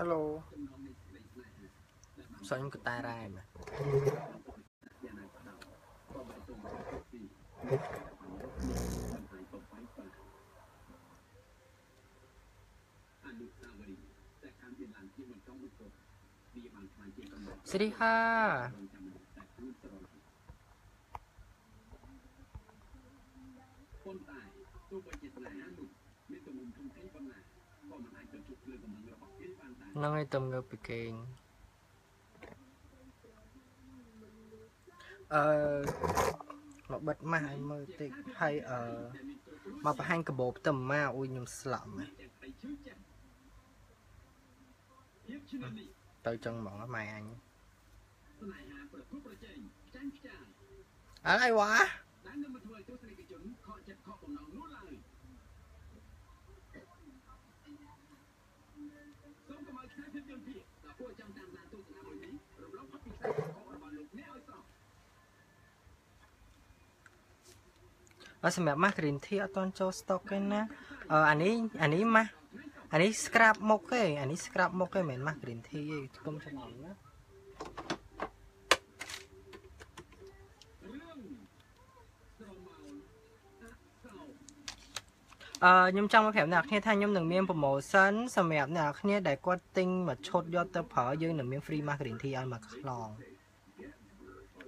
ฮัลโหลสอนกุตายรามาสวัสดีค่ะ នឹងឲ្យទំងើបពីគេងអឺមកបិទម៉ាស់ឲ្យមើលតិចហើយអឺមកបង្ហាញកាបូបទៅម៉ាអ៊ុយខ្ញុំស្លាប់ហ៎ទៅចឹងហ្មងម៉ែអញអើអីវ៉ា អត់សម្រាប់ម៉ាស់ green tea អត់តន់ចូល stock ទេណាអឺអានេះអានេះម៉ាស់អានេះ scrap មុខទេអានេះ scrap មុខទេមិនមែនម៉ាស់ green tea ទេគុំច្រឡំណា អឺខ្ញុំចង់មកប្រាប់អ្នកគ្នាថាខ្ញុំនឹងមាន promotion សម្រាប់អ្នកគ្នាដែលគាត់ទិញមួយឈុតយកទៅប្រើយើងនឹងមាន free mask green tea ឲ្យមួយខ្លង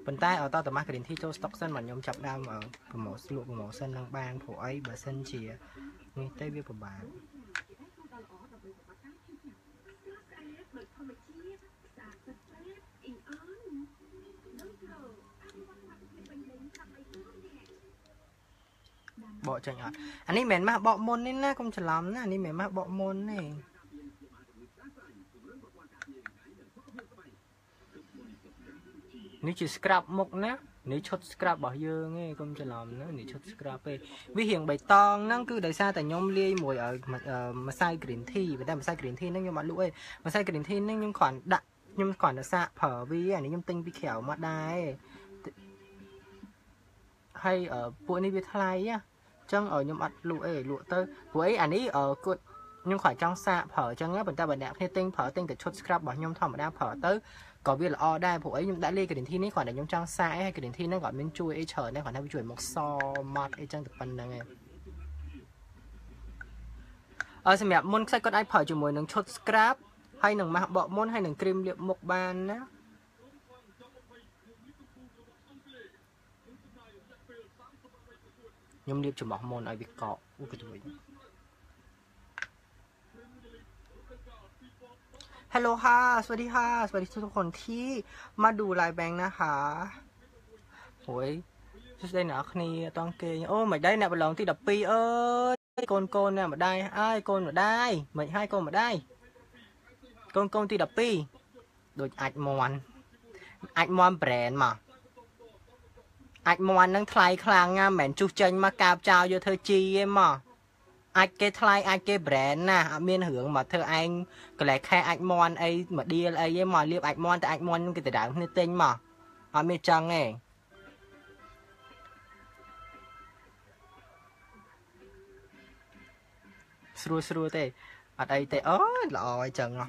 ប៉ុន្តែអត់តតម៉ាស់ green tea ចូល stock សិនមកខ្ញុំចាប់ដើម promotion លក់ promotion នឹងបានព្រោះអីបើសិនជានេះទៅវាពិបាក បកចេញអត់អានេះមិនមែនម៉ាស់បកមុនទេណាកុំច្រឡំណាអានេះមិនមែនម៉ាស់បកមុនទេនេះជា scrap មុខណានេះឈុត scrap របស់យើងឯងកុំច្រឡំណានេះឈុត scrap ទេវារៀងបៃតងហ្នឹងគឺដោយសារតែខ្ញុំលាយមួយឲ្យម្សៅ green tea ប៉ុន្តែម្សៅ green tea ហ្នឹងខ្ញុំអត់លក់ទេម្សៅ green tea ហ្នឹងខ្ញុំគ្រាន់ដាក់ខ្ញុំគ្រាន់តែសាកប្រើវាអានេះខ្ញុំទិញពីក្រៅមកដែរហើយពួកនេះវាថ្លៃណា ចឹងខ្ញុំអត់លក់អីលក់ទៅព្រោះអីអានេះគាត់ខ្ញុំគ្រាន់ចង់សាកប្រើចឹងប៉ុន្តែបើអ្នកគ្នាទិញប្រើទិញតែឈុត scrap របស់ខ្ញុំធម្មតាប្រើទៅក៏វាល្អដែរព្រោះអីខ្ញុំដាក់លេ green tea នេះគ្រាន់តែខ្ញុំចង់សាកអីហើយ green tea ហ្នឹងក៏មានជួយអីច្រើនដែរគ្រាន់តែវាជួយមុខសម៉ត់អីចឹងតែប៉ុណ្្នឹងឯងអឺសម្រាប់មុនខ្សាច់គាត់អាចប្រើជាមួយនឹងឈុត scrap ហើយនឹងម៉ាស់បកមុនហើយនឹងគ្រីមលាបមុខបានណា ខ្ញុំរៀបចំអស់មុនឲ្យវាកកអូកទួយ Hello ค่ะ สวัสดีค่ะ สวัสดีทุกคนที่มาดูไลน์แบงค์นะคะโอ้ยសួស្តីអ្នកគ្នាអត់តង់គេអូមិនដែរអ្នកប្រឡងទី12អើយកូនកូនអ្នកម្ដាយអើយកូនម្ដាយមិនហើយកូនម្ដាយកូនកូនទី12ដូចអាចមន់អាចមន់ប្រែនមក អាចមន់នឹងថ្លៃខ្លាំងណាស់មិនមែនជុះចេញមកកាបចោលយកធ្វើជីទេមកអាចគេថ្លៃអាចគេ brand ណាអត់មានរឿងមកធ្វើឯងកលែខែអាចមន់អីមកឌីលអីទេមកលៀបអាចមន់តែអាចមន់គេទៅដើមគ្នាទិញមកអត់មានចឹងទេស្រួលស្រួលទេអត់អីទេអូយល្អអីចឹងហ៎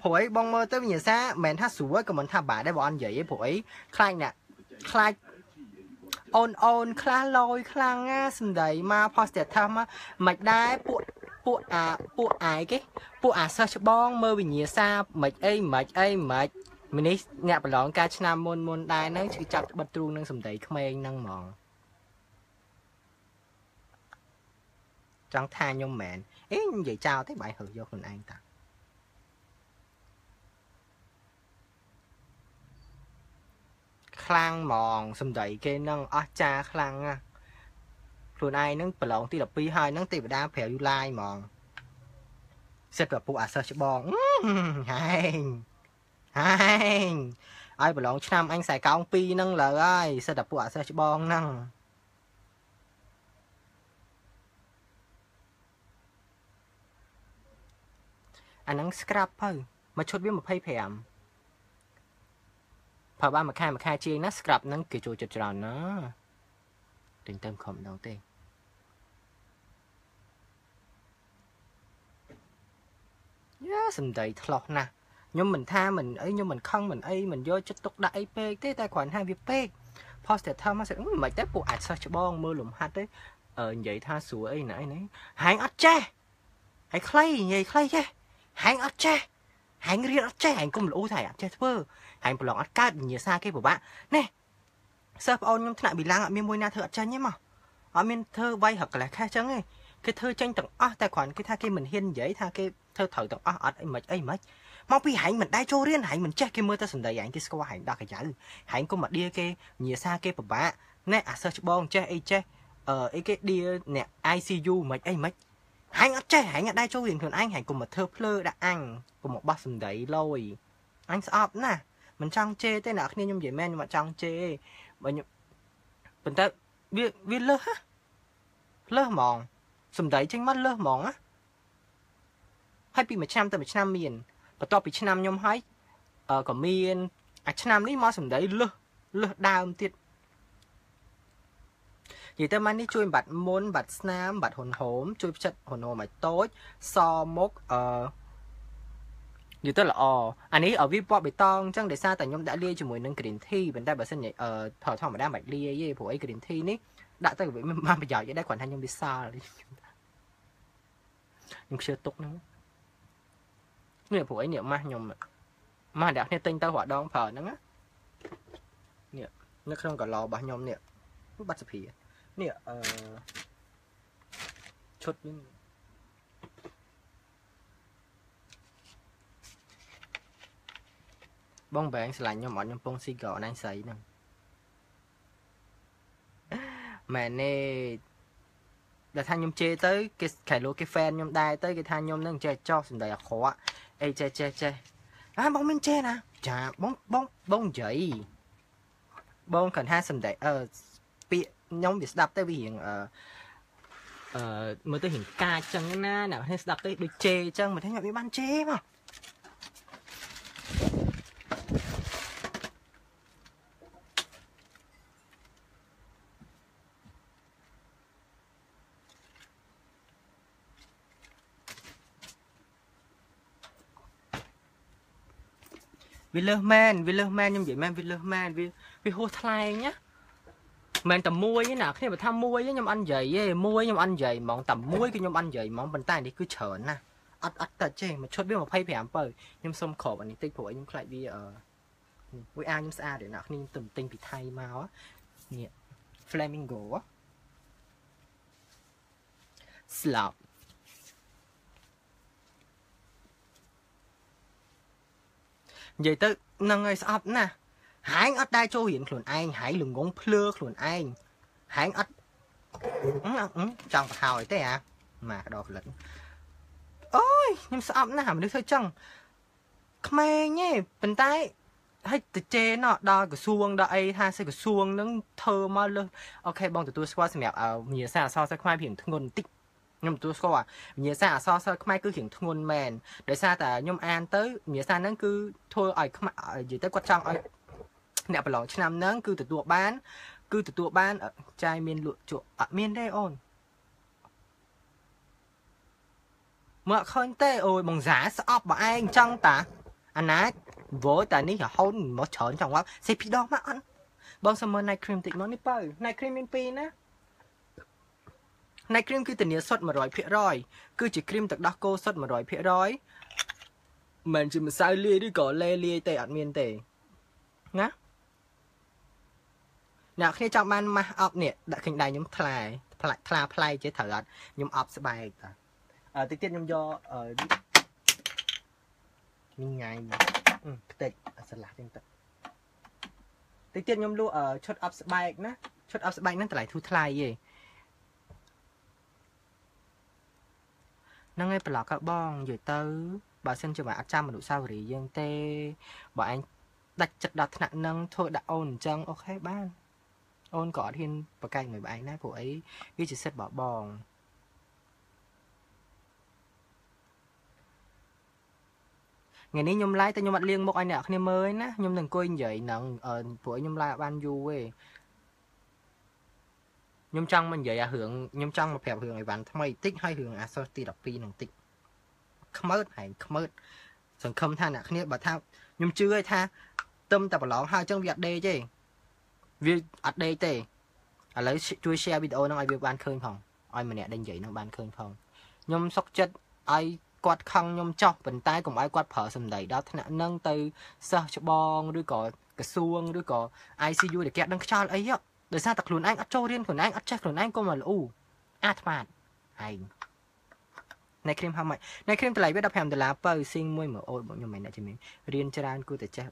ព្រោះអីបងមើលទៅវិញ្ញាសាមិនមែនថាស្រួលក៏មិនថាបាក់ដែរបងអត់និយាយទេព្រោះអីខ្លាចអ្នកខ្លាច អូនអូនខ្លះលយខ្លាំងណាសំដីមកផុសតែថាមកមិនដែរពួកពួកអាពួកអាយគេពួកអាសិស្សច្បងមើលវិញ្ញាសាមិនអីមិនអីមិនមីនេះអ្នកប្រឡងការឆ្នាំមុនមុនដែរហ្នឹងគឺចាប់បិទទ្រូងនឹងសំដីក្មេងហ្នឹងហ្មងចង់ថាខ្ញុំមែនអេខ្ញុំនិយាយចោលទេបាយហើយកខ្លួនឯងតា ខ្លាំងហ្មងសំដីគេនឹងអស់ចាខ្លាំងណាខ្លួនឯងនឹងប្រឡងទី12ហើយនឹងទេវតាប្រៅយូឡាយហ្មងសិតតែពួកអាសិស្សច្បងហែងហែងឲ្យប្រឡងឆ្នាំអញខ្សែកោង2ហ្នឹងលើហើយសិតតែពួកអាសិស្សច្បងហ្នឹងអាហ្នឹង scrap ទៅមួយឈុតវា25 ប្រើបានមួយខែមួយខែជាងណា scrap ហ្នឹងគេចូលចិត្តច្រើនណាទិញទៅខំម្ដងទេយ៉ាសំដីឆ្លោះណាស់ខ្ញុំមិនថាមិនអីខ្ញុំមិនខឹងមិនអីមិនយកចិត្តទុកដាក់អីពេកទេតែគ្រាន់ថាវាពេក positive មកសិមិនតែពួកអាចសិស្សច្បងមើលលំហាត់ទេអឺនិយាយថាស្រួលអីណាអីណាហាញអត់ចេះហើយខ្លីនិយាយខ្លីចេះហាញអត់ចេះហាញរៀនអត់ចេះហាញគុំល្អថាអត់ចេះធ្វើ ហាញប្រឡងអត់កើតវិញ្ញាសាគេពិបាកណែសិស្សប្អូនខ្ញុំថ្នាក់ប៊ីឡាំងអត់មានមួយណាធ្វើអត់ចាញ់ទេមកអត់មានធ្វើវាយរកកលេសខែចឹងទេគេធ្វើចាញ់ទាំងអស់តែគ្រាន់គេថាគេមិនហ៊ាននិយាយថាគេធ្វើត្រូវទាំងអស់អត់អីមិនអីមិនមកពីហែងមិនដែរចូលរៀនហែងមិនចេះគេមើលតែសម្ដីហែងគេស្គាល់ហែងដាក់កញ្ចៅហែងគុំមកដៀគេញាសាគេពិបាកណែអាសិស្សច្បងចេះអីចេះអឺអីគេដៀអ្នក ICU មិនអីមិនហែងអត់ចេះហែងអត់ដែរចូលរៀនខ្លួនឯងហែងគុំមកធ្វើភ្លើដាក់អញគុំមកបោះសម្ដីលយអញស្អប់ណាស់ មិនចង់ជេរទេអ្នកគ្នាខ្ញុំនិយាយមែនខ្ញុំអត់ចង់ជេរបើខ្ញុំប៉ុន្តែវាវាលើសហ៎លើសហ្មងសម្ដីចេញមកលើសហ្មងណាហើយពីមួយឆ្នាំទៅមួយឆ្នាំមានបន្ទាប់ពីឆ្នាំខ្ញុំហើយក៏មានអាឆ្នាំនេះមកសម្ដីលើសលើសដើមទៀតនិយាយទៅមកនេះជួយបាត់មុនបាត់ស្នាមបាត់ហ៊ុនហោមជួយផ្ចិតហ៊ុនហោមឲ្យតូចសមុខអឺ និយាយទៅល្អអានេះវាពណ៌បៃតងអញ្ចឹងដោយសារតែខ្ញុំដាក់លាយជាមួយនឹង green tea ប៉ុន្តែបើសិនអឺផលធម្មតាមិនបាច់លាយទេព្រោះអី green tea នេះដាក់ទៅវាមានប្រយោជន៍ដែរគ្រាន់តែខ្ញុំវាសល់ខ្ញុំខ្ជិលទុកហ្នឹងនេះព្រោះអីនេះម៉ាស់ខ្ញុំម៉ាស់អ្នកគ្នាទិញទៅរដងប្រើហ្នឹងណានេះនៅក្នុងកឡោរបស់ខ្ញុំនេះបាត់សភានេះអឺឈុតនេះ បងបែងឆ្លាញ់ខ្ញុំអត់ខ្ញុំពងស៊ីកោណាញ់ស្រីហ្នឹងមែនទេដែលថាខ្ញុំជេរទៅគេខែលោគេ fan ខ្ញុំដែរទៅគេថាខ្ញុំនឹងចេះចោះសំដីអាក្រក់អីចេះចេះចេះអាបងមានចេះណាចាបងបងបងនិយាយបងគាត់ថាសំដីអឺពាក្យខ្ញុំវាស្ដាប់ទៅវារៀងអឺអឺមើលទៅរៀងកាចចឹងណាអ្នកនេះស្ដាប់ទៅដូចជេរចឹងមិនថាខ្ញុំវាបានជេរមក វាលើសមែនវាលើសមែនខ្ញុំនិយាយមែនវាលើសមែនវាវាហួសថ្លែងណាមិនតែមួយទេណាគ្នាបើថាមួយខ្ញុំអត់និយាយទេមួយខ្ញុំអត់និយាយហ្មងតែមួយគឺខ្ញុំអត់និយាយហ្មងប៉ុន្តែនេះគឺច្រើនណាស់អត់អត់តិចទេមួយឈុតវា25ពើខ្ញុំសុំក្របអានេះតិចព្រោះខ្ញុំខ្លាចវាអឺមួយអាខ្ញុំស្អាតទេណាគ្នាខ្ញុំទៅទិញពីថៃមកនេះ flamingo slop និយាយទៅនឹងឲ្យស្អប់ណាស់ហែងអត់ដែរចូលរៀនខ្លួនឯងហែងល្ងងភ្លឺខ្លួនឯងហែងអត់ចង់បហើយទេអាម៉ាកដោផលិតអូយខ្ញុំស្អប់ណាស់មនុស្សធ្វើចឹងក្មេងទេប៉ុន្តែហើយទៅជេណោះដល់ក្រសួងដល់អីថាសិក្រសួងនឹងធ្វើមកលើអូខេបងទទួលស្គាល់សម្រាប់វិញ្ញាសាអសរសិល្ប៍ខ្មែរព្រៀងធ្ងន់បន្តិច ខ្ញុំទទួលស្គាល់វិញ្ញាសាអសរសិល្ប៍ខ្មែរគឺរៀងធ្ងន់មែនដោយសារតែខ្ញុំអានទៅវិញ្ញាសាហ្នឹងគឺធ្វើឲ្យខ្មែរនិយាយទៅគាត់ចង់ឲ្យអ្នកប្រឡងឆ្នាំហ្នឹងគឺទទួលបាន គឺទទួលបានចាយមានលក់ជក់អត់មានទេអូនមកឃើញទេអូយបងសាស្អប់បើឯងចង់តាអាណាវល់តែនេះរហូតមកច្រើនចង់មកសេពីដងមកអត់បងសុំមើល night cream តិចមកនេះបើ night cream មានពីរ ណា night cream គឺធានាសុទ្ធ100%គឺជាគ្រីមទឹកដោះគោសុទ្ធ100%មិនជាម្សៅលាយឬក៏លេលាយទេអត់មានទេណាអ្នកគ្នាចង់បានម៉ាស់អប់នេះដាក់ឃើញដៃខ្ញុំថ្លាថ្លាថ្លាផ្លែចេះត្រូវអត់ខ្ញុំអប់ស្បែកតាអឺតិចទៀតខ្ញុំយកអឺញ៉ៃខ្ទេចស្លាស់ចឹងទៅតិចទៀតខ្ញុំលក់ឈុតអប់ស្បែកណាឈុតអប់ស្បែកហ្នឹងតម្លៃធូរថ្លៃទេ ហ្នឹងឯងប្រឡកកបងនិយាយទៅបើសិនជាមិនអត់ចាំអនុស្សាវរីយ៍យើងទេបើអញដាច់ចិត្តដល់ថ្នាក់នឹងធ្វើដាក់អូនអញ្ចឹងអូខេបានអូនក៏អត់ហ៊ានប្រកែកមួយឯងដែរព្រោះអីវាជាសិទ្ធិរបស់បងថ្ងៃនេះខ្ញុំឡាយតែខ្ញុំអត់លៀងមុខឲ្យអ្នកគ្នាមើលណាខ្ញុំនឹងអង្គុយនិយាយហ្នឹងព្រោះខ្ញុំឡាយអត់បានយូរទេ ខ្ញុំចង់មកនិយាយអារឿងខ្ញុំចង់មកប្រាប់រឿងអីវ៉ាន់ថ្មីតិចហើយរឿងអាសោះទី12នឹងតិចខ្មើតឯងខ្មើតសង្ឃឹមថាអ្នកគ្នាបើថាខ្ញុំជឿឲ្យថាទឹមតែប្រឡងហើយអញ្ចឹងវាអត់ដេកទេវាអត់ដេកទេឥឡូវជួយ share វីដេអូហ្នឹងឲ្យវាបានឃើញផងឲ្យម្នាក់ដែលនិយាយហ្នឹងបានឃើញផងខ្ញុំសុកចិត្តឲ្យគាត់ខឹងខ្ញុំចោះប៉ុន្តែកុំឲ្យគាត់ប្រើសម្ដីដល់ថ្នាក់ហ្នឹងទៅសិស្សច្បងឬក៏ក្រសួងឬក៏ ICU ដែលគេដឹងខ្យល់អី ដោយសារតែខ្លួនឯងអត់ចូលរៀនខ្លួនឯងអត់ចេះខ្លួនឯងក៏មកល្អអាថ្មាតឯងណែគ្រីមហាម៉ាច់ណែគ្រីមតម្លៃវា15ដុល្លារបើស៊ីងមួយមកអូតបងខ្ញុំមិនអ្នកជំនាញរៀនច្រើនគួរតែចេះ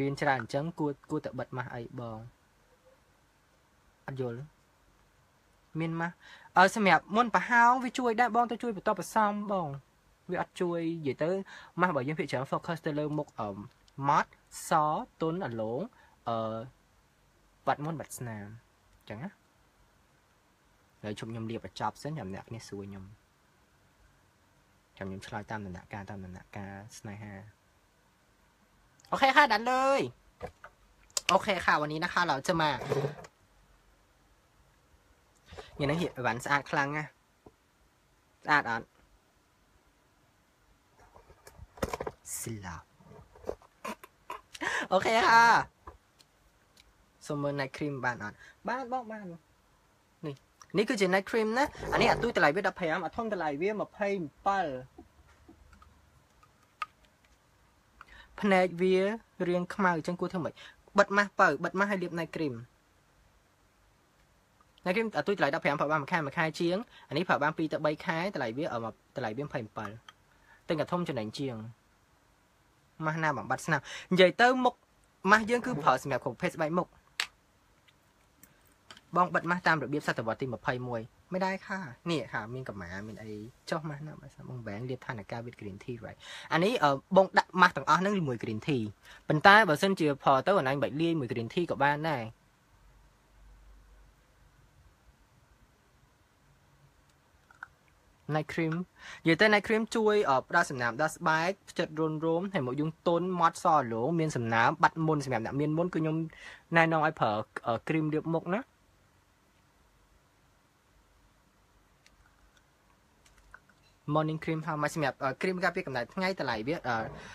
រៀនច្រើនអញ្ចឹងគួរគួរតែបិទម៉ាស់អីបងអត់យល់មានម៉ាស់អើសម្រាប់មុនប្រហោងវាជួយដែរបងទៅជួយបន្តបន្សំបងវាអត់ជួយនិយាយទៅម៉ាស់បើយើងភាគច្រើន focus ទៅលើមុខអឺម៉ត់សទុនអាឡងអឺ បាត់មុនបាត់ស្នាមអញ្ចឹងណាហើយជុំខ្ញុំលាបបញ្ចប់សិនចាំអ្នកគ្នាសួរខ្ញុំចាំខ្ញុំឆ្លើយតាមដំណាក់កាលតាមដំណាក់កាលស្នេហាអូខេค่ะดันเลยโอเคค่ะวันนี้นะคะ เราจะมาอย่างนั้นเห็นหวานสะอาดครั้งอะสะอาดอ่ะสิลาโอเคค่ะ សូមមើល night cream បានអត់បានបងបាននេះនេះគឺជា night cream ណាអានេះអាទូចតម្លៃវា15អាធំតម្លៃវា27ភ្នែកវារាងខ្មៅអញ្ចឹងគួរធ្វើម៉េចបិទម៉ាស់បើបិទម៉ាស់ឲ្យលាប night cream ហើយគេអាទុយតម្លៃ15ប្រើបានមួយខែមួយខែជាងអានេះប្រើបាន2ទៅ3ខែតម្លៃវាតម្លៃវា27ទិញកធំចំណេញជាងម៉ាស់ណាបំបត្តិស្នាមនិយាយទៅមុខម៉ាស់យើងគឺប្រើសម្រាប់គ្រប់ភេទស្បែកមុខ បងបិទម៉ាស់តាមរបៀបសតវត្សទី21ไม่ได้ค่ะនេះค่ะមានកម្មាមានអីចុះម៉ាស់ណាបើសិនបងបែងលាបឋានការ with green tea right អានេះបងដាក់ម៉ាស់ទាំងអស់ហ្នឹងជាមួយ green tea ប៉ុន្តែបើសិនជាផលទៅអនឡាញបាច់លាយមួយ green tea ក៏បានដែរ night cream និយាយទៅ night cream ជួយផ្ដល់សំណើមដល់ស្បែកផ្ចិតរុនរោមហើយមកយើងទុនម៉ត់សឡងមានសំណើមបាត់មុនសម្រាប់អ្នកមានមុនគឺខ្ញុំណែនាំឲ្យប្រើ cream លាបមុខណា morning cream ហើយមកសម្រាប់ cream ការពារកម្ដៅថ្ងៃតម្លៃវា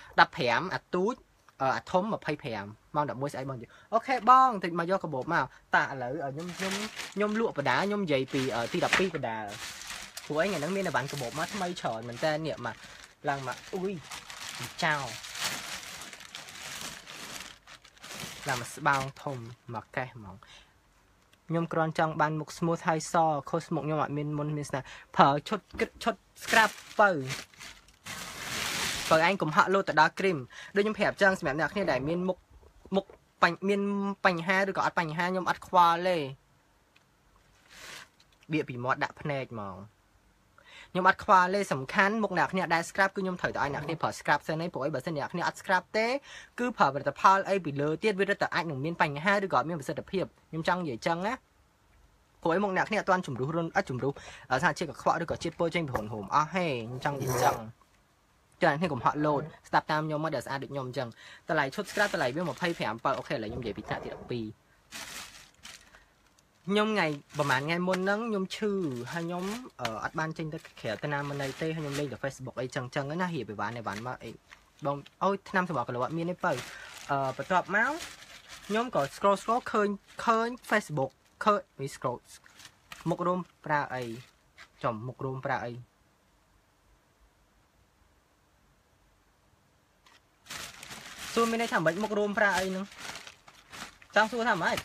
15អាទូចអាធំ25ម៉ោង11ស្អែកបងអូខេបងតិចមកយកកាបូបមកតាឥឡូវខ្ញុំខ្ញុំខ្ញុំលក់បដាខ្ញុំនិយាយពីទី12បដាព្រោះឯងហ្នឹងមានអបានកាបូបមកថ្មីច្រើនមែនតើនេះមកឡើងមកអ៊ុយចៅឡើងមកស្បោងធំមកកេះហ្មងខ្ញុំគ្រាន់ចង់បានមុខ smooth ហើយសខុសមុខខ្ញុំអត់មានមុនមានស្នាប្រើឈុតគិតឈុត scrap បើបើឯងកុំហាក់លោតទៅដល់គ្រីមដូចខ្ញុំប្រាប់ចឹងសម្រាប់អ្នកគ្នាដែលមានមុខមុខមានបញ្ហាឬក៏អត់បញ្ហាខ្ញុំអត់ខ្វល់ទេបៀកពីមាត់ដាក់ភ្នែកហ្មងខ្ញុំអត់ខ្វល់ទេសំខាន់មុខអ្នកគ្នាដែល scrap គឺខ្ញុំត្រូវតែឲ្យអ្នកគ្នាប្រើ scrap សិនឯងព្រោះអីបើសិនអ្នកគ្នាអត់ scrap ទេគឺប្រើផលិតផលអីពីលើទៀតវារត់តែអាចនឹងមានបញ្ហាឬក៏មានប្រសិទ្ធភាពខ្ញុំចង់និយាយចឹងណា ព្រោះអីមុខអ្នកគ្នាអត់ទាន់ជំរុះរុនអត់ជំរុះថាជាតិកខ្វក់ឬក៏ជាតិពុលចេញពីហ៊ុនហូមអស់ហេខ្ញុំចង់និយាយចឹងចានេះកុំហក់លោតស្ដាប់តាមខ្ញុំមកដែលស្អាតដូចខ្ញុំអញ្ចឹងតម្លៃឈុត scrap តម្លៃវា25បើអូខេឥឡូវខ្ញុំនិយាយពីថ្នាក់ទី12ខ្ញុំថ្ងៃប្រហែលថ្ងៃមុនហ្នឹងខ្ញុំឈឺហើយខ្ញុំអត់បានចេញទៅក្រៅទៅណាមិនណីទេហើយខ្ញុំលេងទៅ Facebook អីចឹងចឹងណារៀបពីវ៉ាន់ឯវ៉ាន់មកអីបងអូយឆ្នាំសម្រាប់កលវត្តមានទេបើអឺបន្ទាប់មកខ្ញុំក៏ scroll scroll ឃើញឃើញ Facebook ឃើញវា scroll មុខរួមប្រើអីចំមុខរួមប្រើអីសួរមានន័យថាមិនមុខរួមប្រើអីហ្នឹងចង់សួរថាម៉េច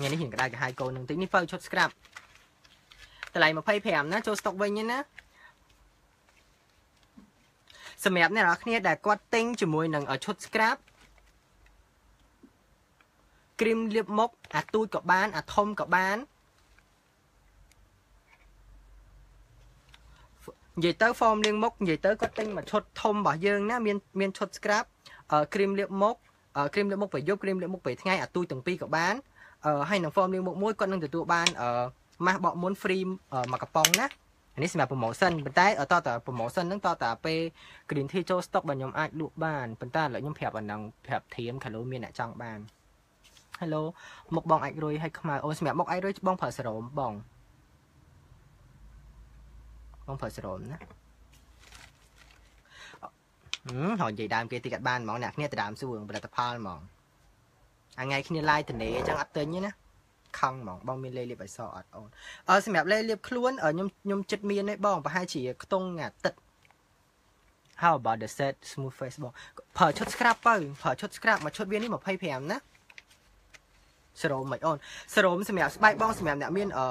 ញ៉ាំនេះរៀងក្តៅក្រហាយកូននឹងតិចនេះបើឈុត scrap តម្លៃ25ណាចូលស្តុកវិញណាសម្រាប់អ្នកនរគ្នាដែលគាត់ទិញជាមួយនឹងឈុត scrap គ្រីមលាបមុខអាទូចក៏បានអាធំក៏បាននិយាយទៅ form លាងមុខនិយាយទៅគាត់ទិញមួយឈុតធំរបស់យើងណាមានមានឈុត scrap គ្រីមលាបមុខគ្រីមលាបមុខពេលយប់គ្រីមលាបមុខពេលថ្ងៃអាទូចទាំងពីរក៏បានហើយនឹង form លាងមុខមួយគាត់នឹងទទួលបានម៉ាស់បកមុន free មួយកំប៉ុងណានេះសម្រាប់ promotion ប៉ុន្តែតត promotion ហ្នឹងតតពេល green tea ចូល stock បាទខ្ញុំអាចលក់បានប៉ុន្តែឥឡូវខ្ញុំប្រាប់អាហ្នឹងប្រាប់ធៀមខាងលើមានអ្នកចង់បាន Hello មុខបងអាចរុយឲ្យខ្មៅអូសម្រាប់មុខអាចរុយបងប្រើសេរ៉ូមបងបងប្រើសរោមណាហឹមហើយនិយាយដើមគេទីកាត់បានហ្មងអ្នកគ្នាទៅដើមសួរផលិតផលហ្មងអាថ្ងៃគ្នាឡាយតនេអញ្ចឹងអត់ទិញទេណាខឹងហ្មងបងមានលេលាបអិសអត់អូនអឺសម្រាប់លេលាបខ្លួនខ្ញុំខ្ញុំចិត្តមានទេបងប្រហែលជាខ្ទង់អាទឹក How about the set smooth face បងប្រើឈុត scrub ទៅប្រើឈុត scrub មួយឈុតវានេះ25ណា សរោមមិនអូនសរោមសម្រាប់ស្បែកបងសម្រាប់អ្នកមានអឺ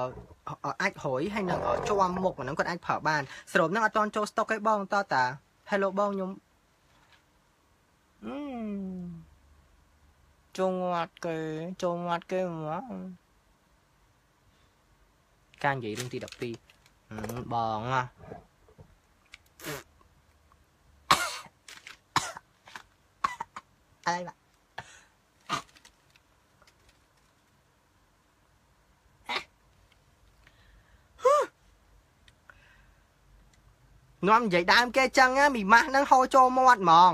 អាចរយហើយនឹងជាប់មុខហ្នឹងគាត់អាចប្រើបានសរោមហ្នឹងអត់តន់ចូលស្តុកទេបងតតា Hello បងខ្ញុំអឺចូលងាត់គេចូលងាត់គេហ្មងការនិយាយរឿងទី12បងណាអីបាទ នាំនិយាយដើមគេចឹងមីម៉ាស់ហ្នឹងហូរចូលមាត់ហ្មង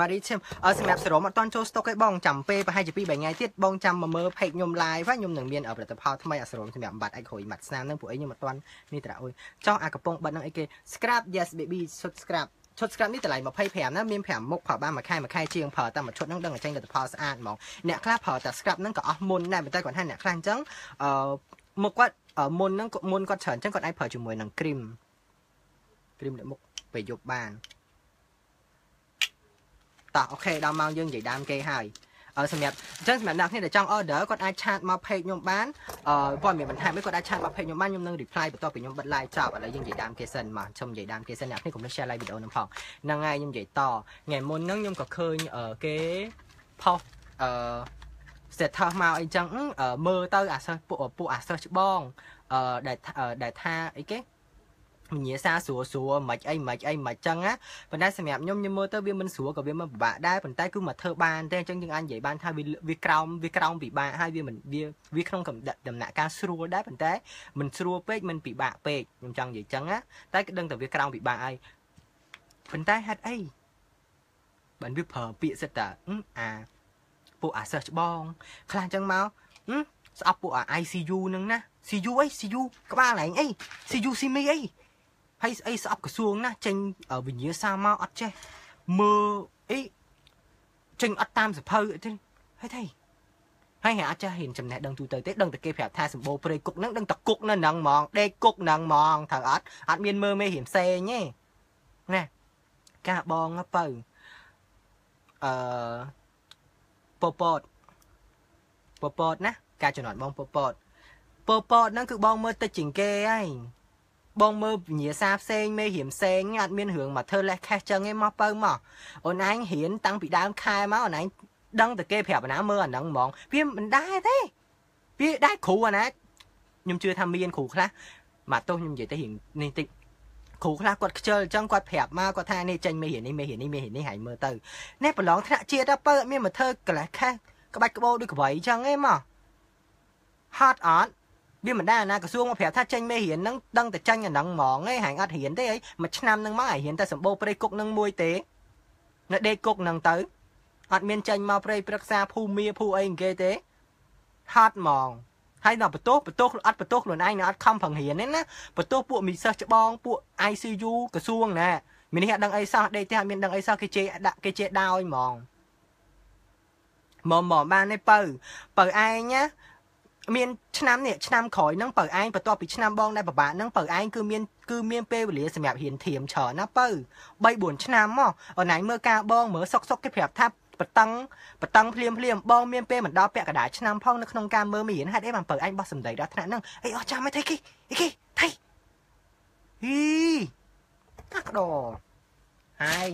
ម៉ារីឈឹមអើសម្រាប់សរមអត់តន់ចូលស្តុកទេបងចាំពេលប្រហែលជា2 3ថ្ងៃទៀតបងចាំមកមើល page ខ្ញុំ live ខ្ញុំនឹងមានផលិតផលថ្មីអសរមសម្រាប់បាត់អាចក្រួយម៉ាត់ស្នាមនឹងពួកអីខ្ញុំអត់តន់នេះត្រាអុយចង់អាកំប៉ុងបិទនឹងអីគេ scrap yes baby ឈុត scrap ឈុត scrap នេះតម្លៃ25ណាមាន5មុខប្រើបានមួយខែមួយខែជាងប្រើតែមួយឈុតហ្នឹងដឹងតែចេញលទ្ធផលស្អាតហ្មងអ្នកខ្លះប្រើតែ scrap ហ្នឹងក៏អស់មុនដែរប៉ុន្តែគាត់ថាអ្នកខ្លះអញ្ចឹងអឺមុខគាត់មុនហ្នឹងមុនគាត់ច្រើនអញ្ចឹងគាត់អាចប្រើជាមួយនឹង cream cream លើមុខពេលយប់បានតោះអូខេដល់ម៉ោងយើងនិយាយដើមគេហើយអឺ សម្រាប់អញ្ចឹងសម្រាប់អ្នកគ្នាដែលចង់ order គាត់អាចឆាតមក page ខ្ញុំបានអឺព័ត៌មានបន្ថែមអីគាត់អាចឆាតមក page ខ្ញុំបានខ្ញុំនឹង reply បន្ទាប់ពីខ្ញុំបិទ live ចប់ឥឡូវយើងនិយាយដើមគេសិនមកខ្ញុំនិយាយដើមគេសិនអ្នកគ្នាកុំភ្លេច share live វីដេអូនឹងផងហ្នឹងហើយខ្ញុំនិយាយតថ្ងៃមុនហ្នឹងខ្ញុំក៏ឃើញគេផុសអឺ status មកអីចឹងមើលទៅអាសិស្សពួកពួកអាសិស្សច្បងអឺដែលដែលថាអីគេវិ ញ្ញាសាស្រួលស្រួលមិនអីមិនអីមិនចឹងណាប៉ុន្តែសម្រាប់ខ្ញុំខ្ញុំមើលទៅវាមិនស្រួលក៏វាមិនពិបាកដែរប៉ុន្តែគឺមកធ្វើបានទេអញ្ចឹងយើងអាចនិយាយបានថាវាវាក្រោមវាក្រោមពិបាកហើយវាមិនវាវាក្នុងដំណាក់កាលស្រួលដែរប៉ុន្តែមិនស្រួលពេកមិនពិបាកពេកខ្ញុំចង់និយាយចឹងណាតែគឺដឹងតែវាក្រោមពិបាកហើយប៉ុន្តែហេតុអីបានវាប្រើពាក្យសិតតាអាពួកអាសិស្សច្បងខ្លះអញ្ចឹងមកស្អប់ពួកអា ICU នឹងណា CU អី CU ក្បាលឯងអី CU ស៊ីមីអី ហើយស្អីស្អប់ក្រសួងណាចេញវិញ្ញាសាមកអត់ចេះមើលអីចេញអត់តាមសភៅទេហើយទេហើយអាចចេះហ៊ានចំណេះដឹងទូទៅទេដឹងតែគេប្រាប់ថាសម្បូរព្រៃគុកហ្នឹងដឹងតែគុកនៅហ្នឹងហ្មងដេកគុកហ្នឹងហ្មងត្រូវអត់អត់មានមើលមេរៀនផ្សេងទេណាការបងបើអឺពពតពពតណាការចំណត់បងពពតពពតហ្នឹងគឺបងមើលតិចជាងគេហើយ បងមើលវិញ្ញាសាផ្សេងមេរៀនផ្សេងអត់មានរឿងមកធ្វើលេសខេសចឹងឯងមកបើមកអូនឯងរៀនតាំងពីដើមខែមកអូនឯងដឹងតែគេប្រាប់ណាមើលអាហ្នឹងហ្មងវាមិនដែរទេវាដែរគ្រូអាណាខ្ញុំជឿថាមានគ្រូខ្លះមកទោះខ្ញុំនិយាយទៅរៀងនេះតិចគ្រូខ្លះគាត់ខ្ជិលអញ្ចឹងគាត់ប្រាប់មកគាត់ថានេះចេញមេរៀននេះមេរៀននេះមេរៀននេះហើយមើលទៅនេះប្រឡងថ្នាក់ជាតិទៅបើអត់មានមកធ្វើកលេសខេសក្បាច់ក្បោដូចក្បៃអញ្ចឹងឯងមកហត់អត់ វាមិនដែរណាក្រសួងមកប្រាប់ថាចេញមេរៀនហ្នឹងដឹងតែចាញ់អាហ្នឹងហ្មងឯងហាញអត់រៀនទេអីមួយឆ្នាំហ្នឹងមកឲ្យរៀនតែសម្បូរព្រៃគុកហ្នឹងមួយទេនៅដេកគុកហ្នឹងទៅអត់មានចេញមកព្រៃព្រឹក្សាភូមិភូអីគេទេហត់ហ្មងហើយដល់បន្ទោសបន្ទោសអត់បន្ទោសខ្លួនឯងនៅអត់ខំប្រឹងរៀនទេណាបន្ទោសពួកមីសិស្សច្បងពួក ICU ក្រសួងណាមាននេះអត់ដឹងអីសោះដេកទេអត់មានដឹងអីសោះគេជេរដាក់គេជេរដោយហ្មងមកមកបានទេបើបើឯងណា មានឆ្នាំនេះឆ្នាំក្រោយហ្នឹងបើឯងបន្ទាប់ពីឆ្នាំបងដែលពិបាកហ្នឹងបើឯងគឺមានគឺមានពេលវេលាសម្រាប់រៀនធៀមច្រើនណាបើ3 4ឆ្នាំមកអូនឯងមើលការបងមើលសុកសុកគេប្រាប់ថាបតឹងបតឹងភ្លាមភ្លាមបងមានពេលមិនដល់ពាក់កណ្ដាលឆ្នាំផងនៅក្នុងការមើលមេរៀនហេតុអីបានបើឯងបោះសម្ដីដល់ថ្នាក់ហ្នឹងអីអស់ចាំមិនថៃគេអីគេថៃហ៊ីកាក់ដឯង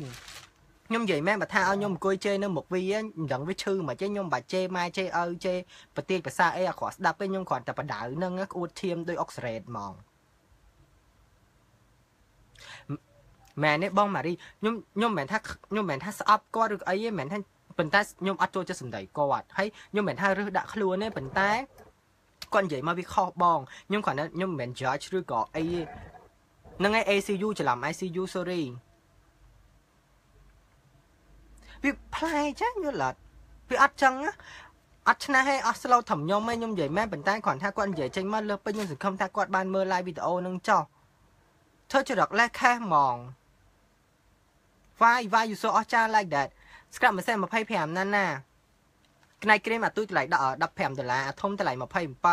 ខ្ញុំនិយាយមែនបើថាឲ្យខ្ញុំអង្គុយជេរនៅមុខវាមិនដឹងវាឈឺមកចេះខ្ញុំបាច់ជេរម៉ែជេរឪជេរប្រទៀកភាសាអីអាក្រក់ស្ដាប់ទេខ្ញុំគ្រាន់តែបដៅនឹងក្អួតឈាមដោយអុកសារ៉េតហ្មងមែនទេបងម៉ារីខ្ញុំខ្ញុំមិនថាខ្ញុំមិនថាស្អប់គាត់ឬអីទេមិនថាប៉ុន្តែខ្ញុំអត់ចូលចិត្តសម្ដីគាត់ហើយខ្ញុំមិនថារឹសដាក់ខ្លួនទេប៉ុន្តែគាត់និយាយមកវាខុសបងខ្ញុំគ្រាន់តែខ្ញុំមិនមែន judge ឬក៏អីទេហ្នឹងឯង ACU ច្រឡំ ICU sorry វាផ្លែចឹងយល់អត់វាអត់ចឹងអត់ឆ្នះទេអស់ស្លូតត្រឹមខ្ញុំឯងខ្ញុំនិយាយមែនប៉ុន្តែគ្រាន់ថាគាត់និយាយចេញមកលើពេញខ្ញុំសង្ឃឹមថាគាត់បានមើល live វីដេអូនឹងចោះធ្វើចរិតលេខខេះហ្មង Why why you so អស្ចារ្យ like that ស្ក្រាប់មួយសេ25ណាណាផ្នែកគ្រីមអាទូចតម្លៃ15ដុល្លារអាធំតម្លៃ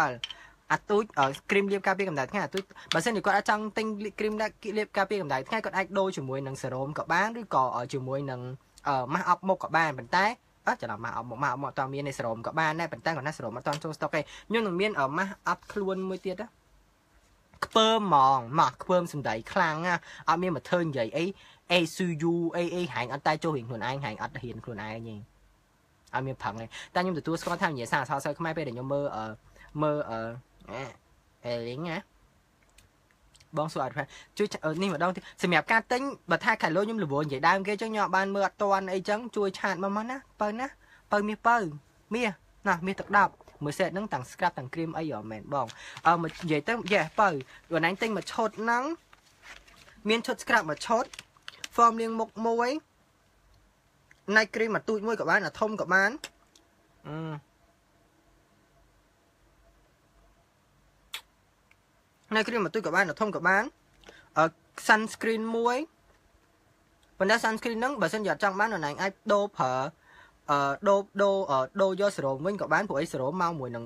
27អាទូចគ្រីមលាបការពារកម្ដៅថ្ងៃអាទូចបើសិនជាគាត់អាចចង់ទិញគ្រីមលាបការពារកម្ដៅថ្ងៃគាត់អាចដូរជាមួយនឹងសេរ៉ូមក៏បានឬក៏ជាមួយនឹង ម៉ាស់អប់មុខក៏បានប៉ុន្តែអត់ច្រឡំម៉ាស់អប់មុខម៉ាស់អប់មុខអត់មាននៃសេរ៉ូមក៏បានដែរប៉ុន្តែគាត់ណាសេរ៉ូមអត់ទាន់ចូលស្តុកទេខ្ញុំនឹងមានម៉ាស់អប់ខ្លួនមួយទៀតណាខ្ពើមហ្មងមកខ្ពើមសំដីខ្លាំងណាអត់មានមកធ្វើនិយាយអីអេស៊ូយូអេអេហាញអត់តែចូលរៀងខ្លួនឯងហាញអត់ហ៊ានខ្លួនឯងទេអត់មានប្រឹងទេតែខ្ញុំទទួលស្គាល់ថានិយាយសារអសរសិល្ប៍ខ្មែរពេលដែលខ្ញុំមើលអឺមើលអឺអេលីងណា បងសួរអត់ជួយនេះម្ដងទៀតសម្រាប់ការទិញបើថាខាឡូខ្ញុំរវល់និយាយដើមគេចឹងខ្ញុំអត់បានមើលអត់តាន់អីចឹងជួយឆាតមកមកណាបើណាបើមាសបើមាសណាមាសទឹកដប់មួយសេតហ្នឹងទាំងស្ក្រាប់ទាំងគ្រីមអីហ៎មែនបងអឺនិយាយទៅយេបើខ្លួនឯងទិញមួយឈុតហ្នឹងមានឈុតស្ក្រាប់មួយឈុត form លាងមុខមួយណៃគ្រីមមកទូចមួយក៏បានអាធំក៏បានអឺ ណៃគ្រីមមកទូចក៏បានអាធំក៏បានអឺ sunscreen មួយប៉ុន្តែ sunscreen ហ្នឹងបើសិនជាអត់ចង់បាននរណាអាចដូរប្រើអឺដូរដូរដូរយកសេរ៉ូមវិញក៏បានព្រោះអីសេរ៉ូមមកមួយនឹង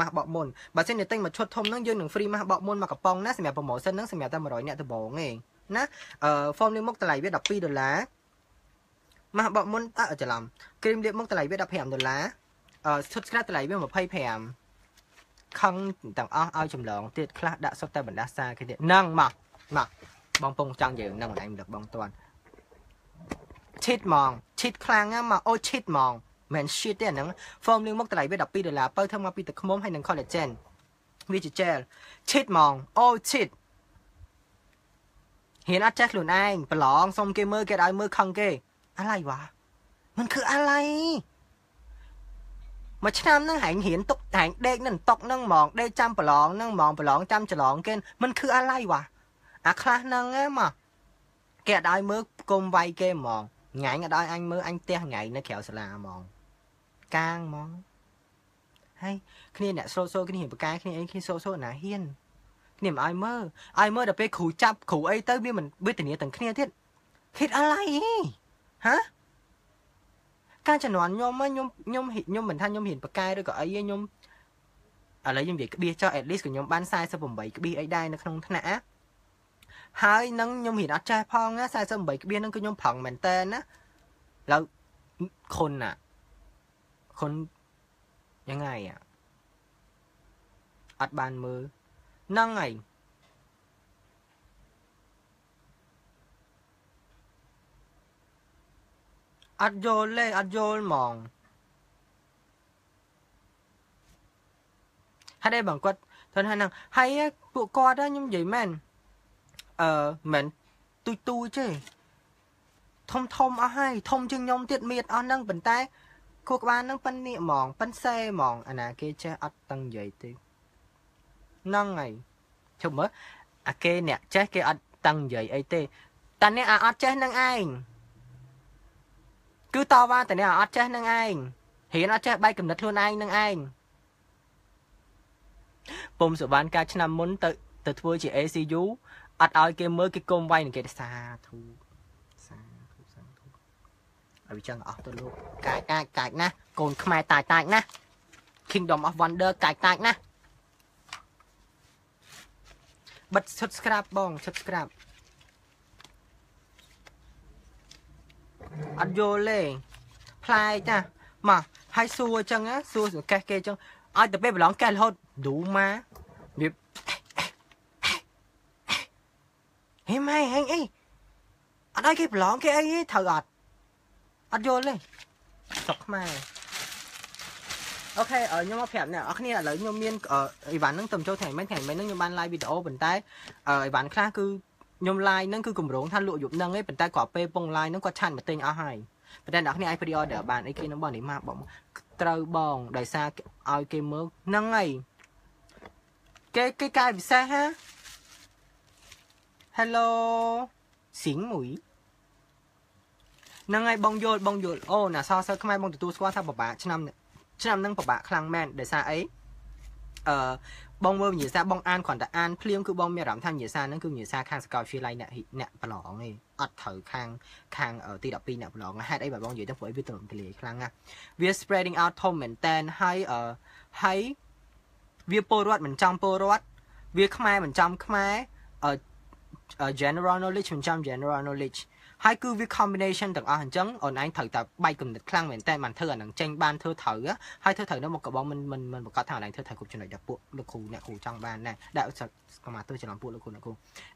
ម៉ាស់បក់មុនបើសិនជាទិញមួយឈុតធំហ្នឹងយើងនឹង free ម៉ាស់បក់មុនមកកំប៉ុងណាសម្រាប់ promotion ហ្នឹងសម្រាប់តែ100អ្នកដំបូងទេណាអឺ form លាងមុខតម្លៃវា12ដុល្លារម៉ាស់បក់មុនអត់ច្រឡំគ្រីមលាបមុខតម្លៃវា15ដុល្លារអឺឈុតស្ក្រាតតម្លៃវា25 ខឹងទាំងអស់ឲ្យចម្លងទៀតខ្លះដាក់សុទ្ធតែបណ្ដាសាគេទៀតនឹងមកមកបងពងចង់យើងនឹងម្ល៉េះម្លឹកបងតាន់ឈិតហ្មងឈិតខ្លាំងណាស់មកអូឈិតហ្មងមែន shit ទេអាហ្នឹងហ្វមលៀងមុខតម្លៃវា12ដុល្លារបើធ្វើមកពីទឹកឃ្មុំហើយនឹង collagen វាជា gel ឈិតហ្មងអូឈិតហ៊ានអត់ចេះខ្លួនឯងប្រឡងសុំគេមើលគេឲ្យមើលខឹងគេអាឡៃវ៉ាមិនគឺអាឡៃ មួយឆ្នាំហ្នឹងហែងហ៊ានទុកហែងដេកនឹងតុកហ្នឹងហ្មងដេកចាំប្រឡងហ្នឹងហ្មងប្រឡងចាំច្រឡងគេມັນគឺអាឡៃវ៉ាអាខ្លះហ្នឹងហ៎មកគេអត់ឲ្យមើលគុំវាយគេហ្មងញ៉ាញ់អត់ឲ្យអញមើលអញផ្ទះញ៉ៃនៅក្រៅសាលាហ្មងកាងហ្មងហើយគ្នាអ្នកសូសូគ្នាប្រកាគ្នាអីគ្នាសូសូណាហ៊ានគ្នាមិនឲ្យមើលឲ្យមើលដល់ពេលគ្រូចាប់គ្រូអីទៅវាមិនវេទនាទាំងគ្នាទៀតហេតុអីហ៎ ការចំនួនខ្ញុំខ្ញុំខ្ញុំខ្ញុំមិនថាខ្ញុំហ៊ានប៉ាកែឬក៏អីទេខ្ញុំឥឡូវខ្ញុំនិយាយក្បៀសចោះ at least ក៏ខ្ញុំបាន48ក្បៀសអីដែរនៅក្នុងថ្នាក់ណាហើយនឹងខ្ញុំហ៊ានអត់ចេះផងណា48ក្បៀសហ្នឹងគឺខ្ញុំប្រឹងមែនតើណាឥឡូវខុនណាខុនយ៉ាងไงអត់បានមើលហ្នឹងហើយ អត់យល់ទេអត់យល់ហ្មងហើយដែរបងគាត់ធ្វើថាហ្នឹងហើយពួកគាត់ខ្ញុំនិយាយមែនអឺមិនទូចទូចទេធំធំអស់ហើយធំជាងខ្ញុំទៀតមៀតអស់ហ្នឹងប៉ុន្តែគូក្បាលហ្នឹងប៉ិននេះហ្មងប៉ិនសេហ្មងអាណាគេចេះអត់តឹងនិយាយទេហ្នឹងហើយជុំមើលអាគេអ្នកចេះគេអត់តឹងនិយាយអីទេតានេះអាអត់ចេះនឹងឯង គឺតវ៉ាតានេះអាអត់ចេះនឹងឯងរៀនអត់ចេះបែកកំណត់ខ្លួនឯងនឹងឯងពុំសុបានការឆ្នាំមុនទៅទៅធ្វើជា ACU អត់ឲ្យគេមើលគេគុំវាយនឹងគេសាធូសាធូសាធូឲ្យចឹងអស់ទៅលោកកាយកាយកាយណាកូនខ្មែរតាចតាចណា Kingdom of Wonder កាយតាចណាបិទ subscribe បង subscribe អត់យល់ទេផ្លែចាមកហើយសួរអញ្ចឹងសួរកេះគេអញ្ចឹងឲ្យទៅពេលប្រឡងកេះរហូតឌូម៉ាវាហេម៉ែហេអីអត់ឲ្យគេប្រឡងគេអីត្រូវអត់អត់យល់ទេស្រុកខ្មែរអូខេខ្ញុំមកប្រាប់អ្នកអរគ្នាឥឡូវខ្ញុំមានអីវ៉ាន់ហ្នឹងទៅចូលថ្ងៃមិញថ្ងៃមិញហ្នឹងខ្ញុំបាន live វីដេអូប៉ុន្តែអីវ៉ាន់ខ្លះគឺ ខ្ញុំ live ហ្នឹងគឺកម្រងថាលក់យប់ហ្នឹងឯងប៉ុន្តែគាត់ពេលពង live ហ្នឹងគាត់ឆាន់មកទិញអស់ហើយប៉ុន្តែអ្នកគ្នាអាច pre order បានអីគេនឹងបងនេះមកបងត្រូវបងដោយសារឲ្យគេមើលហ្នឹងហើយគេគេកាយពិសេសហា Hello សិងមួយហ្នឹងហើយបងយល់បងយល់អូណាសរសើរខ្មែរបងទទួលស្គាល់ថាបបាក់ឆ្នាំឆ្នាំហ្នឹងពិបាកខ្លាំងមែនដោយសារអីអឺ បងមើលវិញ្ញាសាបងអានគ្រាន់តែអានភ្លាមគឺបងមានអារម្មណ៍ថាវិញ្ញាសាហ្នឹងគឺវិញ្ញាសាខាងសកលវិទ្យាល័យអ្នកអ្នកប្រឡងទេអត់ត្រូវខាងខាងទី12អ្នកប្រឡងហេតុអីបើបងនិយាយទៅព្រោះវាទលំទលាយខ្លាំងណាស់វា spreading out ធំមែនតែនហើយអឺហើយវាពលរដ្ឋមិនចំពលរដ្ឋវាខ្មែរមិនចំខ្មែរអឺ general knowledge មិនចំ general knowledge ហើយគឺវា combination ទាំងអស់អញ្ចឹងអូនឯងត្រូវតែបែកគំនិតខ្លាំងមែនតើបានធ្វើអានឹងចេញបានធ្វើត្រូវហើយធ្វើត្រូវនោះមកក៏បងមិនមិនមិនប្រកាសថាអូនឯងធ្វើត្រូវគ្រប់ចំណុចដែលពួកលោកគ្រូអ្នកគ្រូចង់បានដែរដែលស្មាទៅច្រឡំពួកលោកគ្រូអ្នកគ្រូ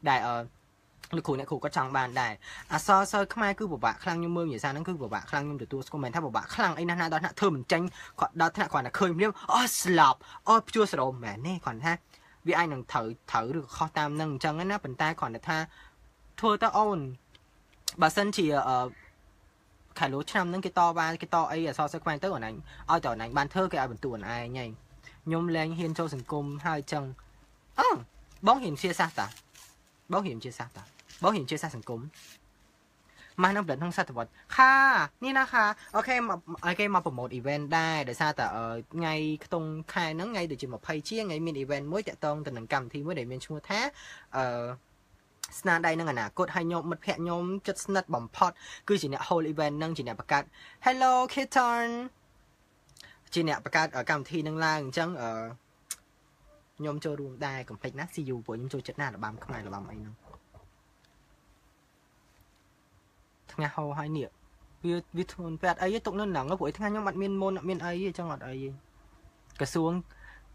ដែលអឺលោកគ្រូអ្នកគ្រូក៏ចង់បានដែរអសរសិល្ប៍ខ្មែរគឺពិបាកខ្លាំងខ្ញុំមើលភាសាហ្នឹងគឺពិបាកខ្លាំងខ្ញុំទទួលស្គាល់មែនថាពិបាកខ្លាំងអីណាស់ណាដល់ថ្នាក់ធ្វើមិនចេញគាត់ដល់ថ្នាក់គាត់តែឃើញភ្លាមអូស្លាប់អូព្យួរសរោមមែនទេគាត់ថាវាអាចនឹងត្រូវត្រូវឬក៏ខុសតាមនឹងអញ្ចឹងណាប៉ុន្តែគាត់ថាធ្វើទៅអូន បើសិនជាខែលោឆ្នាំហ្នឹងគេតវ៉ាគេតអីអសរសិស្សខ្មែរទៅអនឡាញឲ្យតអនឡាញបានធ្វើគេឲ្យបន្ទូអនឡាញហីខ្ញុំលែងហ៊ានចូលសង្គមហើយចឹងអឺបងហ៊ានជាសាសតាបងហ៊ានជាសាសតាបងហ៊ានជាសាសសង្គមម៉ាស់នឹងផលិតក្នុងសតវត្សខានេះណាខាអូខេឲ្យគេមកប្រម៉ូត event ដែរដោយសារតែថ្ងៃខ្ទង់ខែហ្នឹងថ្ងៃដូចជា20ជាថ្ងៃមាន event មួយតាក់ទងទៅនឹងកម្មវិធីមួយដែលមានឈ្មោះថាអឺ ស្នាដៃនឹងអនាគតហើយញោមមិត្តភ័ក្ដិញោមចិត្តស្និទ្ធបំផុតគឺជាអ្នក whole event នឹងជាអ្នកបង្កើត Hello Kitan ជាអ្នកបង្កើតកម្មវិធីនឹងឡើងអញ្ចឹងអឺខ្ញុំចូលរួមដែរកុំភ្លេចណា see you ព្រោះខ្ញុំចូលចិត្តណាស់របាំខ្មែររបាំអីហ្នឹងថ្ងៃហោហើយនេះវាវាធ្ងន់ពេទ្យអីទុកនៅហ្នឹងព្រោះថ្ងៃខ្ញុំអត់មានមុនអត់មានអីទេអញ្ចឹងអត់អីទេក្រសួង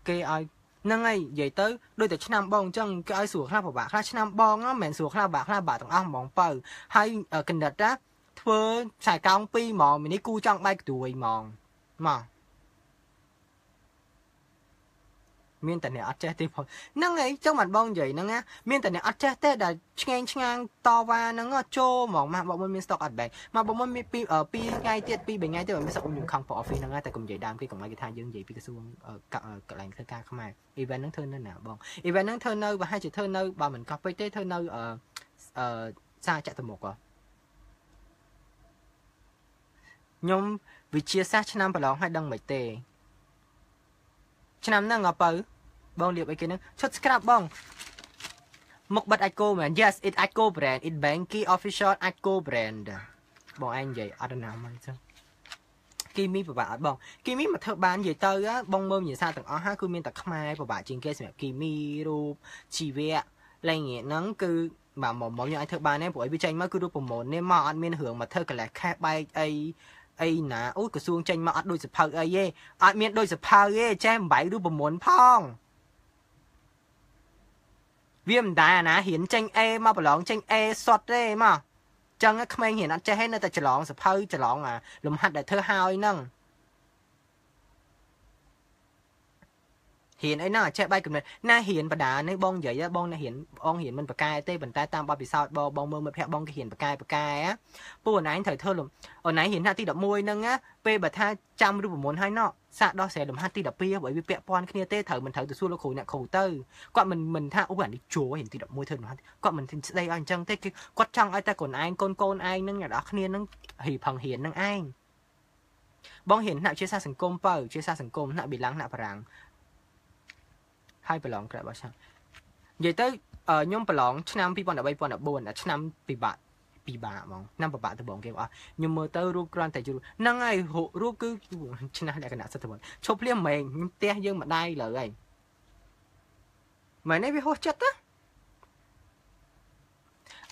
គេឲ្យ ហ្នឹងហើយនិយាយទៅដូចតែឆ្នាំបងអញ្ចឹងគេឲ្យស្រួលខ្លះពិបាកខ្លះឆ្នាំបងមិនមែនស្រួលខ្លះពិបាកខ្លះពិបាកទាំងអស់ហ្មងបើហើយកណ្ដិតណាធ្វើខ្សែកោង2ហ្មងមីនេះគូចង់បែកក្ទួយហ្មងមក មានតែអ្នកអត់ចេះទេផងហ្នឹងហើយចឹងមិនបងនិយាយហ្នឹងណាមានតែអ្នកអត់ចេះទេដែលឆ្ងាញ់ឆ្ងាងតវ៉ាហ្នឹងចូលហ្មងមកបងមាន stock អត់បែកមកបងមានពី2ថ្ងៃទៀត2 3ថ្ងៃទៀតមាន stock ខ្ញុំខំ for office ហ្នឹងតែកុំនិយាយដើមគេកុំឲ្យគេថាយើងនិយាយពីក្រសួងកន្លែងធ្វើការខ្មែរ event ហ្នឹងធ្វើនៅណាបង event ហ្នឹងធ្វើនៅប្រហែលជាធ្វើនៅបើមិនកោះពេកទេធ្វើនៅអឺអឺសាចតុមុខខ្ញុំវិជាសាស្ត្រឆ្នាំប្រឡងឲ្យដឹងមិនទេ ឆ្នាំហ្នឹងអពៅបងលៀបអីគេហ្នឹងឈុត scrap បងមុខបិទអាចគោមែន Yes it អាចគោ brand it Banky official អាចគោ brand បងឯងនិយាយអត់ណាមកចឹងគីមីពិបាកអត់បងគីមីមកធ្វើបាននិយាយទៅបងមើលវិញ្ញាសាទាំងអស់ហើយគឺមានតែខ្មែរពិបាកជាងគេសម្រាប់គីមីរូបជីវៈលែងងាកហ្នឹងគឺបាទមកមកខ្ញុំអាចធ្វើបានទេព្រោះឲ្យវាចេញមកគឺរូបប្រមូលនេះមកអត់មានរឿងមកធ្វើកលេសខេះបែកអី អីណាអូក្រសួងចេញមកអត់ដូចសភៅអីទេអត់មានដូចសភៅទេចេះបំបីឬប្រមុនផងវាមិនដែរណាហ៊ានចេញ A មកប្រឡងចេញ A សុតទេមកចឹងក្មេងហ៊ានអត់ចេះទេនៅតែច្រឡងសភៅច្រឡងអាលំហាត់ដែលធ្វើហើយហ្នឹង ហ៊ានអីណាចេះបែកកំណត់ណាហ៊ានបដានេះបងនិយាយបងណាហ៊ានបងហ៊ានមិនប្រកែទេប៉ុន្តែតាមបទពិសោធន៍បងបងមើលមិត្តភក្តិបងគេហ៊ានប្រកែប្រកែពួកអូនឯងត្រូវធ្វើលំអូនឯងហ៊ានថាទី11ហ្នឹងណាពេលបើថាចាំឬប្រមុនហើយណោះសាកដោះស្រាយលំហាត់ទី12បើវាពាក់ព័ន្ធគ្នាទេត្រូវមិនត្រូវទៅសួរលោកគ្រូអ្នកគ្រូទៅគាត់មិនមិនថាអូអានេះជួហ៊ានទី11ធ្វើលំហាត់គាត់មិនស្ដីឲ្យអញ្ចឹងទេគេគាត់ចង់ឲ្យតែកូនឯងកូនកូនឯងហ្នឹងអ្នកនរគ្នាហ្នឹងហ៊ីផឹងហ៊ានហ្នឹងឯងបងហ៊ានថ្នាក់ជាសាសង្គមបើជាសាសង្គមថ្នាក់បិឡាំងថ្នាក់បារាំង ហើយប្រឡងក្រាក់របស់ឆ្នាំនិយាយទៅខ្ញុំប្រឡងឆ្នាំ2013 2014ឆ្នាំពិបាកពិបាកហ្មងឆ្នាំពិបាកដំបងគេអស់ខ្ញុំមើលទៅរូបគ្រាន់តែហ្នឹងហើយរូបគឺឆ្នាំលក្ខណៈសិទ្ធិវត្តឈប់ភ្លាមហ្មងខ្ញុំផ្ទះយើងម្ដាយលើហើយមែនទេវាហោះចិត្តណា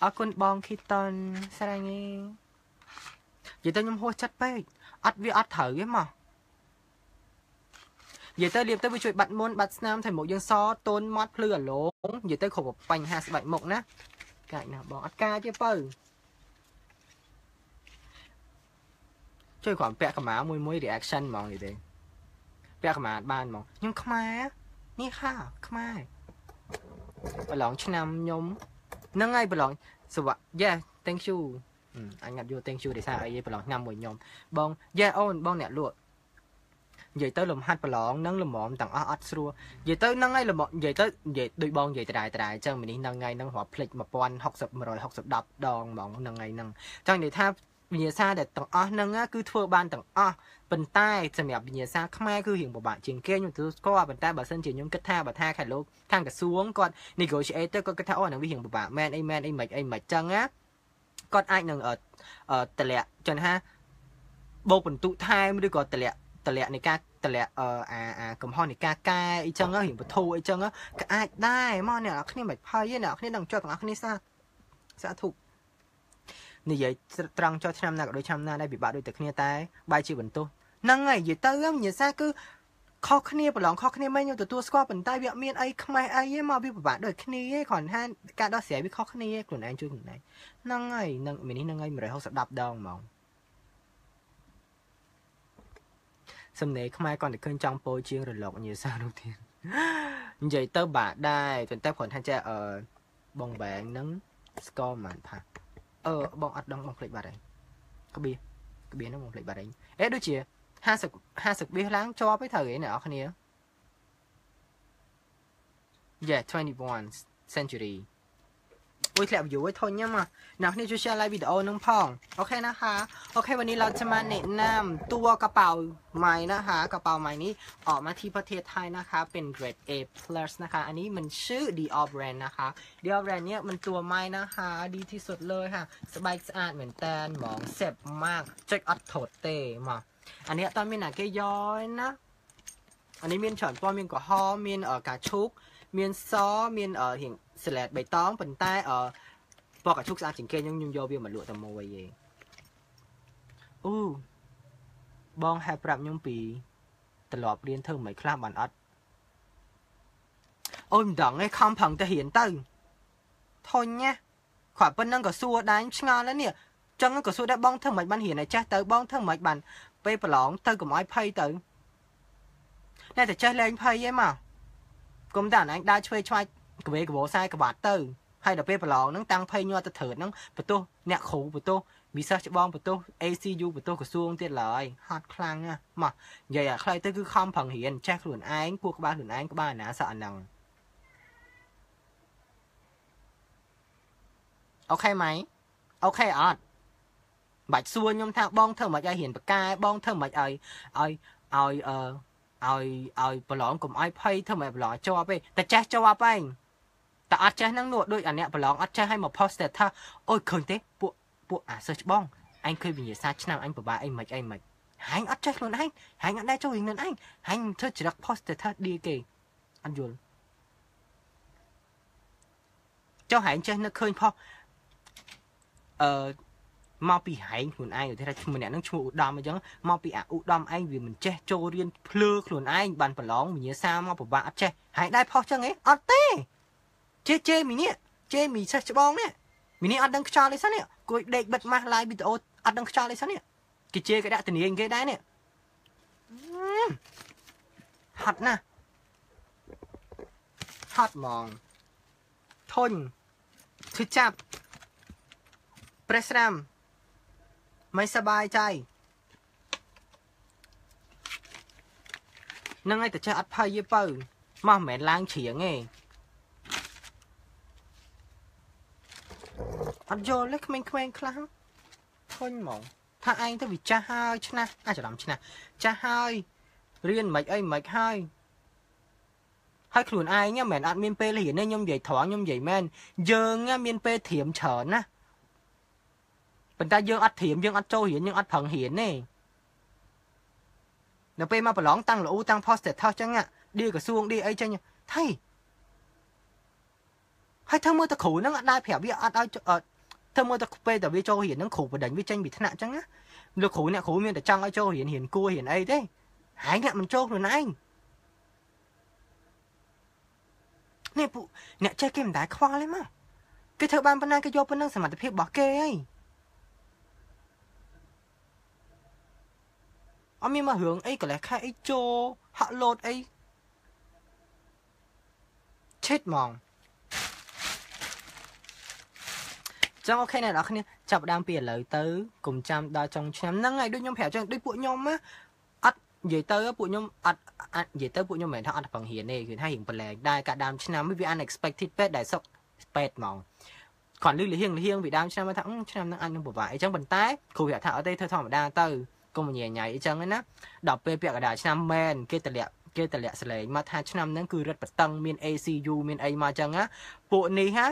អរគុណបងខីតុនស្រឡាញ់ឯងនិយាយទៅខ្ញុំហោះចិត្តពេកអត់វាអត់ត្រូវទេមក និយាយទៅលាបទៅវាជួយបាត់មុនបាត់ស្នាមថៃមុខយើងសតូនមាត់ភ្លឺអាឡងនិយាយទៅគ្រប់បញ្ហាស្បែកមុខណាកាច់ណាបងអត់ការទេបើជួយគ្រាន់ពាក់កម្មាមួយមួយ reaction ហ្មងនិយាយទេពាក់កម្មាបានហ្មងខ្ញុំខ្មែរនេះហាខ្មែរប្រឡងឆ្នាំខ្ញុំហ្នឹងហើយប្រឡងសវៈ Yeah thank you អញងាត់យក thank you ដោយសារអីប្រឡងឆ្នាំមួយខ្ញុំបង Yeah អូនបងអ្នកលក់ និយាយទៅលំហាត់ប្រឡងនឹងលំមទាំងអស់អត់ស្រួលនិយាយទៅហ្នឹងហើយលំនិយាយទៅនិយាយដូចបងនិយាយតដែរតដែរអញ្ចឹងមីនេះហ្នឹងថ្ងៃហ្នឹងរាប់ភ្លេច1060 160 10ដងហ្មងហ្នឹងថ្ងៃហ្នឹងអញ្ចឹងនិយាយថាវិញ្ញាសាដែលទាំងអស់ហ្នឹងគឺធ្វើបានទាំងអស់ប៉ុន្តែសម្រាប់វិញ្ញាសាខ្មែរគឺរៀងពិបាកជាងគេខ្ញុំទទួលស្គាល់ប៉ុន្តែបើសិនជាខ្ញុំគិតថាបើថាខែលោកខាងក្រសួងគាត់ negotiate ទៅគាត់គិតថាអូអានឹងវារៀងពិបាកមែនអីមែនអីមិនអីមិនចឹងណាគាត់អាចនឹងតម្លាក់ចឹងថាបូកបន្ទុកថែមឬក៏តម្លាក់ តម្លាក់នៃការតម្លាក់អាអាកំហុសនៃការកែអីចឹងរៀងបធូអីចឹងក៏អាចដែរមកអ្នកនរគ្នាមិនភ័យទេអ្នកនរគ្នានឹងចុះទាំងអស់គ្នាសាសាធុនិយាយត្រង់ចុះឆ្នាំណាក៏ដូចឆ្នាំណាដែរពិបាកដូចតែគ្នាតែបាយជាបន្ទោសហ្នឹងហើយនិយាយទៅវិញ្ញាសាគឺខុសគ្នាប្រឡងខុសគ្នាមិនខ្ញុំទទួលស្គាល់ប៉ុន្តែវាអត់មានអីខ្មេះអីទេមកវាពិបាកដូចគ្នាទេគ្រាន់តែការដោះស្រាយវាខុសគ្នាខ្លួនឯងជួយខ្លួនឯងហ្នឹងហើយនឹងមីនេះហ្នឹងហើយ160ដងហ្មង សំណេរខ្មែរគាត់តែឃើញចង់ពោជាងរលកញៀសានោះទៀតនិយាយទៅបាក់ដែរប៉ុន្តែគ្រាន់ថាចេះអឺបងបែងហ្នឹងស្គាល់មិនផាអឺបងអត់ដឹងបងភ្លេចបាត់ហើយក្បៀក្បៀហ្នឹងបងភ្លេចបាត់ហើយអេដូចជា50 50បៀសឡើងជាប់ឯត្រូវឯអ្នកនរគ្នា Yeah 21 century โอ้ยแสบอยู่ไว้ทนเนี่ยมาหนักนี่ช่วยแชร์ไลฟ์วิดีโอน้องพ่อง โอเคนะคะ โอเค วันนี้เราจะมาแนะนำตัวกระเป๋าใหม่นะคะ กระเป๋าใหม่นี้ออกมาที่ประเทศไทยนะคะ เป็นเกรด A plus นะคะ อันนี้มันชื่อ Dior brand นะคะ Dior brand เนี่ยมันตัวใหม่นะคะ ดีที่สุดเลยค่ะ สบายสะอาดเหมือนแตนหมองเซ็บมากเช็คอัดโถดเตมาอันนี้ตอนมีหนักแกย้อยนะ อันนี้มีนฉอนป้อมีนกว่าฮอมีนเอ่อกาชุก មានសមានរៀងស្លែតបៃតងប៉ុន្តែអឺពណ៌កញ្ជុកស្អាតជាងគេខ្ញុំខ្ញុំយកវាមកលក់តែមួយឯងអូបងហៅប្រាប់ខ្ញុំពីត្រឡប់រៀនធ្វើមិនខ្លះបានអត់អូយមិនដឹងឯងខំប្រឹងទៅរៀនទៅធុញណាគាត់ប៉ុណ្ណឹងក៏សួរដែរឆ្ងល់ហើយនេះចឹងក៏សួរដែរបងធ្វើមិនបានរៀនឲ្យចេះទៅបងធ្វើមិនបានពេលប្រឡងទៅកុំឲ្យភ័យទៅតែតែចេះលេងភ័យឯងមក គុំតែអញដើរឆ្វេងឆ្វាយកវេកវោខ្សែក្បាត់ទៅហើយដល់ពេលប្រឡងហ្នឹងតាំងភ័យញាត់ទៅធើតហ្នឹងបន្ទោសអ្នកគ្រូបន្ទោសវិសាស្ត្រច្បងបន្ទោស ACU បន្ទោសក្រសួងទៀតឡើយហត់ខ្លាំងណាស់មកនិយាយអាខ្លីទៅគឺខំប្រឹងរៀនចេះខ្លួនឯងពួកក្បាលខ្លួនឯងក្បាលណាសក់អាហ្នឹងអូខេម៉ៃអូខេអត់បាច់សួរខ្ញុំថាបងធ្វើមិនឲ្យរៀនបកែបងធ្វើមិនឲ្យឲ្យឲ្យអឺ ឲ្យឲ្យប្រឡងកុំឲ្យភ័យធ្វើមិនប្រឡងជាប់ទេតែចេះជាប់ឯងតែអត់ចេះហ្នឹងនោះដូចអាអ្នកប្រឡងអត់ចេះឲ្យមក post តែថាអូយឃើញទេពួកពួកអាសិស្សច្បងអញឃើញវិញ្ញាសាឆ្នាំអញពិបាកអីមិនអីមិនហាញអត់ចេះខ្លួនឯងហាញអត់ដែរចូលរឿងនឹងឯងហាញធ្វើច្រឹក post តែថាឌីគេអត់យល់ចុះហាញចេះនឹកឃើញផុសអឺ មកពីហែងខ្លួនឯងទៅថាឈ្មោះអ្នកនឹងឈ្មោះឧត្តមអញ្ចឹងមកពីអាឧត្តមឯងវាមិនចេះចូលរៀនភ្លើខ្លួនឯងបានប្រឡងវិញ្ញាសាមកពិបាកអត់ចេះហែងដែរផុសចឹងហ៎អត់ទេជេជេមីនេះជេមីឆេះច្បងនេះមីនេះអត់ដឹងខ្យល់ទេសិននេះគួយដេកបិទម៉ាស់ live វីដេអូអត់ដឹងខ្យល់ទេសិននេះគេជេគេដាក់ធានាគេដែរនេះហត់ណាស់ហត់ហ្មងធុញឈឺចាប់ប្រេះស្រាំ មិនសบายใจនឹងឲ្យតែចេះអត់ផាយយទៅមកមិនមែនឡើងជ្រៀងទេអត់យល់ទេក្មេងៗខ្លះធុញហ្មងថាឯងទៅវាចាស់ហើយឆ្នះអាចច្រឡំឆ្នះចាស់ហើយរៀនមិនអីមិនហើយហើយខ្លួនឯងមិនមែនអត់មានពេលរៀនទេខ្ញុំនិយាយត្រង់ខ្ញុំនិយាយមែនយើងមានពេលត្រៀមច្រើនណា ប៉ុន្តែយើងអត់ត្រៀមយើងអត់ចូលរៀនយើងអត់ប្រឹងរៀនទេដល់ពេលមកប្រឡងតាំងលូតាំង post status ចឹងឌីក្រសួងឌីអីចឹងថៃហើយធ្វើមើលតគ្រូហ្នឹងអត់ដែរប្រាប់វាអត់ឲ្យធ្វើមើលតពេលតវាចូលរៀនហ្នឹងគ្រូបដិញវាចេញពីថ្នាក់ចឹងណាលោកគ្រូអ្នកគ្រូមានតែចង់ឲ្យចូលរៀនរៀនគួររៀនអីទេហើយអ្នកមិនចូលខ្លួនឯងនេះពួកអ្នកចេះគេមិនដែរខ្វល់ទេមកគេធ្វើបានប៉ុណ្ណាគេយកប៉ុណ្ណឹងសមត្ថភាពរបស់គេហី អត់មានមករឿងអីកលេសខែអីចូលហាក់លោតអីឆេតហ្មងចឹងអូខេអ្នកនរគ្នាចាប់ដើមពីឥឡូវទៅកុំចាំដល់ចុងឆ្នាំហ្នឹងហើយដូចខ្ញុំប្រាប់ចឹងដូចពួកខ្ញុំណាអត់និយាយទៅពួកខ្ញុំអត់និយាយទៅពួកខ្ញុំមិនថាអត់ប្រឹងរៀនទេគឺថារៀងប្រឡែងដែរកាលដើមឆ្នាំវា unexpected ពេកដែលសុកពេតហ្មងគ្រាន់លឺលហៀងលហៀងពីដើមឆ្នាំមកថាឆ្នាំហ្នឹងអញនឹងពិបាកអញ្ចឹងប៉ុន្តែគ្រូប្រាប់ថាអត់ទេធ្វើធម្មតាទៅ កុំញ៉ៃញ៉ៃអញ្ចឹងណាដល់ពេលពាក់កណ្ដាលឆ្នាំមែនគេតម្លាក់គេតម្លាក់សលេងមកថាឆ្នាំហ្នឹងគឺរឹតបន្តឹងមាន ACU មានអីមកអញ្ចឹងណាពួកនេះហា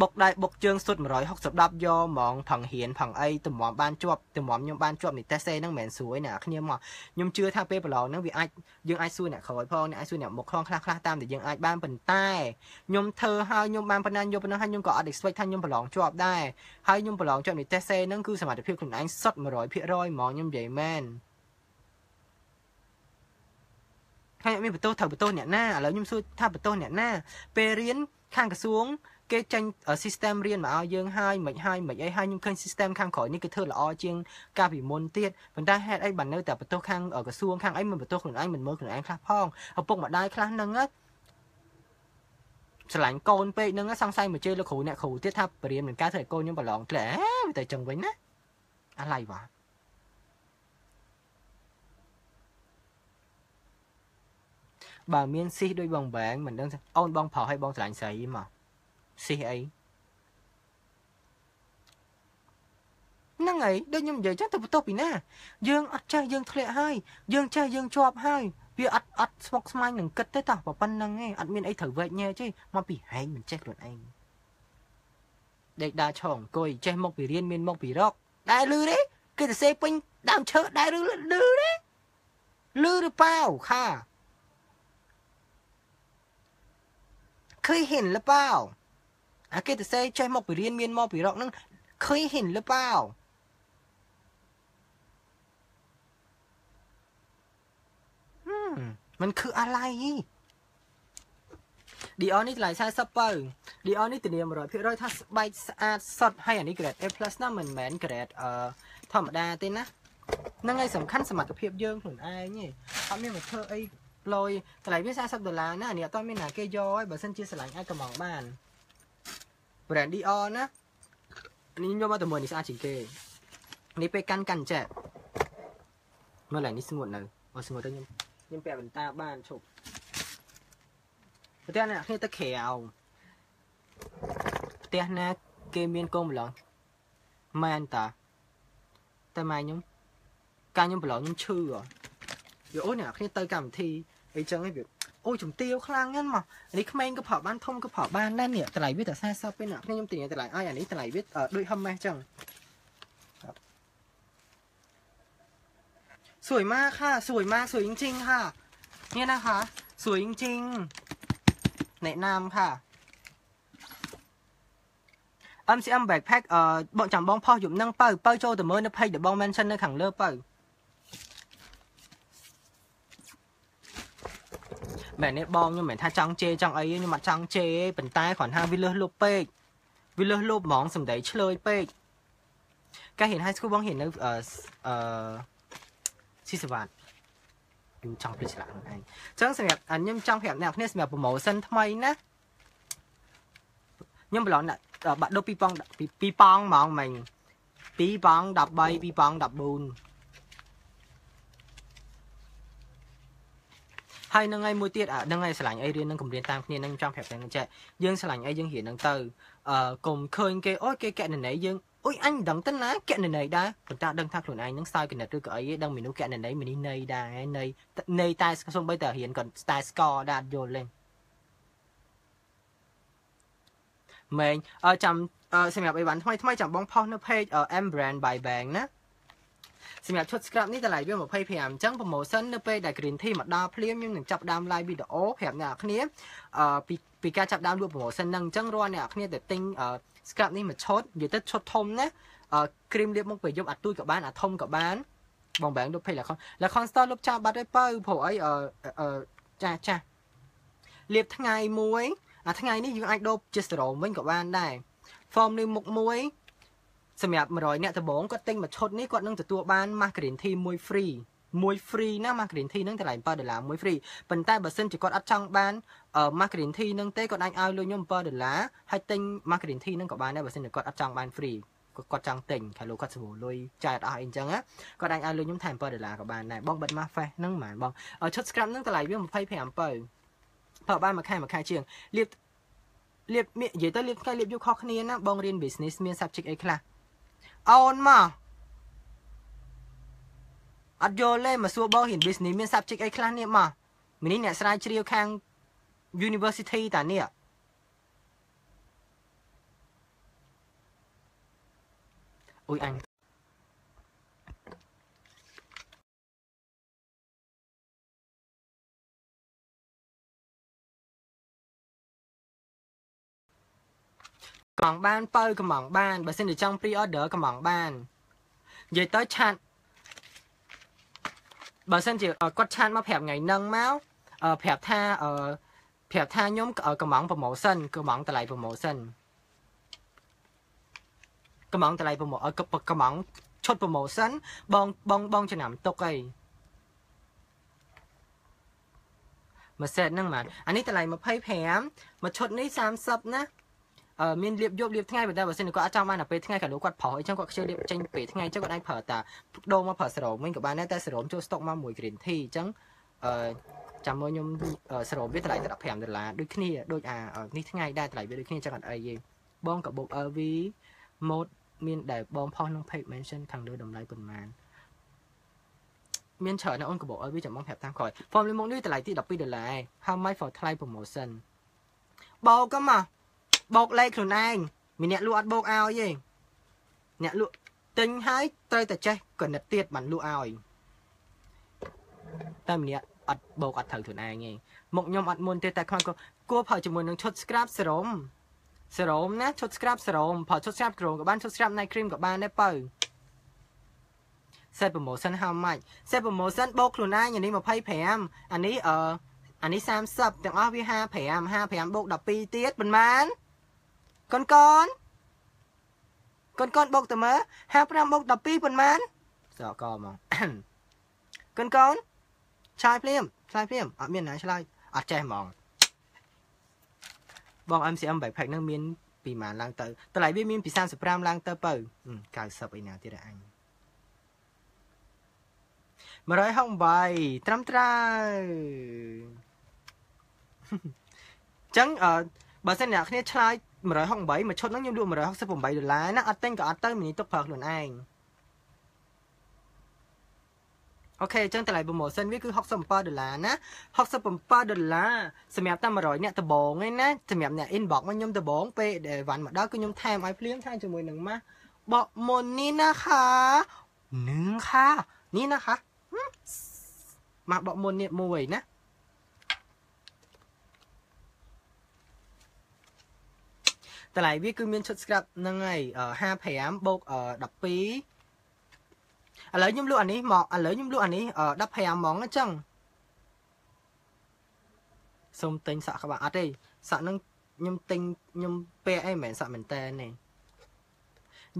បុកដៃបុកជើងសុទ្ធ160ដប់យកហ្មងផឹងហ៊ានផឹងអីតម្រាំបានជាប់តម្រាំខ្ញុំបានជាប់នេះតេសេហ្នឹងមិនមែនស្រួយណាគ្នាមកខ្ញុំជឿថាពេលប្រឡងហ្នឹងវាអាចយើងអាចសួរអ្នកក្រោយផងអ្នកអាចសួរអ្នកមុខផងខ្លះខ្លះតាមដែលយើងអាចបានប៉ុន្តែខ្ញុំធ្វើហើយខ្ញុំបានប៉ុណ្ណាយកប៉ុណ្ណឹងហើយខ្ញុំក៏អត់ expect ថាខ្ញុំប្រឡងជាប់ដែរហើយខ្ញុំប្រឡងជាប់នេះតេសេហ្នឹងគឺសមត្ថភាពខ្លួនឯងសុទ្ធ100%ហ្មងខ្ញុំនិយាយមែនហើយមានបន្ទោសត្រូវបន្ទោសអ្នកណាឥឡូវខ្ញុំសួរថាបន្ទោសអ្នកណាពេលរៀនខាងក្រសួង គេចាញ់ system រៀនមកឲ្យយើងហើយមិនហើយមិនអីហើយខ្ញុំឃើញ system ខាងក្រោយនេះគេធ្វើល្អជាងកាលពីមុនទៀតប៉ុន្តែហេតុអីបាននៅតែបន្ទោសខាងក្រសួងខាងអីមិនបន្ទោសខ្លួនឯងមិនមើលខ្លួនឯងខ្លះផងឪពុកម្ដាយខ្លះហ្នឹងឆ្លាញ់កូនពេកហ្នឹងសង្ស័យមកជឿលោកគ្រូអ្នកគ្រូទៀតថាបរៀននឹងការធ្វើឲ្យកូនខ្ញុំប្រឡងធ្លាក់វាទៅចឹងវិញណាអាឡៃវ៉ាបើមានស៊ីសដូចបងបែងមិនដឹងអូនបងប្រោឲ្យបងឆ្លាញ់ស្រីមក ស៊ីអីហ្នឹងហើយដូចខ្ញុំនិយាយចឹងទៅបន្ទោសពីណា យើងអត់ចេះយើងធ្លាក់ហើយយើងចេះយើងជាប់ហើយវាអត់អត់ស្មុកស្មាញនឹងគិតទេតោះប៉ុណ្្នឹងឯងអត់មានអីត្រូវវែកញ៉ែទេមកពីហែងមិនចេះខ្លួនឯងដេកដាឆោអង្គុយចេះមកពីរៀនមានមកពីរកដែរលឺទេគេទៅសេពេញដើមឈើដែរឬលឺទេលឺឬប៉ាវខាឃើញហ៊ិនលប៉ាវ អាគេទៅសេចេះមកពីរៀនមានមកពីរកហ្នឹងឃើញเห็นหรือเปล่ามันคืออะไรឌីអនេះតម្លៃ40បើឌីអនេះធានា100%ថាស្បែកស្អាតសុទ្ធហើយអានេះ grade A+ ណាមិនមែន grade អឺធម្មតាទេណាហ្នឹងហើយសំខាន់សមត្ថភាពយើងខ្លួនឯងទេអត់មានមកធ្វើអីលយតម្លៃវា40ដុល្លារណាអានេះអត់មានណាគេយកហើយបើសិនជាស្រឡាញ់អាចកំងបាន brand Dior ណានេះយកមកតែមួយនេះស្អាតជាងគេនេះពេលកាន់កាន់ចេះមើលឡើងនេះស្ងួតនៅបើស្ងួតទៅខ្ញុំខ្ញុំពាក់បន្តាបានឈប់ផ្ទះអ្នកគ្នាទៅក្រៅផ្ទះណាគេមានកូនប្រឡងមែនតាតែម៉ែខ្ញុំកាលខ្ញុំប្រឡងខ្ញុំឈឺហ៎យកអូនអ្នកគ្នាទៅកម្មវិធីអីចឹងឯងវា អូជំទាវខ្លាំងហ្នឹងមកនេះក្មេងក៏ប្របានធំក៏ប្របានដែរនេះតម្លៃវាតែ40ពេលណាខ្ញុំទាញតម្លៃឲ្យអានេះតម្លៃវាដូចហឹមម៉េះចឹងสวยมากค่ะสวยมากสวยจริงๆค่ะเนี่ยนะคะสวยจริงๆแนะนำค่ะ MCM backpack អឺបងចាំបងផុសយប់នឹងបើបើចូលទៅមើលនៅ page ដែលបង mention នៅខាងលើបើ មែននេះបងខ្ញុំមិនថាចង់ជេរចង់អីខ្ញុំអត់ចង់ជេរប៉ុន្តែគ្រាន់ថាវាលឺលុបពេកវាលឺលុបហ្មងសំដីឆ្លើយពេកកាលហ៊ាន high school បងហ៊ាននៅអឺអឺស៊ីសវ៉ាត់ខ្ញុំចង់ភ្លេចឆ្លាក់ហ្នឹងឯងអញ្ចឹងសម្រាប់ខ្ញុំចង់ប្រាប់អ្នកគ្នាសម្រាប់ promotion ថ្មីណាខ្ញុំប្រឡងដាក់បាក់ដូ2ប៉ង2ប៉ងហ្មងមិញ2ប៉ង13 2ប៉ង14 ហើយនឹងហើយមួយទៀតអានឹងហើយឆ្លាញ់អីរៀននឹងគម្រាមតាមគ្នានឹងចង់ប្រាប់តែនឹងចេះយើងឆ្លាញ់អីយើងរៀននឹងទៅអឺកុំឃើញគេអូយគេកណន័យយើងអូយអញមិនដឹងទៅណាកណន័យដែរប៉ុន្តែដឹងថាខ្លួនឯងនឹងសើកណិតឬក៏អីឯងដឹងមនុស្សកណន័យមនុស្សន័យដែរន័យន័យតែសំបីតែរៀនក៏តែស្កដែរយល់លេងមែងអឺចាំសម្រាប់អីវ៉ាន់ថ្មីថ្មីចាំបងផុសនៅ page M brand by bank ណា សម្រាប់ឈុត scrap នេះតម្លៃវា25អញ្ចឹង promotion នៅពេលដែល green tea មកដល់ភ្លាមខ្ញុំនឹងចាប់ដើម live video ប្រាប់អ្នកគ្នាអឺពីពីការចាប់ដើមលក់ promotion ហ្នឹងអញ្ចឹងរាល់អ្នកគ្នាដែលទិញ scrap នេះមួយឈុតនិយាយទៅឈុតធំណាអឺ cream លាបមុខពេលយប់អាទូចក៏បានអាធំក៏បានបងបែងលុប page លខនលខន store លុបចាស់បាត់ហើយបើព្រោះអីអឺចាស់ចាស់លាបថ្ងៃមួយអាថ្ងៃនេះយើងអាចដូរជាសេរ៉ូមវិញក៏បានដែរ form នេះមុខមួយ សម្រាប់100អ្នកដំបងគាត់ទិញមួយឈុតនេះគាត់នឹងទទួលបាន mask green tea មួយ free មួយ free ណា mask green tea នឹងតម្លៃ7ដុល្លារមួយ free ប៉ុន្តែបើសិនជាគាត់អត់ចង់បាន mask green tea នឹងទេគាត់អាចឲ្យលុយខ្ញុំ7ដុល្លារហើយទិញ mask green tea នឹងក៏បានដែរបើសិនជាគាត់អត់ចង់បាន free គាត់ចង់ទិញខាងលោកគាត់ស្រួលលុយចាយអត់អស់អីអញ្ចឹងគាត់អាចឲ្យលុយខ្ញុំថែម7ដុល្លារក៏បានដែរបងបិទ mask face ហ្នឹងហ្មងបងឈុត scrap ហ្នឹងតម្លៃវា25បើបើបានមួយខែមួយខែជាងលាបលៀបនិយាយទៅលៀបថ្ងៃលៀបយប់ខុសគ្នាណាបងរៀន business មាន subject អីខ្លះ អូនមកអត់យល់ទេមកសួរបងរៀន business មាន subject អីខ្លះនេះមកមីនេះអ្នកស្រាវជ្រាវខាង university តានេះអ៊ុយអញ កំងបានបើកំងបានបើសិនជាចង់ pre order កំងបាននិយាយទៅឆាតបើសិនជាគាត់ឆាតមកប្រាប់ថ្ងៃហ្នឹងមកប្រាប់ថាប្រាប់ថាខ្ញុំកំង promotion កំងតម្លៃ promotion កំងតម្លៃ promotion កំងឈុត promotion បងបងបងចំណាំទុកអីមួយសេតហ្នឹងបាទអានេះតម្លៃ25មួយឈុតនេះ30ណា មានលៀបយប់លៀបថ្ងៃប៉ុន្តែបើសិនគាត់អាចចង់បានតែពេលថ្ងៃក៏លោកគាត់ប្រោះអីចឹងគាត់ខ្ជិលលៀបចេញពេលថ្ងៃចឹងគាត់អាចប្រើតាដូរមកប្រើសេរ៉ូមវិញក៏បានដែរតែសេរ៉ូមចូលស្តុកមកមួយ green tea អញ្ចឹងអឺចាំមើលខ្ញុំសេរ៉ូមវាតម្លៃតែ15ដុល្លារដូចគ្នាដូចអានេះថ្ងៃដែរតម្លៃវាដូចគ្នាចឹងអត់អីទេបងក៏បុក LV mode មានដែលបងផុសក្នុង page mention ខាងលើតម្លៃប៉ុន្មានមានច្រើនណាអូនកបោឲ្យវាចាំបងប្រាប់តាមក្រោយ form លីមុខនេះតម្លៃទី12ដុល្លារ how much for ថ្លៃ promotion បោកមក បោកលេខខ្លួនឯងមានអ្នកលក់អត់បោកឲ្យទេអ្នកលក់ទិញហើយត្រូវតែចេះកណិតទៀតបានលក់ឲ្យតែម្នាក់អត់បោកអត់ត្រូវខ្លួនឯងទេមុខខ្ញុំអត់មុនទេតែខ្វះគួរប្រើជាមួយនឹងឈុត scrap serum serum ណាឈុត scrap serum ប្រើឈុត scrap serum ក៏បានឈុត scrap night cream ក៏បានដែរបើ set promotion how much set promotion បោកខ្លួនឯងអានេះ25អានេះអឺអានេះ30ទាំងអស់វា55 55បូក12ទៀតប៉ុន្មាន កូនកូនកូនកូនបូកទៅមើល55បូក12ប៉ុន្មានស្រកកមកកូនកូនឆ្លើយភ្លាមឆ្លើយភ្លាមអត់មានណាឆ្លើយអត់ចេះហ្មងបង MCM បែបផែកនឹងមានពីម៉ានឡើងទៅតម្លៃវាមានពី35ឡើងទៅបើ90អីណាទៀតអញ168ត្រឹមត្រូវចឹងអឺបើសិនអ្នកគ្នាឆ្លើយ 168មួយឈុតហ្នឹងខ្ញុំលក់168ដុល្លារណាអត់ទិញក៏អត់ទៅមីនីទុកប្រើខ្លួនឯងអូខេអញ្ចឹងតម្លៃ promotion វាគឺ67ដុល្លារណា67ដុល្លារសម្រាប់តែ100អ្នកដំបងឯណាសម្រាប់អ្នក inbox មកខ្ញុំដំបងពេលដែលវ៉ាន់មកដល់គឺខ្ញុំថែមឲ្យភ្លាមថែមជាមួយនឹងម៉ាស់បកមុននេះนะคะនឹងค่ะនេះนะคะម៉ាស់បកមុននេះមួយណា តម្លៃវាគឺមានឈុត scrap ហ្នឹងហើយ55បូក12ឥឡូវខ្ញុំលក់អានេះមកឥឡូវខ្ញុំលក់អានេះ15ហ្មងអញ្ចឹងសូមទិញសាក់ក្បាលអត់ទេសាក់ហ្នឹងខ្ញុំទិញខ្ញុំពេអីមិនមែនសាក់មែនតែនទេ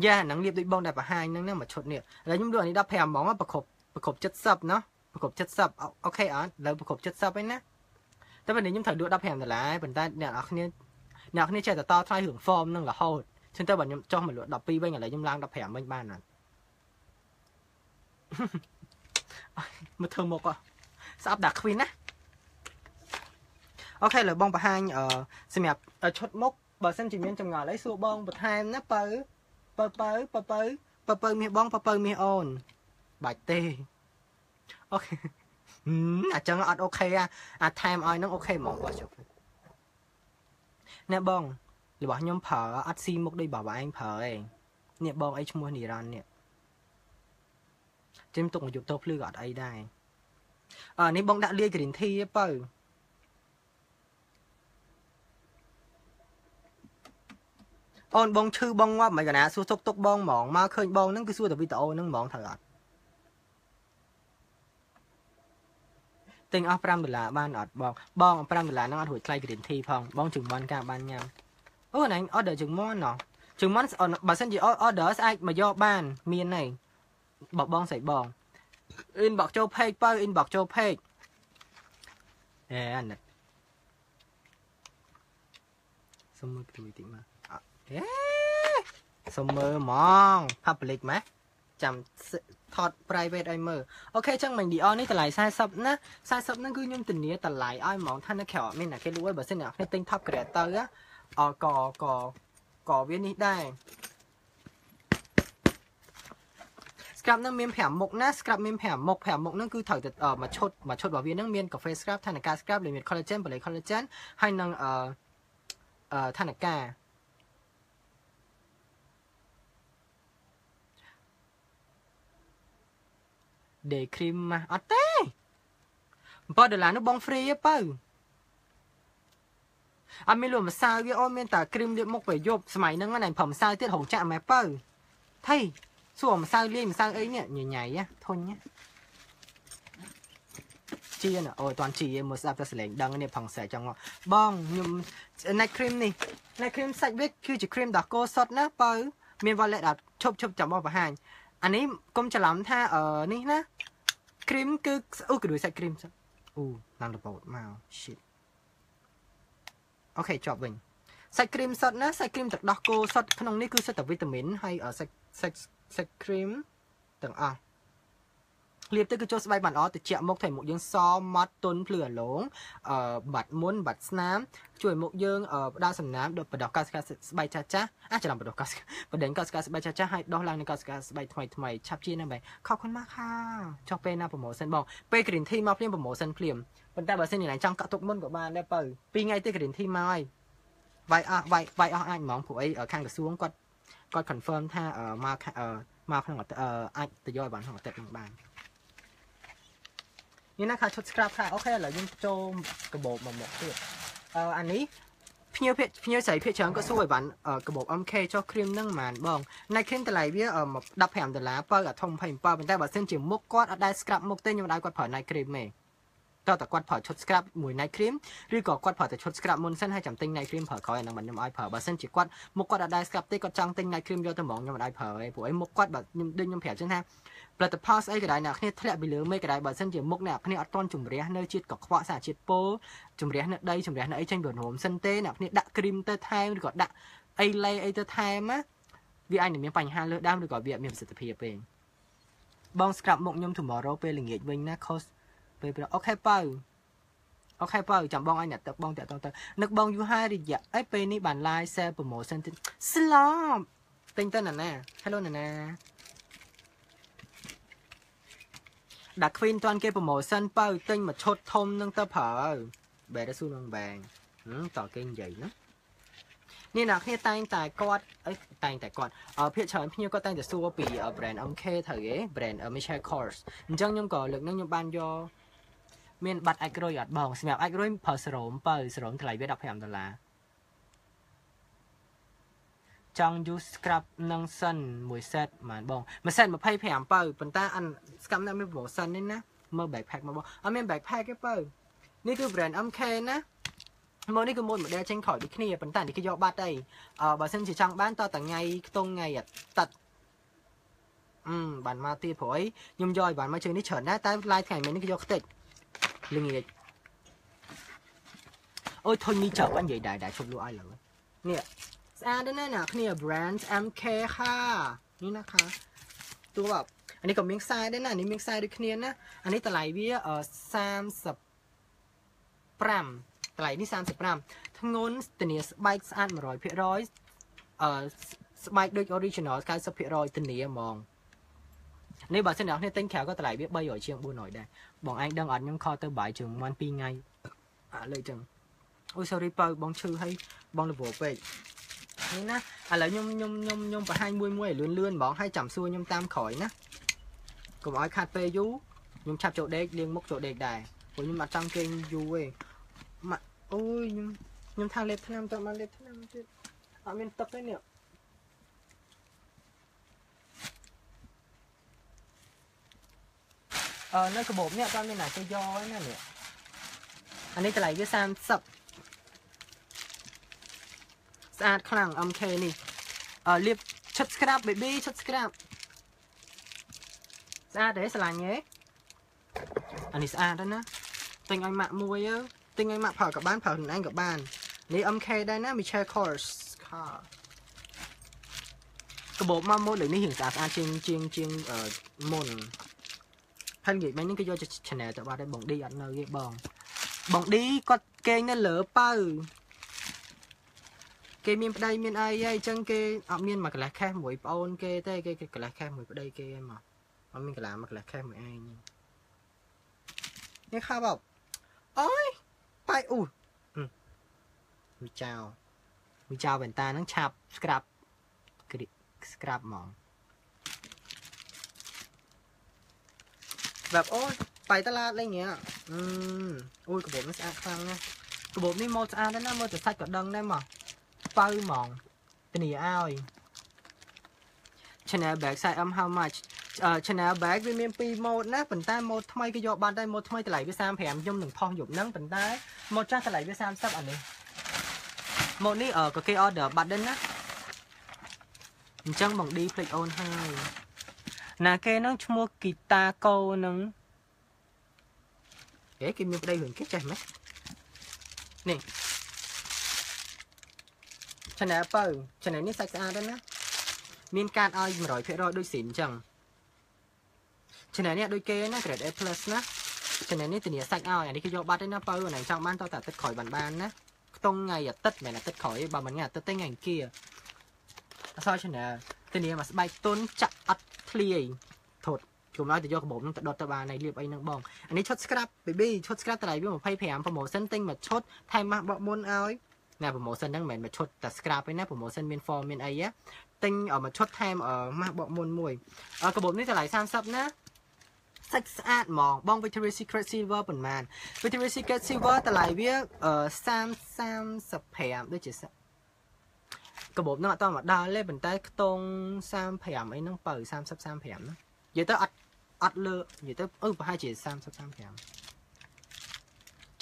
យ៉ាហ្នឹងលៀបដូចបងដែលបង្ហាញហ្នឹងមួយឈុតនេះឥឡូវខ្ញុំលក់អានេះ15ហ្មងប្រកបប្រកប70ណោះប្រកប70អូខេអត់ឥឡូវប្រកប70ឯណាតែពេលនេះខ្ញុំត្រូវលក់15ដុល្លារប៉ុន្តែអ្នកនរគ្នា អ្នកគ្នាចេះតែតថ្លៃរឿង form នឹងរហូតចឹងទៅបើខ្ញុំចុះមកលក់12វិញឥឡូវខ្ញុំឡើង15វិញបានអត់មកធ្វើមុខស្អប់ដាក់ខ្វីនណា okay លើបងបង្ហាញអឺសម្រាប់ឈុតមុខបើសិនជាមានចម្ងល់អីសួរបងបន្ថែមណាបើបើបើបើបើបើបើមាសបងបើបើមាសអូនបាច់ទេ okay អាចឹងអត់ okay អាថែមឲ្យនឹង okay ហ្មងបងជុំ អ្នកបងរបស់ខ្ញុំប្រើអត់ស៊ីមុខដូចបងឯងប្រើឯងនេះបងអីឈ្មោះនិរន្តរ៍នេះจิ้មទុកមកយប់ទៅភ្លឺក៏អត់អីដែរអឺនេះបងដាក់លាយ green tea ទៅអូនបងឈឺបងងាប់មិនកណាសួរទុកទុកបងហ្មងមកឃើញបងហ្នឹងគឺសួរតែវីដេអូហ្នឹងហ្មងត្រូវអត់ ទិញអស់5ដុល្លារបានអត់បងបង5ដុល្លារហ្នឹងអត់រួចថ្លៃ green tea ផងបងជើងមន់ការបានញ៉ាំអូណែ order ជើងមន់ណោះជើងមន់បើសិនជា order ស្អែកមកយកបាន មានហើយបបងស្រីបង inbox ចូល page បើ inbox ចូល page អេអានេះសុំមើលគ្រូតិចមកអេសុំមើលហ្មង public ម៉េះចាំ ថត private ឲ្យមើលអូខេអញ្ចឹងមិញ Dior នេះតម្លៃ40ណា40ហ្នឹងគឺខ្ញុំធានាតម្លៃឲ្យហ្មងថានៅក្រៅអត់មានអ្នកគេលក់ឲ្យបើសិនអ្នកនេះទិញ top grade ទៅអកកកវានេះដែរ scrub ហ្នឹងមាន5មុខណា scrub មាន5មុខ5មុខហ្នឹងគឺត្រូវតែមួយឈុតមួយឈុតរបស់វាហ្នឹងមានកាហ្វេ scrub ឋានការ scrub ដែលមាន collagen បល័យ collagen ហើយនឹងអឺអឺឋានកា day cream មកអត់ទេ7ដុល្លារនោះបង free ទេបើអត់មានលក់ម្សៅវាអូនមានតែគ្រីមលាបមុខពេលយប់សម័យហ្នឹងណាប្រមម្សៅទៀតរងចាក់ម៉ែបើថៃសួរម្សៅលាយម្សៅអីនេះញញ៉ៃធុញជាណាអូតន់ជាមើលស្ដាប់តែសលេងដឹងនេះផងស្រែចង់បងខ្ញុំ night cream នេះ night cream សាច់វាគឺជា cream ដោះគោសុទ្ធណាបើមាន wallet ដល់ឈប់ឈប់ចាំបោះបង្ហាញ អានេះកុំច្រឡំថាអឺនេះណា cream គឺអូគឺដូចសាច់ cream អូណាំរបូតមក shit អូខេចប់វិញសាច់គ្រីមសុទ្ធណាសាច់គ្រីមទឹកដោះគោសុទ្ធក្នុងនេះគឺសុទ្ធតែវីតាមីនហើយសាច់សាច់សាច់គ្រីមទាំងអស់ លាបទៅគឺចូលស្បែកបានល្អត្រជាក់មុខថែមុខយើងសម៉ត់ទុនភ្លឺអាឡងអឺបាត់មុនបាត់ស្នាមជួយមុខយើងផ្ដល់សំណើមដល់បដោះកោសិកាស្បែកចាស់ចាស់អាចច្រឡំបដោះកោសិកាបដេញកោសិកាស្បែកចាស់ចាស់ឲ្យដោះឡើងនឹងកោសិកាស្បែកថ្មីថ្មីឆាប់ជាណាស់បែខอบคุณมากค่ะចុះពេលណាប្រម៉ូសិនបងពេល green tea មកភ្លាមប្រម៉ូសិនភ្លាមប៉ុន្តែបើសិនយ៉ាងណាចង់កាក់ទុកមុនក៏បានដែរបើពីរថ្ងៃទៀត green tea មកហើយវាយអស់វាយវាយអស់អាចហ្មងព្រោះអីខាងក្រសួងគាត់គាត់ confirm ថាមកមកក្នុងអាចទៅយកឲ្យបានក្នុងអាទិត្យនឹ ងបាននេះណាខាឈុត scrap ខាអូខេឥឡូវយើងចូលកបោបមកមកទៀតអឺអានេះភ្ញៀវភេភ្ញៀវស្រីភេច្រើនក៏សួរឲ្យបានកបោប MK ចុះគ្រីមហ្នឹងប៉ុន្មានបង Night cream តម្លៃវា15ដុល្លារបើអាធំ27ប៉ុន្តែបើសិនជាមុខគាត់អត់ដែល scrap មុខទេខ្ញុំដៅគាត់ប្រើ Night cream ទេតើតើគាត់ប្រើឈុត scrap មួយ night cream ឬក៏គាត់ប្រើតែឈុត scrap មុនសិនហើយចាំទិញ night cream ប្រើក្រោយអាហ្នឹងខ្ញុំឲ្យប្រើបើសិនជាគាត់មុខគាត់អត់ដែរ scrap ទេគាត់ចង់ទិញ night cream យកទៅហ្មងខ្ញុំមិនឲ្យប្រើទេព្រោះឯមុខគាត់បើខ្ញុំដូចខ្ញុំប្រាប់ចឹងថា ផលិតផលស្អីក៏ដោយអ្នកគ្នាធ្លាក់ពីលើមេក៏ដោយបើសិនជាមុខអ្នកគ្នាអត់តន់ជំរះនៅជាតិកខ្វក់សារជាតិពុលជំរះនៅដីជំរះនៅអីចេញពីរួមសិនទេអ្នកគ្នាដាក់គ្រីមទៅថែមឬក៏ដាក់អីលេអីទៅថែមណាវាអាចនឹងមានបញ្ហាលើដើមឬក៏វាមានប្រសិទ្ធភាពទេបង scrap មុខខ្ញុំ tomorrow ពេលល្ងាចវិញណា cost ពេលអូខេបើអូខេបើចាំបងឲ្យអ្នកទឹកបងតាក់តងទៅនឹកបងយូរហើយរយៈអីពេលនេះបាន live sale promotion ទៀតស្លប់ទិញទៅណាណា Hello ណាណា ដាក់ Queen តាន់គេ promotion បើទិញមួយឈុតធំនឹងទៅប្រើបែរស៊ូនឹងបែងតើគេនិយាយណានេះអ្នកគ្នាតែងតែគាត់អីតែងតែគាត់ភាគច្រើនភ្ញៀវគាត់តែងតែសួរពី brand MK ត្រូវទេ brand Michelle Kors អញ្ចឹងខ្ញុំក៏លើកនេះខ្ញុំបានយកមានបាត់អាចរុយអត់បងសម្រាប់អាចរុយប្រើសរោមបើសរោមថ្លៃវា15ដុល្លារ ចង់ use scrub នឹងសិនមួយ set ហ្មងបងមួយ set 25បើប៉ុន្តែអាន scrub នេះមាន promotion នេះណាមើល backpack មកបងអត់មាន backpack ទេបើនេះគឺ brand MK ណាមកនេះគឺមួយ model ចេញក្រោយដូចគ្នាប៉ុន្តែនេះគេយកបាត់អីអឺបើសិនជាចង់បានតតែថ្ងៃខ្ទង់ថ្ងៃតាត់អឺបានមកទៀតព្រោះអីខ្ញុំយកឲ្យបានមកជើងនេះច្រើនដែរតែ live ថ្ងៃមិញនេះគេយកខ្ទេចល្ងាចអូយធុញមីចប់អញនិយាយដែរដែរជប់លក់ឲ្យលើនេះ ស្អាតណាស់ណាគ្នា brand MK ค่ะនេះนะคะទូแบบอันนี้ก็មានខ្សែដែរណានេះមានខ្សែដូចគ្នាណាអានេះតម្លៃវា35តម្លៃនេះ35ធ្ងន់ធានាស្បែកស្អាត100%អឺស្បែកដូច original 90%ធានាហ្មងនេះបើសិនអ្នកគ្នាទិញក្រៅក៏តម្លៃវា300ជាង400ដែរបងឯងដឹងអត់ខ្ញុំខលទៅបាយជើងមិន2ថ្ងៃអាលើចឹងអូយ sorry បើបងឈឺហើយបងលវពេក នេះណាឥឡូវខ្ញុំខ្ញុំខ្ញុំខ្ញុំបង្ហាញមួយមួយឲ្យលឿនលឿនហ្មងហើយចាំសួរខ្ញុំតាមក្រោយណាកុំឲ្យខាត់ពេលយូរខ្ញុំឆាប់ចូលដេកលាងមុខចូលដេកដែរព្រោះខ្ញុំអត់ចង់គេងយូរទេម៉ាក់អូយខ្ញុំខ្ញុំថាលេបថ្នាំតើបានលេបថ្នាំទៀតអត់មានទឹកទេនេះអឺនៅកាបូបនេះអត់មានណាគេយកទេណានេះអានេះតម្លៃវា30 ស្អាតខ្លាំង MK នេះអឺលាបឈិត scrap baby ឈិត scrap ស្អាតទេស្រឡាញ់ទេអានេះស្អាតទេណាទិញឲ្យម៉ាក់មួយទិញឲ្យម៉ាក់ប្រើក៏បានប្រើខ្លួនឯងក៏បាននេះ MK ដែរណា Michelle Kors ខាកាបូបមកមុនលើនេះរៀងស្អាតស្អាតជាងជាងជាងមុនហើយនិយាយមិញនេះគេយក channel ទៅបាត់ហើយបងឌីអត់នៅទេបងបងឌីគាត់គេងនៅលើប៉ៅ គេមានប្តីមានអីហើយអញ្ចឹងគេអត់មានមកកន្លះខេសមួយប្អូនគេទេគេកន្លះខេសមួយប្តីគេហ្នឹងមកអត់មានកន្លះមកកន្លះខេសមួយឯងនេះខោបអូយប៉ៃអ៊ូមួយចៅមួយចៅវ៉ែនតាហ្នឹងឆាប់ស្ក្រាប់ស្ក្រាប់ហ្មងបែបអូយបៃតឡាតលេងហ្នឹងអូយក្របនេះស្អាតខ្លាំងណាស់ក្របនេះម៉ូតស្អាតណាស់មើលទៅសាច់ក៏ដឹងដែរមក បើហ្មងធានាឲ្យ Chanel bag size M how much អឺ Chanel bag វាមាន2 mode ណាប៉ុន្តែ mode ថ្មីក៏យកបានដែរ mode ថ្មីតម្លៃវា35ខ្ញុំនឹងផុសយប់ហ្នឹងប៉ុន្តែ mode ចាស់តម្លៃវា30អានេះ mode នេះអឺក៏គេ order បាត់ដែរណាអញ្ចឹងបងឌីភ្លេចអូនហើយណាគេហ្នឹងឈ្មោះគីតាកូហ្នឹងហេគេមានប្តីរឿងគេចេះไห มនេះ Chanel បើ Chanel នេះសាច់ស្អាតដែរណាមានការឲ្យ100%ដូចស៊ីនអញ្ចឹង Chanel នេះដូចគេណា grade A+ ណា Chanel នេះធានាសាច់ឲ្យអានេះគេយកបាត់ទេណាបើអានេះចង់បានតតែអាទិត្យក្រោយបានបានណាខ្ទង់ថ្ងៃអាទិត្យមិនអាទិត្យក្រោយទេបើមិនថ្ងៃអាទិត្យទេថ្ងៃអង្គារអសរ Chanel ធានាមកស្បែកទុនចាក់អត់ធ្លាយថត់ជុំឲ្យទៅយកកាបូបនឹងទៅដុតទៅបានហើយលាបអីនឹងបងអានេះឈុត scrap baby ឈុត scrap តម្លៃវា25 promotion ទិញមួយឈុតថែមម៉ាស់បកមុនឲ្យ ណា promotion ហ្នឹងមិនមែនមួយឈុតតែ scrap ទេណា promotion មាន form មានអីណាទិញមួយឈុតថែមម៉ាស់បកមុនមួយកាបូបនេះតម្លៃ30ណាសាច់ស្អាតហ្មងបង Victoria's Secret Silver ប៉ុន្មាន Victoria's Secret Silver តម្លៃវា30 35ដូចជាកាបូបហ្នឹងអត់តមកដល់ទេប៉ុន្តែខ្ទង់35អីហ្នឹងបើ30 35ហ្នឹងនិយាយទៅអត់អត់លើនិយាយទៅអឺប្រហែលជា30 35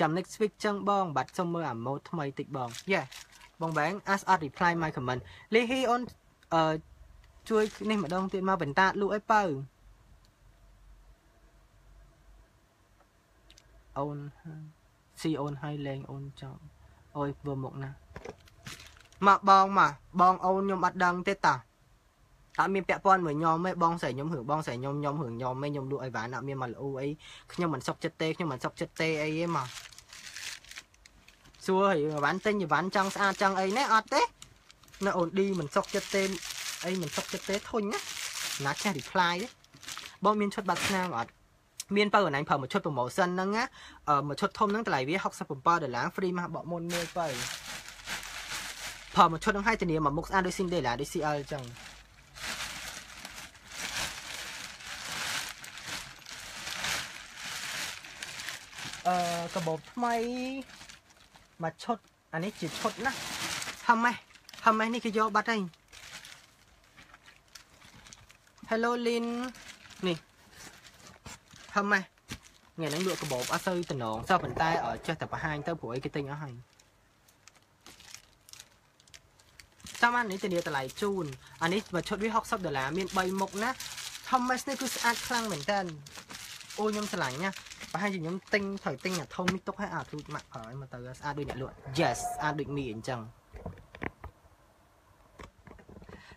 ចំណិច switch ចឹងបងបាត់សុំមើលអាម៉ូតថ្មីតិចបងយេបងបែង as អត់ reply my comment លីហ៊ីអូនអឺជួយនេះម្ដងទៀតមកបន្តាលក់អីបើអូនស៊ីអូនឲ្យលេងអូនចង់អើយធ្វើមុខណាមកបងមកបងអូនខ្ញុំអត់ដឹងទេតា អត់មានពាក់ព័ន្ធមួយខ្ញុំទេបងស្រីខ្ញុំរឿងបងស្រីខ្ញុំខ្ញុំរឿងខ្ញុំទេខ្ញុំលក់អីវ៉ានអត់មានមកលូអីខ្ញុំមិនសុកចិត្តទេខ្ញុំមិនសុកចិត្តទេអីទេមកសួរអីវ៉ាន់ទិញអីវ៉ាន់ចង់ស្អាតចង់អីណែអត់ទេនៅអូនឌីមិនសុកចិត្តទេអីមិនសុកចិត្តទេធុញណាណាចេះ reply ទេបងមានឈុតបាត់ស្នាមអត់មានបើអនឡាញប្រើមួយឈុត promotion ហ្នឹងណាមួយឈុតធំហ្នឹងតម្លៃវា67ដុល្លារ free មកបកមុនមួយបើប្រើមួយឈុតហ្នឹងឲ្យធានាមកមុខស្អាតដូច Cinderella ដូច CL អញ្ចឹង អឺកាបូបថ្មីមួយឈុតអានេះជាឈុតណាហម៉េះហម៉េះនេះគេយកបាត់ហើយ Hello Lin នេះហម៉េះថ្ងៃហ្នឹងលក់កាបូបអត់សូវតំណងសោះប៉ុន្តែចេះតែបង្ហាញទៅព្រោះអីគេទិញអស់ហើយតាមអានេះធានាតម្លៃជូនអានេះមួយឈុតវា60ដុល្លារមាន3មុខណា Thomas នេះគឺស្អាតខ្លាំងមែនតើអូខ្ញុំស្រឡាញ់ណា ប្រហែលជាខ្ញុំទិញត្រូវទិញអាធំនេះទុកឲ្យអាទូចម៉ាក់ប្រើឲ្យមកទៅស្អាតដូចអ្នកលក់ Yes ស្អាតដូចមីអញ្ចឹង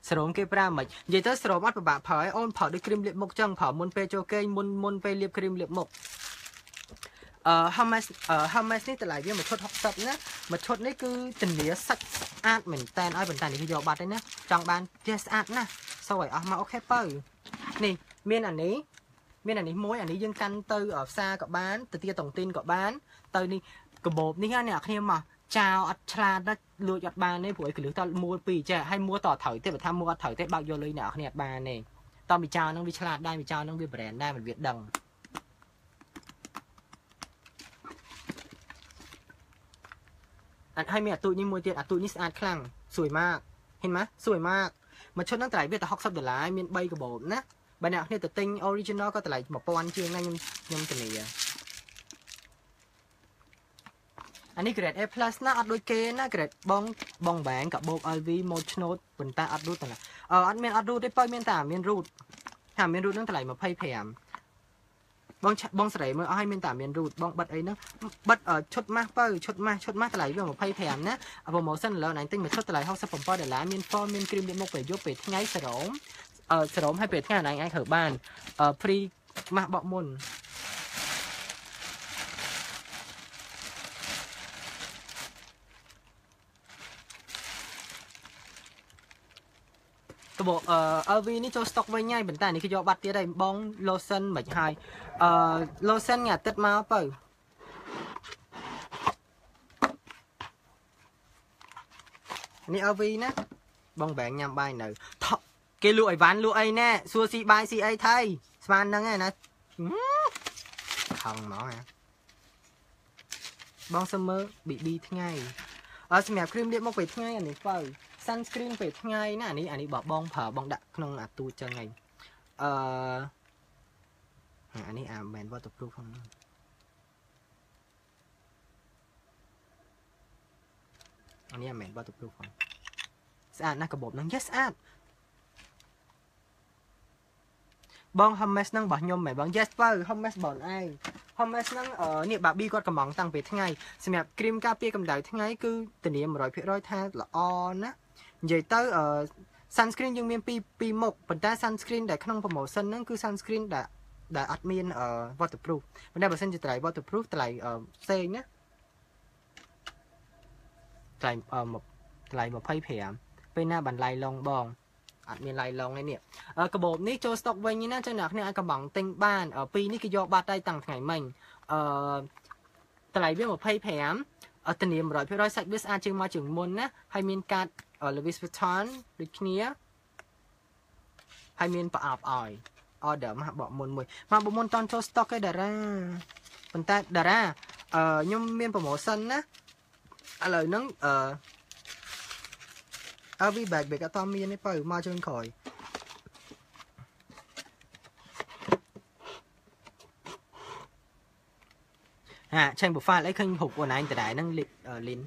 ស្រោមគេប្រើមិននិយាយទៅស្រោមអត់ពិបាកប្រើឲ្យអូនប្រើដូចគ្រីមលាបមុខចឹងប្រើមុនពេលចូលគេងមុនមុនពេលលាបគ្រីមលាបមុខអឺ Hermes អឺ Hermes នេះតម្លៃវាមួយឈុត60ណាមួយឈុតនេះគឺធានាសាច់ស្អាតមែនតែនឲ្យប៉ុន្តែនេះគេយកបាត់ទេណាចង់បានវាស្អាតណាស់សូឲ្យអស់មកអូខេបើនេះមានអានេះ មានអានេះមួយអានេះយើងកាន់ទៅផ្សារក៏បានទៅទីតុងទីនក៏បាន ទៅនេះកបោបនេះណាអ្នកគ្នាមកចោអត់ឆ្លាតណាលួចអត់បានទេព្រោះឯកលឹះតមួលពីរចេះហើយមួលតត្រូវទេបើថាមួលអត់ត្រូវទេបើកយកលុយអ្នកគ្នាអត់បានទេតមីចោនឹងវាឆ្លាតដែរមីចោនឹងវា brand ដែរមិនវាដឹងអត់ឲ្យមានអាទូចនេះមួយទៀតអាទូចនេះស្អាតខ្លាំងស្រួយម៉ាកឃើញម៉ាស្រួយម៉ាកមួយឈុតនឹងតម្លៃវាតែ60ដុល្លារមាន3កាបូបណា បើអ្នកគ្នាទៅទិញ original ក៏តម្លៃ1000ជាងណាខ្ញុំខ្ញុំធានាអានេះ grade A+ ណាអត់ដូចគេណា grade បងបងបែងកាបូប LV ម៉ូតឆ្នោតប៉ុន្តែអត់រូតទេអឺអត់មានអត់រូតទេបើមានតែមានរូតថាមានរូតហ្នឹងតម្លៃ25បងបងសេរីមើលអស់ឲ្យមានតែមានរូតបងបិទអីហ្នឹងបិទឈុតម៉ាស់បើឈុតម៉ាស់ឈុតម៉ាស់តម្លៃវា25ណាប្រូម៉ូសិនឥឡូវណៃទិញមួយឈុតតម្លៃ67ដុល្លារមាន form មានគ្រីមលាបមុខពេលយប់ពេលថ្ងៃសរោម អឺសរោមឲ្យពេលថ្ងៃណៃអាចធ្វើបានអឺ free ម៉ាស់បក់មុនកាបូអឺ LV នេះចូល stock វិញហើយប៉ុន្តែនេះគឺយកបាត់ទៀតហើយបង lotion មិនហើយអឺ lotion ញ៉ាទឹកមកទៅនេះ LV ណាបងបែងញ៉ាំបាយនៅថក់ គេលក់អីវ៉ាន់លក់អីណែសួរស៊ីបាយស៊ីអីថៃស្មានហ្នឹងឯណាខំមកហ៎បងសុំមើល BB ថ្ងៃអត់សម្រាប់គ្រីមលាបមុខពេលថ្ងៃអានេះបើ sunscreen ពេលថ្ងៃណាអានេះអានេះបើបងប្រើបងដាក់ក្នុងអាទូចឹងឯងអឺអានេះអាមែន waterproof ផងអានេះអាមែន waterproof ផងស្អាតណាស់កាបូបហ្នឹងយេស្អាត បង Hermes ហ្នឹងរបស់ខ្ញុំមែនបង Yes បើ Hermes បងឯង Hermes ហ្នឹងនេះបាប៊ីគាត់កំងតាំងពីថ្ងៃសម្រាប់គ្រីមការពារកម្ដៅថ្ងៃគឺធានា100%ថាល្អណាស់និយាយទៅអឺ sunscreen យើងមានពីរពីរមុខប៉ុន្តែ sunscreen ដែលក្នុង promotion ហ្នឹងគឺ sunscreen ដែលដែលអត់មាន waterproof ប៉ុន្តែបើសិនជាតម្លៃ waterproof តម្លៃផ្សេងណាតម្លៃតម្លៃ25ពេលណាបន្លៃឡងបង អត់មានឡៃឡងទេនេះកាបូបនេះចូលស្តុកវិញណាចឹងអ្នកគ្នាអាចកំងទិញបានពីរនេះគឺយកបាត់ហើយតាំងថ្ងៃមិញអឺតម្លៃវា25អត់ធានា100%សាច់វាស្អាតជាងមកជាងមុនណាហើយមានកាត Louis Vuitton ដូចគ្នាហើយមានប្រអប់ឲ្យ order មកបកមុនមួយមកបកមុនតន់ចូល stock ឯតារាប៉ុន្តែតារាអឺខ្ញុំមាន promotion ណាឥឡូវហ្នឹងអឺ LV bag bag អត់មានទេបើមកជើងក្រោយហាឆេង profile អីឃើញរូបខ្លួនឯងតដែរហ្នឹងលីន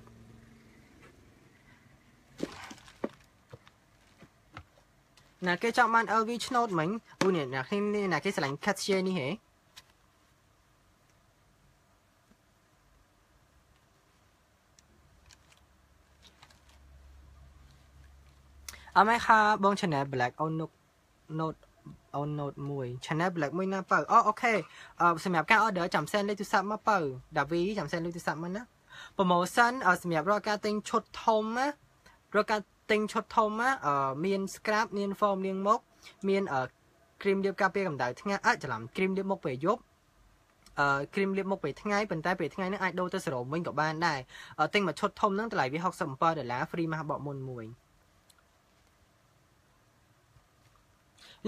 ណាគេចង់បាន LV ឆ្នោតមិញអូនេះណាគេណាគេស្រឡាញ់ Cartier នេះហេ អត់មែនខាបង channel black អូន note note អូន note 1 channel black មួយណាបើអូអូខេសម្រាប់ការ order ចាំ send លេខទូរស័ព្ទមកបើដាវីចាំ send លេខទូរស័ព្ទមកណា promotion សម្រាប់រកការទិញឈុតធំណារកការទិញឈុតធំណាមាន scrap មាន foam លាងមុខមានគ្រីមលាបការពារកម្ដៅថ្ងៃអត់ច្រឡំគ្រីមលាបមុខពេលយប់អឺគ្រីមលាបមុខពេលថ្ងៃប៉ុន្តែពេលថ្ងៃហ្នឹងអាចដូរទៅសេរ៉ូមវិញក៏បានដែរទិញមួយឈុតធំហ្នឹងតម្លៃវា67ដុល្លារ free មកបកមុនមួយ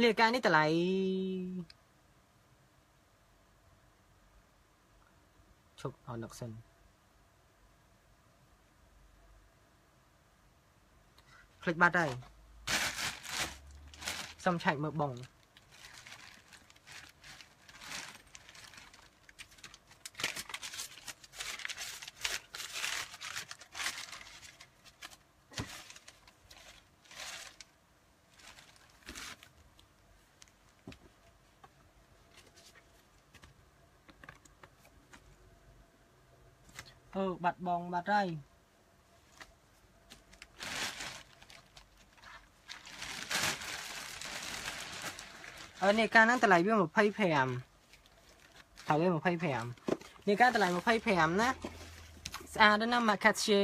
លាការនេះតម្លៃឈប់អនឹកសិនភ្លេចបាត់ហើយសុំឆែកមើលបង អឺបាត់បងបាត់ហើយអឺនេះការហ្នឹងតម្លៃវា25ហើយវា25នេះការតម្លៃ25ណាស្អាតណាស់ Macatia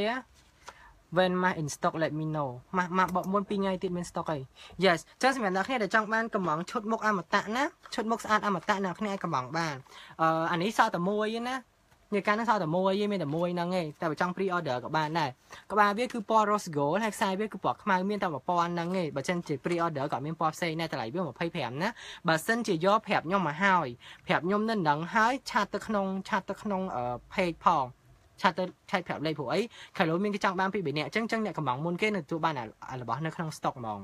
when my in stock let me know ម៉ាក់ម៉ាក់បកមុន2ថ្ងៃទៀតមាន stock ហើយ yes ចឹងសម្រាប់អ្នកគ្នាដែលចង់បានកំងឈុតមុខអមតៈណាឈុតមុខស្អាតអមតៈអ្នកគ្នាអាចកំងបានអឺអានេះសល់តែមួយណា នេះកាលហ្នឹងសល់តែមួយឯងមានតែមួយហ្នឹងឯងតែបើចង់ pre order ក៏បានដែរក្បាលវាគឺពណ៌ rose gold ហើយខ្សែវាគឺពណ៌ខ្មៅមានតែ1000ហ្នឹងឯងបើចិនជា pre order ក៏មានពណ៌ផ្សេងដែរតម្លៃវា25ណាបើសិនជាយកប្រាប់ខ្ញុំមកហើយប្រាប់ខ្ញុំនឹងដឹងហើយឆាតទៅក្នុងឆាតទៅក្នុង page ផងឆាតទៅឆែកប្រាប់លេខព្រោះអីខែលូមានគេចង់បានពី3នាក់អញ្ចឹងអញ្ចឹងអ្នកកំងមុនគេនៅទទួលបានរបស់នៅក្នុង stock ហ្មង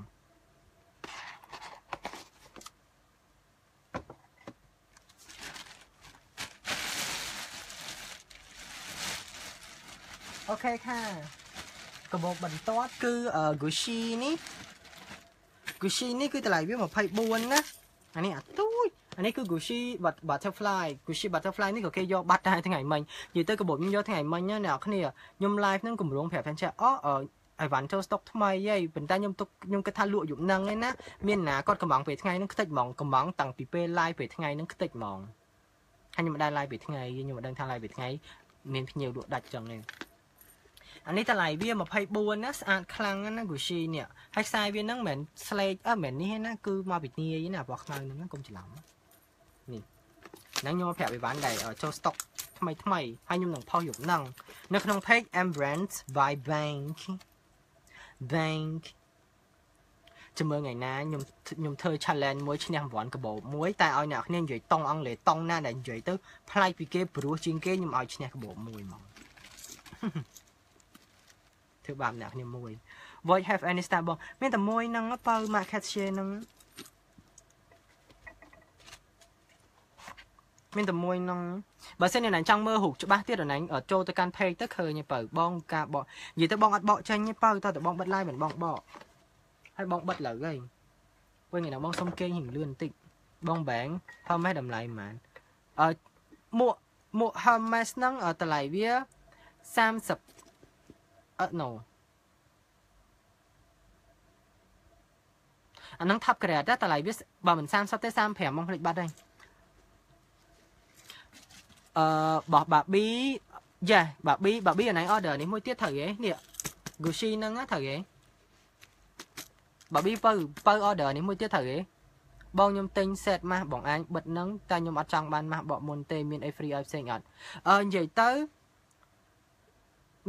អូខេค่ะកាបូបបន្ទាត់គឺ Gucci នេះ Gucci នេះគឺតម្លៃវា24ណាអានេះអាទូចអានេះគឺ Gucci butterfly Gucci butterfly នេះក៏គេយកបាត់ដែរថ្ងៃមិញនិយាយទៅកាបូបខ្ញុំយកថ្ងៃមិញណាអ្នកគ្នាខ្ញុំ live ហ្នឹងកម្រងប្រាប់ថាចាអូអីវ៉ាន់ចូលស្តុកថ្មីហីប៉ុន្តែខ្ញុំទុកខ្ញុំគិតថាលក់យប់ហ្នឹងឯណាមានណាគាត់កំងពេលថ្ងៃហ្នឹងខ្ទេចហ្មងកំងតាំងពីពេល live ពេលថ្ងៃហ្នឹងខ្ទេចហ្មងហើយខ្ញុំមិនដែល live ពេលថ្ងៃខ្ញុំមិនដឹងថា live ពេលថ្ងៃមានភ្ញៀវលក់ដាច់ចឹងទេ អានេះតម្លៃវា24ណាស្អាតខ្លាំងណា Gucci នេះហើយខ្សែវាហ្នឹងមិនមែន slate អឺមិនមែននេះណាគឺមកពីនាយណាពណ៌ខ្មៅហ្នឹងកុំច្រឡំនេះហ្នឹងខ្ញុំប្រាប់វិវ៉ាន់ដែរចូល stock ថ្មីថ្មីហើយខ្ញុំនឹងផុសយប់ហ្នឹងនៅក្នុង page M Brands by Bank Bank ចាំមើលថ្ងៃណាខ្ញុំខ្ញុំធ្វើ challenge មួយឈ្នះរង្វាន់កាបូបមួយតែឲ្យអ្នកគ្នានិយាយតង់អង់គ្លេសតង់ណាដែលនិយាយទៅប្លែកពីគេព្រោះជាងគេខ្ញុំឲ្យឈ្នះកាបូបមួយហ្មង ធ្វើបាបអ្នកគ្នាមួយ Void have any star បងមានតែមួយហ្នឹងបើ market share ហ្នឹងមានតែមួយហ្នឹងបើសិនអ្នកណាចង់មើលរូបច្បាស់ទៀតអ្នកណាចូលទៅកាន់ page ទៅឃើញទៅបងការបកនិយាយទៅបងអត់បកចេញទេបើតើតបងបិទ live មិនបងបកហើយបងបិទលើហើយពេលថ្ងៃណាបងសុំគេងលឿនបន្តិចបងបែងហើយម៉េះតម្លៃប៉ុន្មានអឺមួកមួក Hermes ហ្នឹងតម្លៃវា30 អឺ no អាហ្នឹង top grade តែតម្លៃវាបើមិន30ទេ35បងភ្លេចបាត់ហើយអឺបោះបាប៊ីយ៉ាបាប៊ីបាប៊ីអានេះ order នេះមួយទៀតត្រូវហ៎នេះ Gucci ហ្នឹងត្រូវហ៎បាប៊ីបើបើ order នេះមួយទៀតត្រូវហ៎បងខ្ញុំទិញ set ម៉ាស់បងអាញបិទហ្នឹងតែខ្ញុំអត់ចង់បានម៉ាស់បកមុនទេមានអី free ឲ្យផ្សេងអត់អឺនិយាយទៅ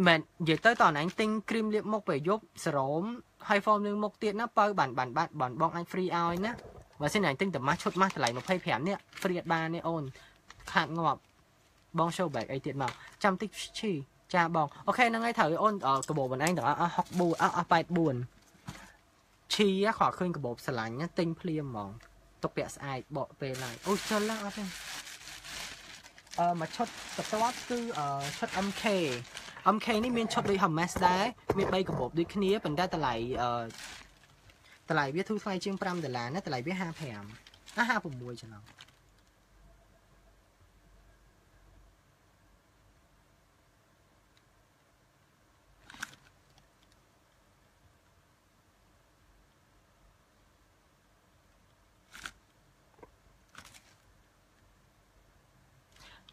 មែននិយាយទៅតើអញទិញគ្រីមលាបមុខពេលយប់សេរ៉ូមហើយ form លាបមុខទៀតណាបើបានបានបានបានបងអាច free ឲ្យណាបើសិនអញទិញតែម៉ាស់ឈុតម៉ាស់តម្លៃ25នេះ free អត់បានទេអូនខាតងាប់បង show back អីទៀតមកចាំតិចឈីចាបងអូខេហ្នឹងហើយត្រូវអូនកាបូបបងឯងទាំងអស់64អស់84ឈីខកឃើញកាបូបស្រឡាញ់ទិញភ្លាមហ្មងទុកពាក់ស្អែកបកពេលឡើងអូចុលឡើងអត់ទេអឺមកឈុតបន្ទាប់គឺអឺឈុត MK MK នេះមានឈុតដូច Hermes ដែរមាន3កាបូបដូចគ្នាប៉ុន្តែតម្លៃអឺតម្លៃវាធូរថ្លៃជាង5ដុល្លារណាតម្លៃវា55អា56ចំណង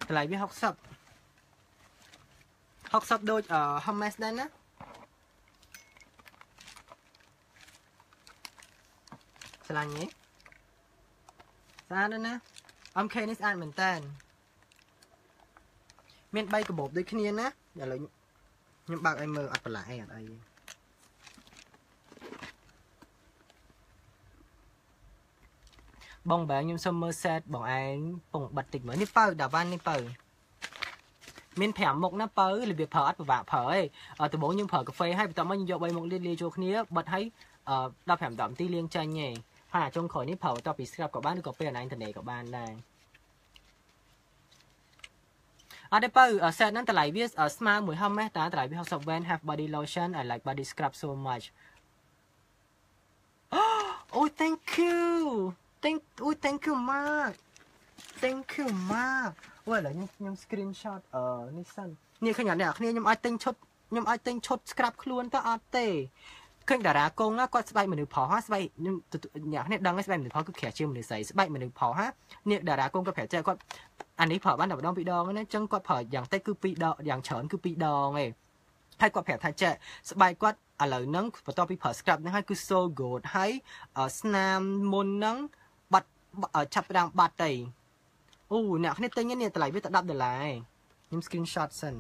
តម្លៃវា60 60ដូច Hermes ដែរណាឆ្លាញ់ទេស្អាតណាស់ MK នេះស្អាតមែនតើមាន3កាបូបដូចគ្នាណាឥឡូវខ្ញុំបើកឲ្យមើលអត់បន្លាក់អីអត់អីបងបែងខ្ញុំសុំមើល set បងឯងពងបិទតិចមើលនេះបើដាវ៉ាន់នេះបើ មាន5មុខណាបើរបៀបប្រើអត់ពិបាកប្រើឯងដំបូងយើងប្រើកាហ្វេហើយបន្ទាប់មកយើងយក3មុខលាយលាយចូលគ្នាបិទឲ្យ15 10នាទីលាងចាញ់ឯងហើយអាចុងក្រោយនេះប្រើបន្ទាប់ពី scrub ក៏បានឬក៏ពេលអនឡាញតនេក៏បានដែរអត់ទេបើ set ហ្នឹងតម្លៃវាស្មើមួយ Hermes តាតម្លៃវា60 Van have body lotion I like body scrub so much Oh thank you thank អូ thank you ម៉ាក thank you ម៉ាក អូឥឡូវខ្ញុំ screenshot អឺនេះសិននេះឃើញអត់អ្នកគ្នាខ្ញុំអាចទិញឈុតខ្ញុំអាចទិញឈុត scrap ខ្លួនទៅអត់ទេឃើញតារាកងគាត់ស្បែកមនុស្សប្រុសហ่าស្បែកខ្ញុំអ្នកនេះដឹងស្បែកមនុស្សប្រុសគឺក្រាស់ជាងមនុស្សស្រីស្បែកមនុស្សប្រុសហ่าនេះតារាកងក៏ប្រាប់ចេះគាត់អានេះប្រើបានតែម្ដងពីរដងណាអញ្ចឹងគាត់ប្រើយ៉ាងតិចគឺពីរដងយ៉ាងច្រើនគឺពីរដងឯងហើយគាត់ប្រាប់ថាចេះស្បែកគាត់ឥឡូវហ្នឹងបន្ទាប់ពីប្រើ scrap ហ្នឹងហើយគឺ so good ហើយស្នាមមុនហ្នឹងបាត់ចាប់ផ្ដើមបាត់ទៅ អូអ្នកគ្នាទិញនេះតម្លៃវាតែ10ដុល្លារឯងខ្ញុំ screenshot សិន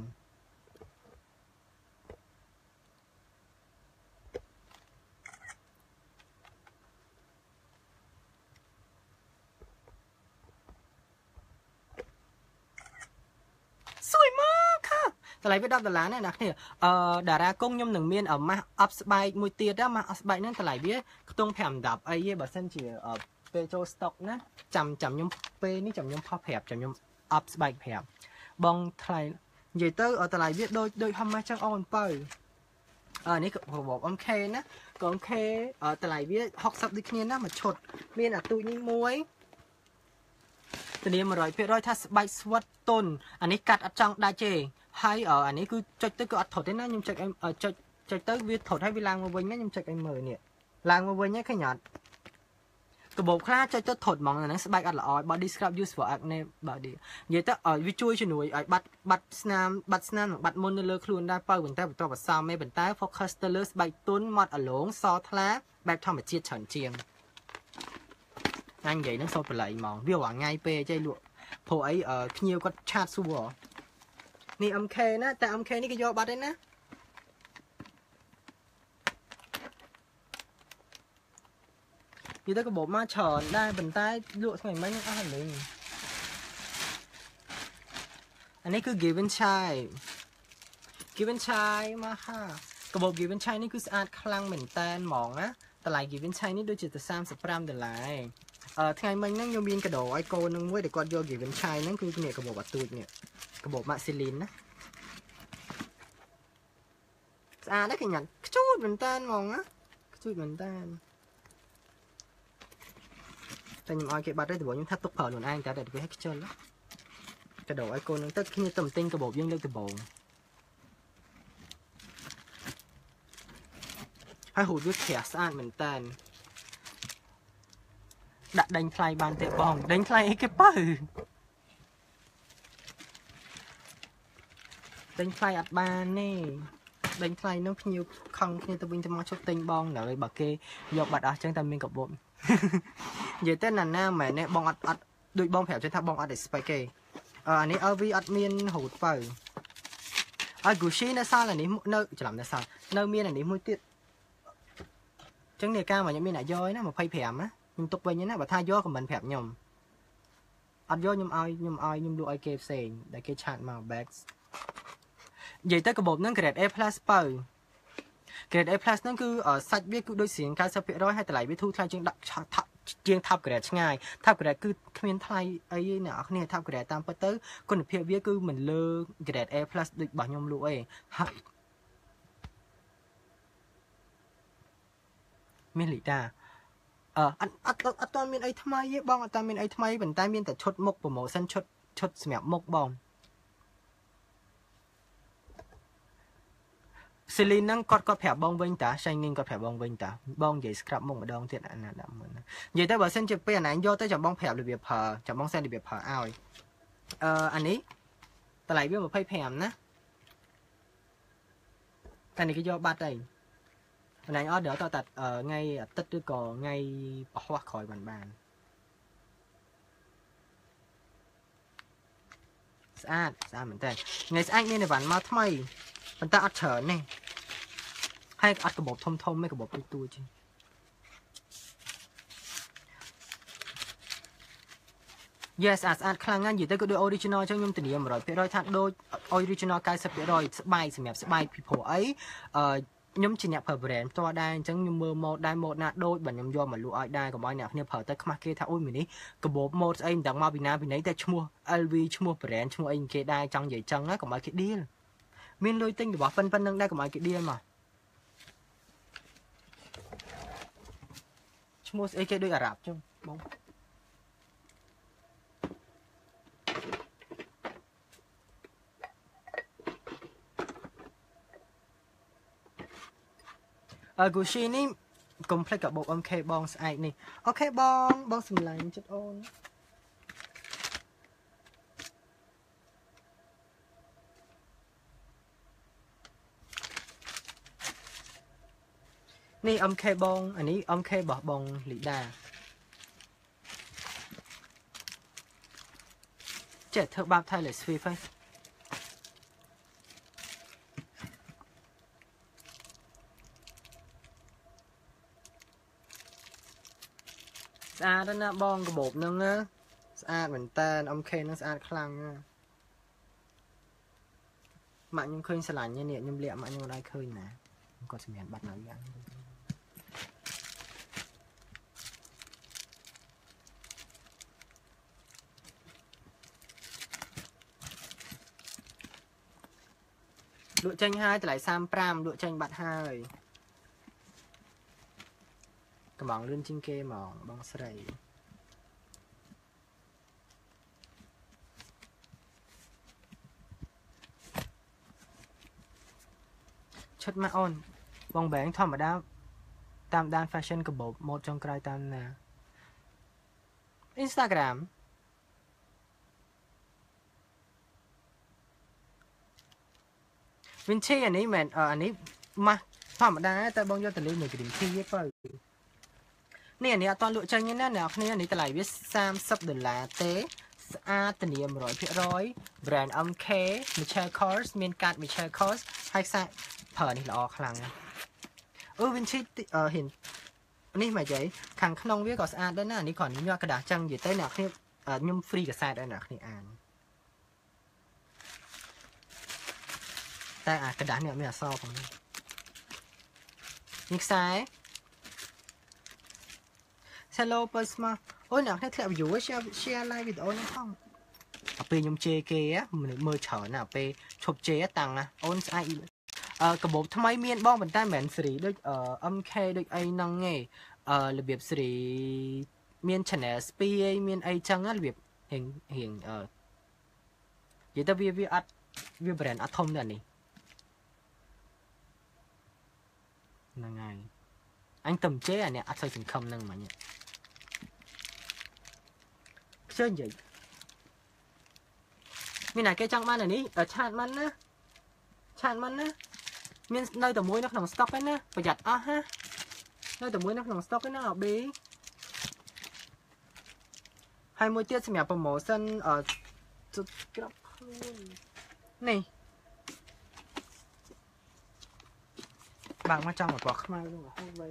សួយមកค่ะតម្លៃវា10ដុល្លារណាអ្នកគ្នាអឺតារាគង់ខ្ញុំនឹងមានម៉ាស់អប់ស្បែកមួយទៀតម៉ាស់អប់ស្បែកហ្នឹងតម្លៃវាខ្ទង់5 10អីទេបើសិនជា ពេលចូល stock ណាចាំចាំខ្ញុំពេលនេះចាំខ្ញុំផុសប្រាប់ចាំខ្ញុំអប់ស្បែកប្រាប់បងថ្លៃនិយាយទៅតម្លៃវាដូចដូចហម៉ាស់ចឹងអូនបើអានេះរបប MK ណាក៏ MK តម្លៃវា60ដូចគ្នាណាមួយឈុតមានអាទូចនេះមួយធានា100%ថាស្បែកស្វិតតុនអានេះកាត់អត់ចង់ដាច់ទេហើយអានេះគឺចុចទៅគឺអត់ថត់ទេណាខ្ញុំចុចចុចចុចទៅវាថត់ហើយវាឡើងមកវិញណាខ្ញុំចុចឲ្យមើលនេះឡើងមកវិញហ្នឹងឃើញអត់ កាបូបខ្លះចុចទៅថត់ហ្មងអាហ្នឹងស្បែកអត់ល្អ body scrub use for acne body និយាយទៅឲ្យវាជួយជំនួយឲ្យបាត់បាត់ស្នាមបាត់ស្នាមនិងបាត់មុននៅលើខ្លួនដែរបើប៉ុន្តែបន្តបន្សំមេប៉ុន្តែ focus ទៅលើស្បែកទុនម៉ត់អាឡងសថ្លាបែបធម្មជាតិច្រើនជាងអញនិយាយហ្នឹងសូត្របល័យហ្មងវារងថ្ងៃពេកចេះលក់ព្រោះអីភ្ញៀវគាត់ឆាតសួរនេះ MK ណាតែ MK នេះគេយកបាត់ហើយណា និយាយទៅកាបូបមកច្រើនដែរប៉ុន្តែលក់ថ្ងៃមិញអស់លេងអានេះគឺ given chai given chai មកហាកាបូប given chai នេះគឺស្អាតខ្លាំងមែនតែនហ្មងណាតម្លៃ given chai នេះដូចជាទៅ35ដុល្លារអឺថ្ងៃមិញហ្នឹងខ្ញុំមានកដោឲ្យកូននឹងមួយដែលគាត់យក given chai ហ្នឹងគឺនេះកាបូបអាទូចនេះកាបូប maxilin ណាស្អាតដែរគេញ៉ាំខ្ជូតមែនតែនហ្មងណាខ្ជូតមែនតែន តែខ្ញុំឲ្យគេបាត់ទៅព្រោះខ្ញុំថាទុកប្រើខ្លួនឯងតែតែវាឲ្យខ្ជិលកដោឲ្យកូននឹងទៅគ្នាទៅទិញកាបូបយើងលើកដំបូងហើយហូតវាក្រាស់ស្អាតមែនតើដាក់ដេញថ្លៃបានទេបងដេញថ្លៃអីគេបើដេញថ្លៃអត់បានទេដេញថ្លៃនោះភ្ញៀវខឹងគ្នាទៅវិញទៅមកជប់ទិញបងនៅហើយបើគេយកបាត់អស់ចឹងតែមានកាបូប និយាយទៅណាណាមែនទេបងអត់អត់ដូចបងប្រាប់ចឹងថាបងអត់ expect គេអឺអានេះ LV អត់មានរូតបើហើយ Gucci នៅសាលអានេះនៅច្រឡំនៅសាលនៅមានអានេះមួយទៀតចឹងនេះការមកខ្ញុំមានអ្នកយកណា25ណាខ្ញុំទុកវិញណាបើថាយកខមមិនប្រាប់ខ្ញុំអត់យកខ្ញុំឲ្យខ្ញុំឲ្យខ្ញុំលក់ឲ្យគេផ្សេងដែលគេឆាតមក bags និយាយទៅកាបូបហ្នឹង grade A+ បើ grade A+ ហ្នឹងគឺសាច់វាគឺដូចស្រៀង90%ហើយតម្លៃវាធូរថ្លៃជាងដាក់ ជាង top grade ឆ្ងាយ top grade គឺគ្មានថ្លៃអីទេអ្នកនរគ្នា top grade តាមពិតទៅគុណភាពវាគឺមិនលើ grade A+ ដូចរបស់ខ្ញុំលក់អីហើយមានលីតាអឺអត់អត់អត់មានអីថ្មីទេបងអត់មានអីថ្មីប៉ុន្តែមានតែឈុតមុខ promotion ឈុតឈុតសម្រាប់មុខបង សេលីនហ្នឹងគាត់គាត់ប្រាប់បងវិញតា Shining គាត់ប្រាប់បងវិញតាបងនិយាយ scrap មុខម្ដងទៀតអាណាដាក់មុននិយាយទៅបើសិនជាពេលអាណាយកទៅចាំបងប្រាប់របៀបប្រើចាំបងសែនរបៀបប្រើឲ្យអឺអានេះតម្លៃវា25ណាតែនេះគេយកបាត់ហើយអនឡាញ order តតែថ្ងៃអាទិត្យឬក៏ថ្ងៃប្រហ័សក្រោយបានបានស្អាតស្អាតមែនតើថ្ងៃស្អែកមានអីវ៉ាន់មកថ្មី ប៉ុន្តែអត់ច្រើនទេហើយអត់កាបូបធំធំទេកាបូបទូទួជាងយេស្អាតស្អាតខ្លាំងណាស់និយាយទៅក៏ដូច original អញ្ចឹងខ្ញុំធានា100%ថាដូច original 90%ស្បែកសម្រាប់ស្បែកពីព្រោះអីអឺខ្ញុំជាអ្នកប្រើ brand ផ្ទាល់ដែរអញ្ចឹងខ្ញុំមើល mode ដែរ mode ណាដូចបើខ្ញុំយកមកលក់ឲ្យដែរកុំឲ្យអ្នកគ្នាប្រើទៅខ្មាស់គេថាអូយមីនេះកាបូប mode ស្អីមិនដឹងមកពីណាពីណីតែឈ្មោះ LV ឈ្មោះ brand ឈ្មោះអីគេដែរចង់និយាយចឹងណាកុំឲ្យគេ deal មានលុយទិញរបស់ប៉ុនប៉ុណ្្នឹងដែរកុំឲ្យគេ deal មកឈ្មោះស្អីគេដូចអារ៉ាប់ចឹងបងអឺ Gucci នេះកុំភ្លេចកាបូប MK បងស្អែកនេះអូខេបងបងសម្លាញ់ចិត្តអូន នេះ MK បងអានេះ MK របស់បងលីដាចេះធ្វើបាប Taylor Swift ហ្នឹងស្អាតណាស់បងកាបូបហ្នឹងណាស្អាតមែនតើ MK ហ្នឹងស្អាតខ្លាំងណាស់ម៉ាក់ខ្ញុំឃើញស្រឡាញ់នេះខ្ញុំលាក់ម៉ាក់ខ្ញុំអត់ឲ្យឃើញណាគាត់សម្រាប់បាត់នៅយ៉ាង លក់ចេញហើយតម្លៃ35លក់ចេញបាត់ហើយកំងលឿនជាងគេហ្មងបងស្រីឈុតមកអូនបងបែងធម្មតាតាមដាន fashion កាបូបម៉ូដចុងក្រោយតាមណា Instagram វិនឈីអានេះមែនអានេះម៉ាស់ធម្មតាតែបងយកទៅលេងនៅ Green Tea ទៅនេះអានេះអត់តលក់ចេញទេណាអ្នកគ្នានេះតម្លៃវា30ដុល្លារទេស្អាតធានា100% brand MK Michel Kors មានកាត Michel Kors ហើយខ្សែប្រើនេះល្អខ្លាំងណាស់អឺ Vinci ហ៊ាននេះមកយាយខាងក្នុងវាក៏ស្អាតដែរណានេះគ្រាន់ញាក់กระดาษចឹងនិយាយទៅអ្នកគ្នាខ្ញុំ free កសែតឲ្យអ្នកគ្នាអាន តែអាกระดาษនេះអត់មានអក្សរផងនេះខ្សែ Hello បើស្មាអូអ្នកគ្នាធ្លាក់ view share share live វីដេអូនេះផងអាពេលខ្ញុំជេរគេមើលច្រើនណាពេលឈប់ជេរតាំងណាអូនស្អាតអឺកាបូបថ្មីមានបងប៉ុន្តែមិនមែនសេរីដូច MK ដូចអីហ្នឹងទេអឺរបៀបសេរីមាន channel ស្ពីអីមានអីចឹងរបៀបរៀងរៀងអឺនិយាយទៅវាវាអត់វា brand អត់ធំទេអានេះ ហ្នឹងហើយអញទំជេរអានេះអត់សូវសង្ឃឹមនឹងមិញខ្ជិលនិយាយមានតែគេចង់បានអានេះឆាតមិនណាឆាតមិនណាមាននៅតែមួយនៅក្នុង stock ឯណាប្រយ័ត្នអស់ហានៅតែមួយនៅក្នុង stock ឯណាអប៊ីហើយមួយទៀតសម្រាប់ promotion អឺក្របខ្លួននេះ បើកមកចង់មកពណ៌ខ្មៅនោះហូបបី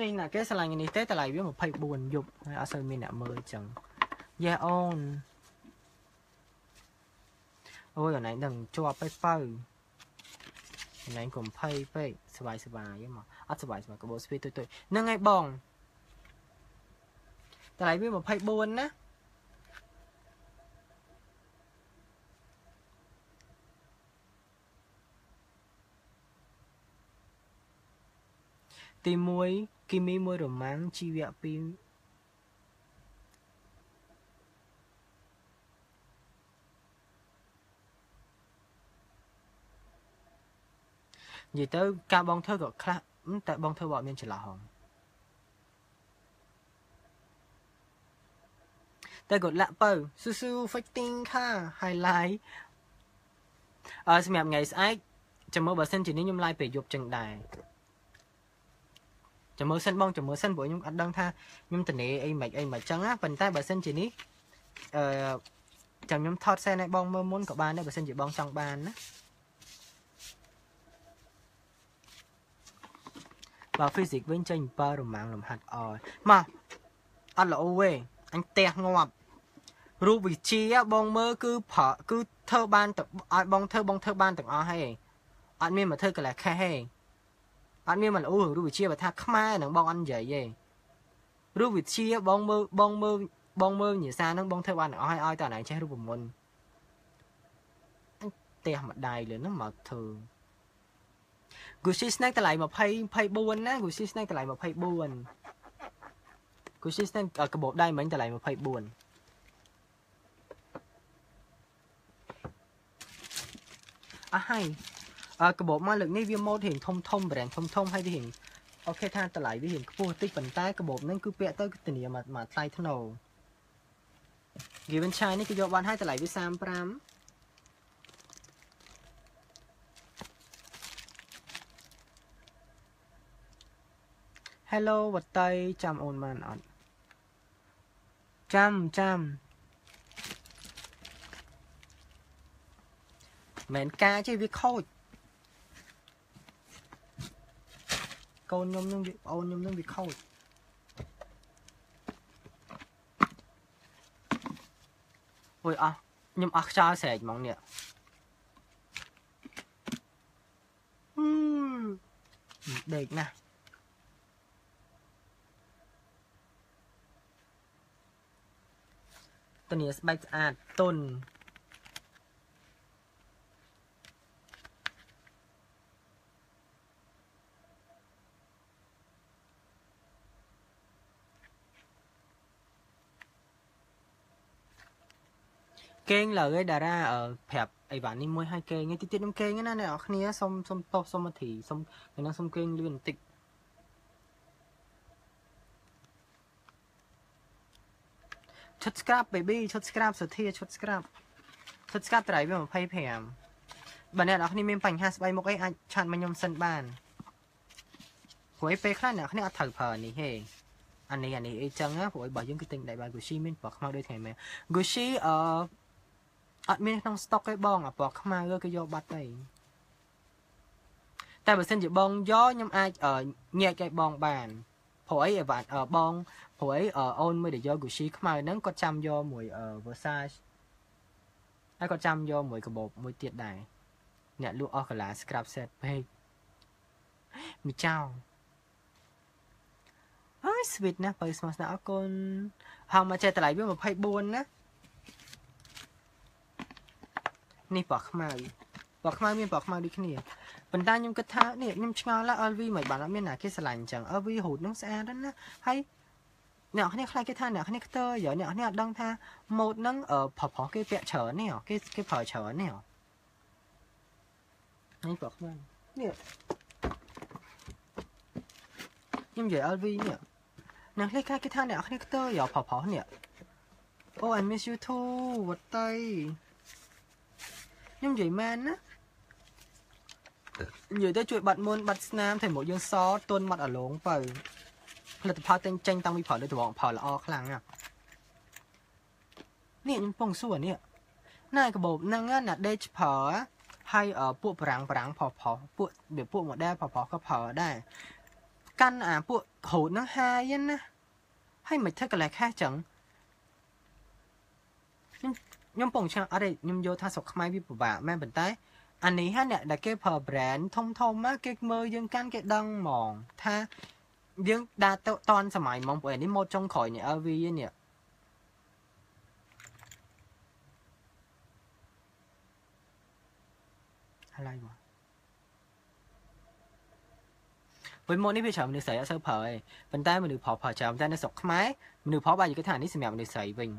នេះណាគេឆ្លាញ់នេះទេតម្លៃវា24យប់ហើយអត់សូវមានអ្នកមើលអញ្ចឹងយ៉ាអូនអូយអូនឯងដឹងជាប់ទៅបើអូនឯងកុំភ័យពេកសុបាយសុបាយមកអត់សុបាយសុបាយកបោស្វីទុយទុយហ្នឹងហើយបងតម្លៃវា24ណា ទី1គីមីមួយរ៉ូម៉ាំងជីវៈ2និយាយទៅការបងធ្វើក៏ខ្លះតែបងធ្វើបើអត់មានច្រឡោះហងតែគាត់លាក់បើស៊ូស៊ូ fighting ខា highlight អឺសម្រាប់ថ្ងៃស្អែកចាំមើលបើសិនជានេះខ្ញុំ live ពេលយប់ចឹងដែរ ចាំមើលសិនបងចាំមើលសិនព្រោះខ្ញុំអត់ដឹងថាខ្ញុំតនេអីមិនអីមិនចឹងណាប៉ុន្តែបើសិនជានេះអឺចាំខ្ញុំថតសែនឲ្យបងមើលមុនក៏បានដែរបើសិនជាបងចង់បានណាបើ physics វិញចេញ7រមាំងលំហាត់អមកអត់ល្អទេអញផ្ទះងាប់រូបវិជាបងមើលគឺប្រគឺធ្វើបានឲ្យបងធ្វើបងធ្វើបានទាំងអស់ហើយអត់មានមកធ្វើកន្លះខេះទេ អត់មានមិនអ៊ូរូបវិជាបើថាខ្មែរនឹងបងអត់និយាយទេរូបវិជាបងមើលបងមើលបងមើលញាសានឹងបងធ្វើបានអស់ឲ្យឲ្យតែណៃចេះរូបមន្តផ្ទះម្ដាយលឿនហ្នឹងមកធ្វើ Gucci Snake តម្លៃ20 24ណា Gucci Snake តម្លៃ24 Gucci Snake កាបូបដៃមិញតម្លៃ24អស់ហើយ កាបូបមកលើកនេះវាម៉ូតរៀងធំធំប្រេងធំធំហើយវារៀងអូខេថាតម្លៃវារៀងខ្ពស់តិចប៉ុន្តែកាបូបហ្នឹងគឺពាក់ទៅធានាមកមកថ្លៃធ្នូ Given Chai នេះគឺយកបានហើយតម្លៃវា35 Hello វត្តៃចាំអូនបានអត់ចាំចាំមិនការទេវាខូច កូនខ្ញុំនឹងវាប្អូនខ្ញុំនឹងវាខូចអូយអស់ខ្ញុំអស់ខ្យល់ស្រែកហ្មងនេះហឺដេកណាស់តនីស្បែកស្អាតតុន គេងលើឯតារាប្រាប់អីវ៉ានេះមួយឲ្យគេងតិចទៀតខ្ញុំគេងណាអ្នកនរគ្នាសុំសុំតោះសុំអធិសុំខ្ញុំសុំគេងលឿនបន្តិចឈុត scrap baby ឈុត scrap សុធាឈុត scrap ឈុត scrap ត្រៃវា25បើអ្នកនរគ្នាមានបញ្ហាស្បែកមុខអីអាចឆាត់មកខ្ញុំសិនបានព្រោះឯពេលខ្លះអ្នកគ្នាអត់ត្រូវប្រើនេះទេអានេះអានេះអីចឹងណាព្រោះរបស់យើងគឺទិញដៃបាយ Gucci មានពណ៌ខ្មៅដូចថ្ងៃមែន Gucci អឺ អត់មានក្នុង stock ទេបងអាពណ៌ខ្មៅគឺយកបាត់ទៅតែបើសិនជាបងយកខ្ញុំអាចញែកឲ្យបងបានព្រោះអីអីបាទបងព្រោះអីអូនមួយដែលយក Gucci ខ្មៅហ្នឹងគាត់ចាំយកមួយ Versace ហើយគាត់ចាំយកមួយកបោបមួយទៀតដែរអ្នកលក់អស់កាឡា scrap set ពេកមីចៅអើយ sweet ណាស់បើស្មោះស្នាអរគុណហើយមកចេះតម្លៃវា24ណា នេះពណ៌ខ្មៅពណ៌ខ្មៅមានពណ៌ខ្មៅដូចគ្នាប៉ុន្តែខ្ញុំគិតថានេះខ្ញុំឆ្ងល់ឡា LV មិនបានអត់មានណាគេស្រឡាញ់អញ្ចឹង LV រូតនឹងស្អាតណាស់ហើយអ្នកគ្នាខ្លាចគេថាអ្នកគ្នាខ្ទើយអ្នកគ្នាអត់ដឹងថាម៉ូតហ្នឹងប្រុសប្រុសគេពាក់ច្រើននេះគេគេប្រើច្រើននេះនេះពណ៌ខ្មៅនេះខ្ញុំនិយាយ LV នេះអ្នកគ្នាខ្លាចគេថាអ្នកគ្នាខ្ទើយប្រុសប្រុសនេះអូ I miss you too វត្តៃ ខ្ញុំនិយាយមែនណានិយាយទៅជួយបាត់មុនបាត់ស្នាមតែមកយើងសទន់មាត់អាឡងបើផលិតផលតែងចេញតាំងពីផលលើត្រង់ផលល្អខ្លាំងណានេះខ្ញុំពងសួរនេះណែកបោបហ្នឹងណាដេចប្រើហើយពួកប្រាំងប្រាំងផុសផុសពួកវាពួក model ផុសផុសក៏ប្រើដែរកាន់អាពួកក្រូតហ្នឹងហាយណាហើយមិនធ្វើកន្លែងខែចឹង ខ្ញុំខ្ញុំពងឆ្ងល់អត់ទេខ្ញុំយល់ថាស្រុកខ្មែរវាពិបាកមែនប៉ុន្តែអានេះហ่ะអ្នកដែលគេប្រើ brand ធំធំមកគេមើលយើងកាន់គេដឹងហ្មងថាយើងដើរទៅតនសម័យហ្មងព្រោះនេះម៉ូតចុងក្រោយនេះ LV នេះហើយមកវិញមកនេះវាច្រើនមនុស្សស្រីអត់សូវប្រើទេប៉ុន្តែមនុស្សប្រើប្រើច្រើនតែនៅស្រុកខ្មែរមនុស្សប្រើបែរគេថានេះសម្រាប់មនុស្សស្រីវិញ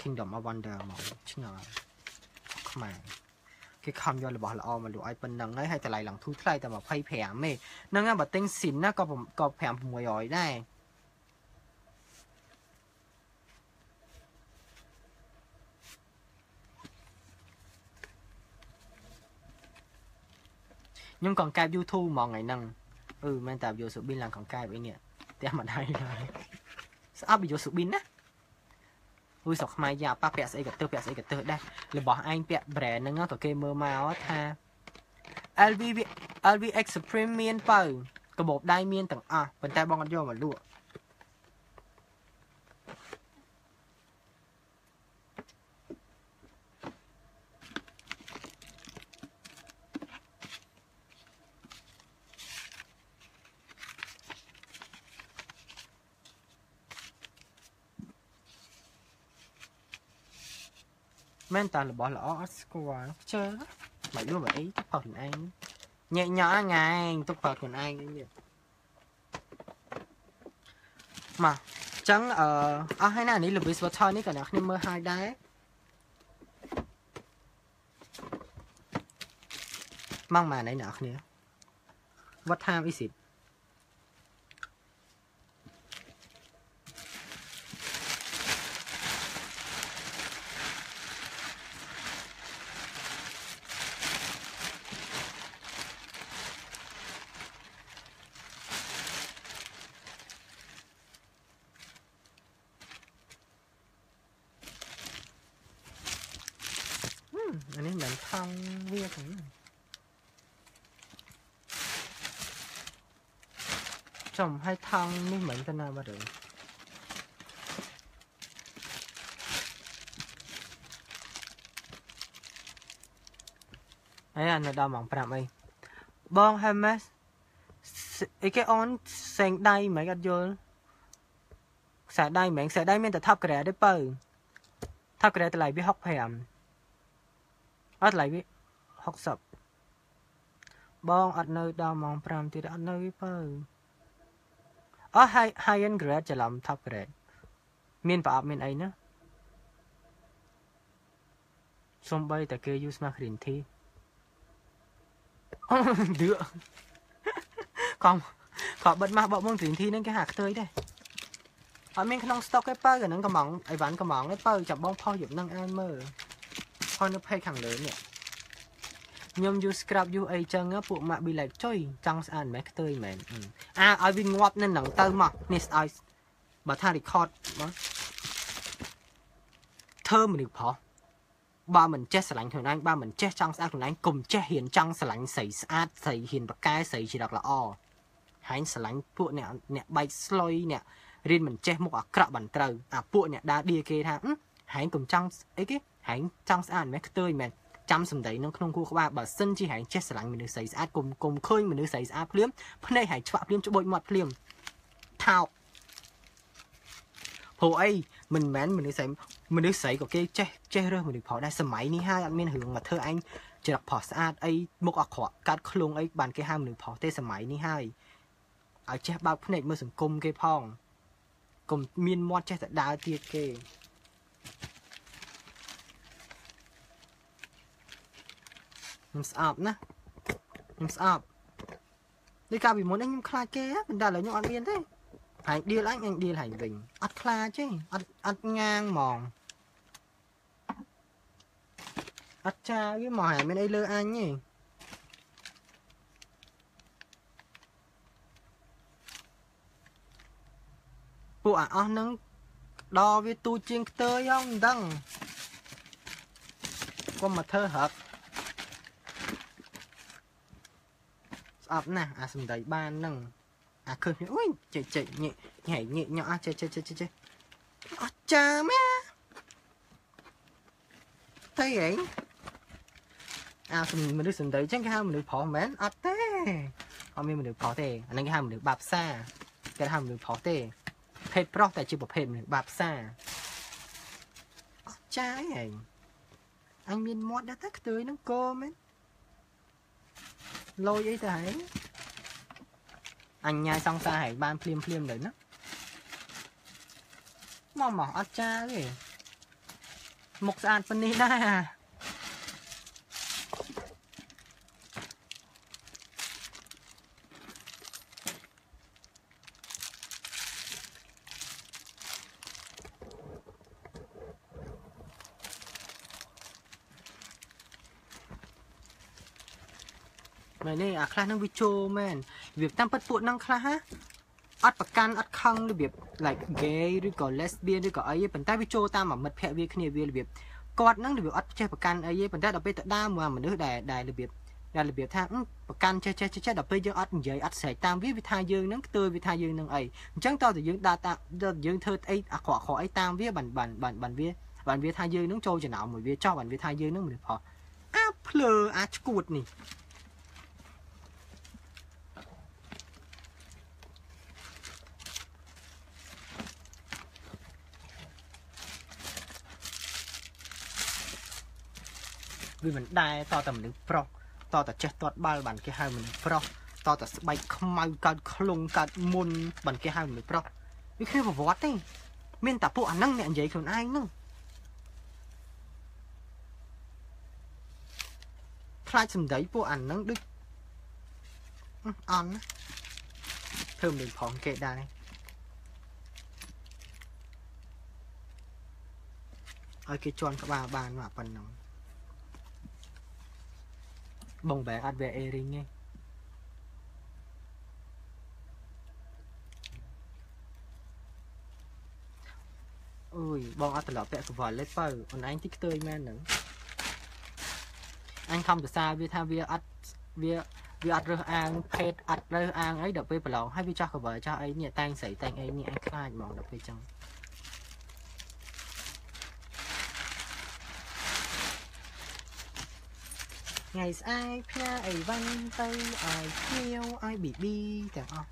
Kingdom of Wonder មកឆ្ងល់ខ្មែរគេខំយករបស់ល្អមកលក់ឲ្យប៉ុណ្ណឹងហើយហើយតម្លៃឡើងធូរថ្លៃតែ25ទេហ្នឹងបើទិញស៊ីនណាក៏ក៏5 600ដែរខ្ញុំកង្កែប YouTube ហ្មងថ្ងៃហ្នឹងអឺមែនតាយកសុប៊ីនឡើងកង្កែបអីនេះផ្ទះមិនហើយស្អប់យកសុប៊ីនណា អ៊ុយស្រុកខ្មែរយ៉ាប៉ះពាក់ស្អីក៏ទៅពាក់ស្អីក៏ទៅដែររបស់ឯងពាក់ brand ហ្នឹងក៏គេមើលមកថា LV LVX Supreme មានបើកាបូបដៃមានទាំងអស់ប៉ុន្តែបងអត់យកមកលក់ មែនតារបស់ល្អអត់ស្គាល់ខ្ជិលមិនយល់មកអីទៅផុសខ្លួនឯងញែកញ៉ាងាយទុកផុសខ្លួនឯងនេះមកចឹងអឺអស់ហើយណានេះ Louis Vuitton នេះក៏អ្នកខ្ញុំមើលហើយដែរម៉ងម៉ានឯអ្នកគ្នា What time is it អានេះមិនថងវាហ្នឹង ចំឲ្យថងនេះមិនទៅណាបាត់ទេអីអានៅដល់ម៉ោង5អីបងហេម៉េសអីគេអនសែងដៃមិនអត់យល់ខ្សែដៃមិនខ្សែដៃមានតែថប់ក្រែទេបើថប់ក្រែតម្លៃវា65អត់ឡៃវា60បងអត់នៅដល់ម៉ោង5ទៀតអត់នៅបើ អស់ high high end grade ច្រឡំ top grade មានប្រអប់មានអីណាសំបីតែគេ use smart green tea ឌឺខំខំបិទម៉ាស់បកមុន green tea ហ្នឹងគេហាខ្ទើយដែរអត់មានក្នុង stock ទេបើអាហ្នឹងកំងអីវ៉ាន់កំងទេបើចាំបងផុសយប់ហ្នឹងអានមើលផុសនៅ page ខាងលើនេះ ខ្ញុំ use scrub use អីចឹងពួកម៉ាក់ be like ចុយចង់ស្អាតមែនខ្ទើយមែនអាឲ្យវាងាប់នៅហ្នឹងទៅមកនេះស្អឲ្យបើថា record មកធ្វើមនុស្សផុសបើមិនចេះស្រឡាញ់ខ្លួនឯងបើមិនចេះចង់ស្អាតខ្លួនឯងកុំចេះហ៊ានចង់ស្រឡាញ់ស្រីស្អាតស្រីហ៊ានបកកែស្រីជាដល់ល្អហាញស្រឡាញ់ពួកអ្នកអ្នកបែកស្លុយអ្នករៀនមិនចេះមុខអាក្រក់បានត្រូវអាពួកអ្នកដើរឌីគេថាហែងកុំចង់អីគេហែងចង់ស្អាតមិនមែនខ្ទើយមែន ចាំសម្ដីនឹងក្នុងគូក្បាលបើសិនជាហែងចេះស្រឡាញ់មនុស្សស្រីស្អាតកុំកុំឃើញមនុស្សស្រីស្អាតភ្លាមភ្នែកហែងឆ្វាក់ភ្លាមច្បូចមាត់ភ្លាមថោកព្រោះអីមិនមែនមនុស្សស្រីមនុស្សស្រីក៏គេចេះចេះរើសមនុស្សផងដែរសម័យនេះហើយអត់មានរឿងមកធ្វើអញច្រកផុសស្អាតអីមុខអាក្រក់កាត់ឃ្លងអីបានគេហៅមនុស្សផុសទេសម័យនេះហើយឲ្យចេះបើកភ្នែកមើលសង្គមគេផងកុំមានមាត់ចេះតែដើរទៀតគេ ខ្ញុំស្អប់ណាខ្ញុំស្អប់នេះកាលពីមុនខ្ញុំខ្លាចគេប៉ុន្តែឥឡូវខ្ញុំអត់មានទេហើយឌីលអញអញឌីលហើយវិញអត់ខ្លាចទេអត់អត់ងាងហ្មងអត់ចាវាមកហើយមានអីលើអញទេពួកអាអស់ហ្នឹងដល់វាទូជាងខ្ទើយហ្នឹងមិនដឹងកុំមកធ្វើហឹក អប់ណាស់អាសំដីបានហ្នឹងអាឃើញអូយចេះចេះញិញ៉ៃញិញ៉អាចេះចេះចេះចេះអត់ចាមែតែហីអាសំមនុស្សសំដីចឹងគេហៅមនុស្សប្រុសមែនអត់ទេអត់មានមនុស្សប្រុសទេអាហ្នឹងគេហៅមនុស្សបាបផ្សាគេហៅមនុស្សប្រុសទេភេទប្រុសតែជាប្រភេទមនុស្សបាបផ្សាអត់ចាអីហីអញមានមាត់ដែរតែខ្ទួយនឹងគោមែន លយអីទៅហើយអញញ៉ាយសង្សារហើយបានភ្លាមភ្លាមទៅណាមកមកអត់ចាទេមុខស្អាតប៉ុណ្នេះដែរ នទេអាខ្លះហ្នឹងវាចូលមែនរបៀបតាមពិតពួកហ្នឹងខ្លះហ่ะអត់ប្រកាន់អត់ខឹងរបៀប like gay ឬក៏ lesbian ឬក៏អីទេប៉ុន្តែវាចូលតាមមិត្តភ័ក្ដិវាគ្នាវារបៀបគាត់ហ្នឹងរបៀបអត់ចេះប្រកាន់អីទេប៉ុន្តែដល់ពេលទៅដើមមកមនុស្សដែលដែលរបៀបដែលរបៀបថាប្រកាន់ចេះចេះចេះដល់ពេលយើងអត់និយាយអត់ស្រែកតាមវាវាថាយើងហ្នឹងខ្ទើវាថាយើងហ្នឹងអីអញ្ចឹងតើតើយើងដើរតាមយើងធ្វើអីអាក្រក់អាក្រក់អីតាមវាបានបានបានវាបានវាថាយើងហ្នឹងចូលចំណោមមួយវាចោះបានវាថាយើងហ្នឹងមនុស្សផុសអាភ្លើអាឈួតនេះ វាមិនដែរតតែមនុស្សប្រុសតតែចេះទាត់បាល់បានគេហៅមនុស្សប្រុសតតែស្បែកខ្មៅកើតខ្លងកើតមុនបានគេហៅមនុស្សប្រុសវាគ្នាប្រវត្តិទេមានតែពួកអាហ្នឹងអ្នកនិយាយខ្លួនឯងហ្នឹងខ្លាចសម្ដីពួកអាហ្នឹងដូចអន់ធ្វើមិនផងគេដែរឲ្យគេជន់ក្បាលបានមកប៉ុណ្ណឹង បងបែអត់វាអេរីងទេអូយបងអត់ត្រឡប់ពាក់កវលលេបើអូនឯងទីខ្ទើយមែនហ្នឹងអញខំសរសើរវាថាវាអត់វាវាអត់រើសអាងភេទអត់រើសអាងអីដល់ពេលប្រឡងហើយវាចាស់កវលចាស់អីនេះតែងស្រីតែងអីនេះអញខ្លាចហ្មងដល់ពេលចឹង ថ្ងៃស្អែកផ្ញើអីវ៉ាន់ទៅឲ្យភ្ញៀវឲ្យប៊ីប៊ីទាំងអស់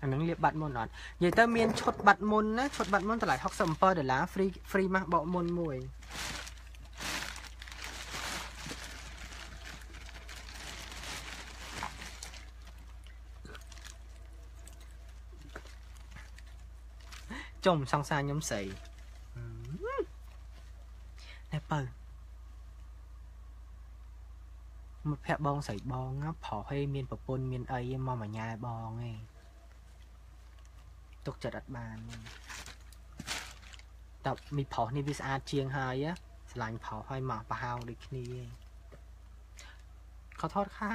អានឹងលាបបាត់មុនអត់និយាយទៅមានឈុតបាត់មុនណាឈុតបាត់មុនតម្លៃ67ដុល្លារ free free ម៉ាស់បកមុនមួយ ចុំសង្សារខ្ញុំស្រីតែបើភ័ក្របងស្រីបងណាប្រុសឯងមានប្រពន្ធមានអីមកមកញ៉ែបងឯងទុកចិត្តអត់បានទេតែមីប្រុសនេះវាស្អាតជាងហើយណាស្រឡាញ់ប្រុសហើយមកប្រហោងដូចគ្នាឯងខោថតខា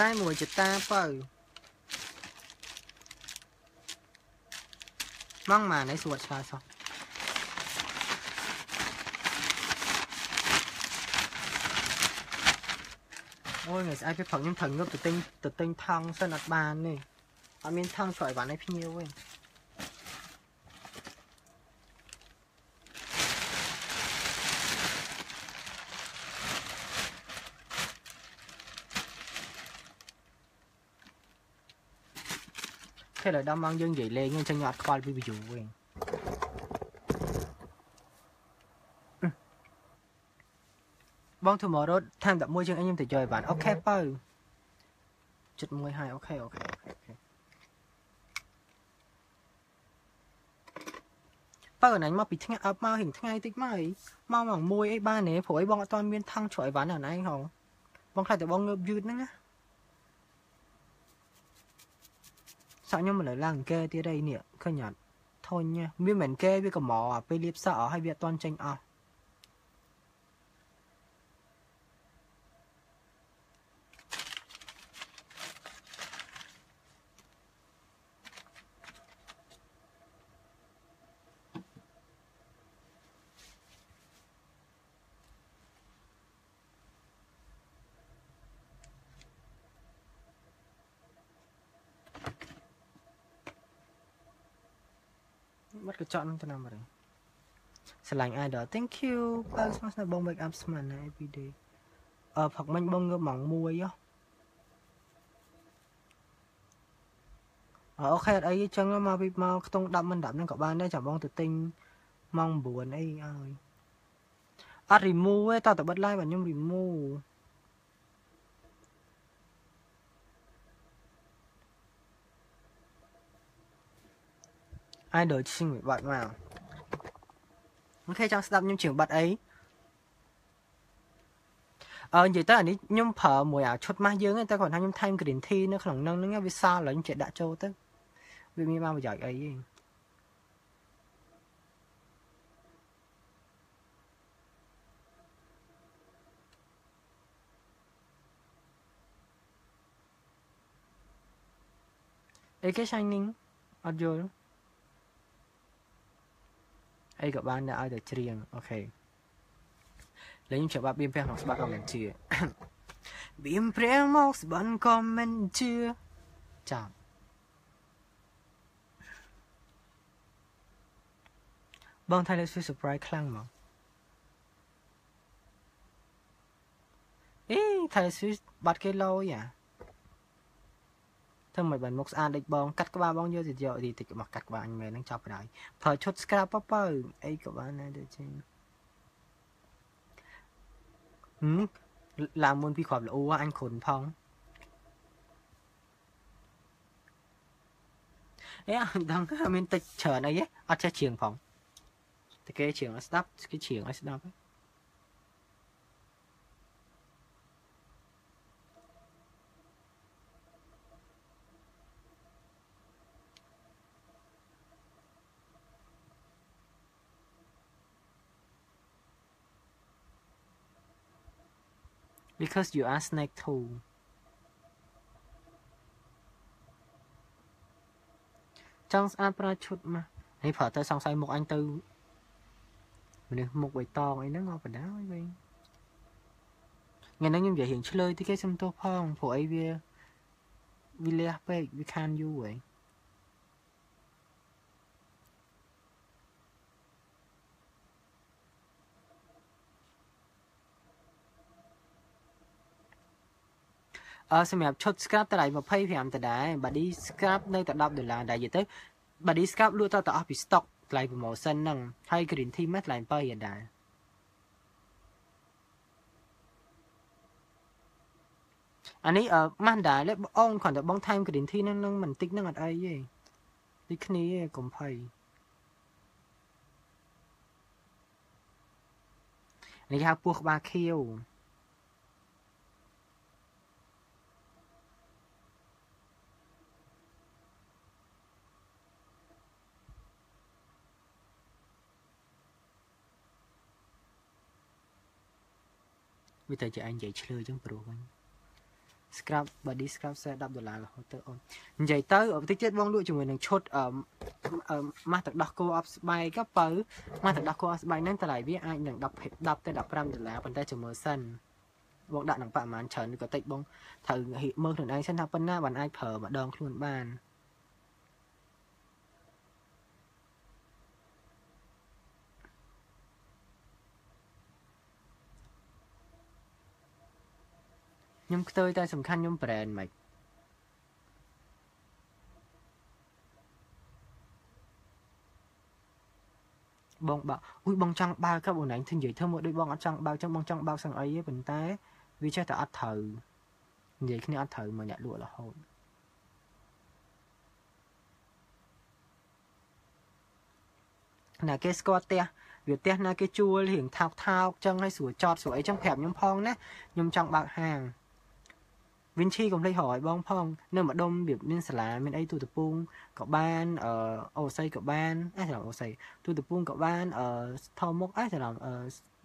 ឡាយមួយចតាបើម៉ងម៉ាណៃសួតឆ្លើយសោះអូយថ្ងៃស្អែកពេលព្រឹកខ្ញុំត្រូវងើបទៅទិញទៅទិញថង់សិនអត់បានទេអត់មានថង់ឆ្លៃវ៉ាន់ឲ្យភ្ញៀវទេ ពេលដល់ដល់ម៉ោងយើងនិយាយលេងអញ្ចឹងខ្ញុំអត់ខ្វល់ពី view វិញបង tomorrow តាម11ជាងអីខ្ញុំទៅយកឲ្យបានអូខេបើចិត្តមួយហើយអូខេអូខេអូខេអូខេបើអញមកពីថ្ងៃអប់មកហិងថ្ងៃតិចមកអីមកម៉ោង1អីបានទេព្រោះអីបងអត់ទាន់មានថង់ជ្រោយវ៉ាន់អនឯងហងបងខ្លាចតែបងងើបយឺតហ្នឹងណា សាក់ខ្ញុំមិននៅឡើងកែទៀតអីនេះឃើញអត់ធុញវាមិនមែនកែវាកំមកអាពេលលៀបសក់អស់ហើយវាអត់ទាន់ ចេញអស់បាត់កញ្ចក់នឹងទៅណាមកទេស្រឡាញ់ idol thank you បើស្មាស្នៅបង make up ស្មានណា every day អឺផឹកមិញបងងើបម៉ោង1ហ៎អូខេអត់អីចឹងមកពីមកខ្ទង់10មិន10ហ្នឹងក៏បានដែរចាំបងទៅទិញម៉ោង9អីឲ្យអត់ remove ទេតើតបិទ live បាទខ្ញុំ remove អាយដូចឈិងបាត់មកអូខេចង់ស្ដាប់ខ្ញុំជើងបាត់អីអឺនិយាយទៅអានេះខ្ញុំប្រើមួយអាឈុតម៉ាស់យើងតែគាត់ថាខ្ញុំថែម green tea នៅក្នុងនឹងហ្នឹងវាសាឡើងចេះដាក់ចូលទៅវាមានបានប្រយោជន៍អីទេអីគេ shining អត់យល់ អីក៏បានដែរឲ្យតែច្រៀងអូខេលេងច្បាប់បៀមព្រះមកស្បាត់ក៏មិនជឿបៀមព្រះមកស្បាត់ក៏មិនជឿចាំបងថៃលើ surprise ខ្លាំងមកអេថៃលើបាត់គេលោយ៉ា ធ្វើមិនបានមុខស្អាតដូចបងកាត់ក្បាលបងយកទៅយកទីតិចមកកាត់ក្បាលអញមែនហ្នឹងចាប់បណ្ដោយប្រើឈុត scrap ប៉បើអីក៏បានដែរទៅចេញហឹមឡាមុនពីគ្រាប់ល្អអញគ្រុនផងអេអញដឹងថាមានតិចច្រើនអីអត់ចេះជ្រៀងផងតែគេជ្រៀងឲ្យស្ដាប់គេជ្រៀងឲ្យស្ដាប់ because you are snake too ចង់ស្អាតប្រើឈុតមកនេះប្រើទៅសង្ស័យមុខអញទៅមនុស្សមុខបៃតងអីហ្នឹងអត់បណ្ដោយវិញថ្សម្រាប់ឈុត scrap តម្លៃ25ដុល្លារ body scrap នៅតែ10ដុល្លារដែរនិយាយទៅ body scrap លក់ទៅតែអស់ពី stock ថ្លៃ promotion ហ្នឹងហើយ green team ថ្លៃ7ដុល្លារអានេះអឺម៉ាស់ដាលេអងគ្រាន់តែបងថែម green tea ហ្នឹងនឹងមិនតិចហ្នឹងអត់អីទេដូចគ្នាឯងកុំភ័យនេះហៅពោះក្បាលខៀវ វាតែជាឯងនិយាយឆ្លើយចឹងព្រោះវិញ scrap body scrap set 10ដុល្លាររហូតទៅអូននិយាយទៅបន្តិចទៀតបងលក់ជាមួយនឹងឈុតអឺម៉ាស់ទឹកដោះគោអបស្បែកក៏បើម៉ាស់ទឹកដោះគោអបស្បែកហ្នឹងតម្លៃវាអាចនឹង10 10ទៅ15ដុល្លារប៉ុន្តែជាមួយសិនបងដាក់នឹងប្រហែលច្រើនក៏តិចបងត្រូវមើលខ្លួនឯងសិនថាប៉ុណ្ណាបានអាចប្រើម្ដងខ្លួនបាន ខ្ញុំខ្ទើយតែសំខាន់ខ្ញុំ brand មិនបងបើអ៊ុយបងចង់បើកបងណែធ្វើនិយាយធ្វើមកដូចបងអត់ចង់បើកចឹងបងចង់បើកសឹងអីទេប៉ុន្តែវាចេះតែអត់ត្រូវនិយាយគ្នាអត់ត្រូវមកអ្នកលក់រហូតណាគេស្គាល់ផ្ទះវាផ្ទះណាគេជួលរៀងថោកថោកចឹងឲ្យស្រួលចតស្រួលអីចឹងប្រាប់ខ្ញុំផងណាខ្ញុំចង់បើកហាង វិនឈីកុំភ្លេចរយបងផង នៅម្ដុំវាមានសាលាមានអីទូតពងក៏បានអឺអូស័យក៏បានអេច្រឡំអូស័យទូតពងក៏បានអឺថមុកអេច្រឡំអឺ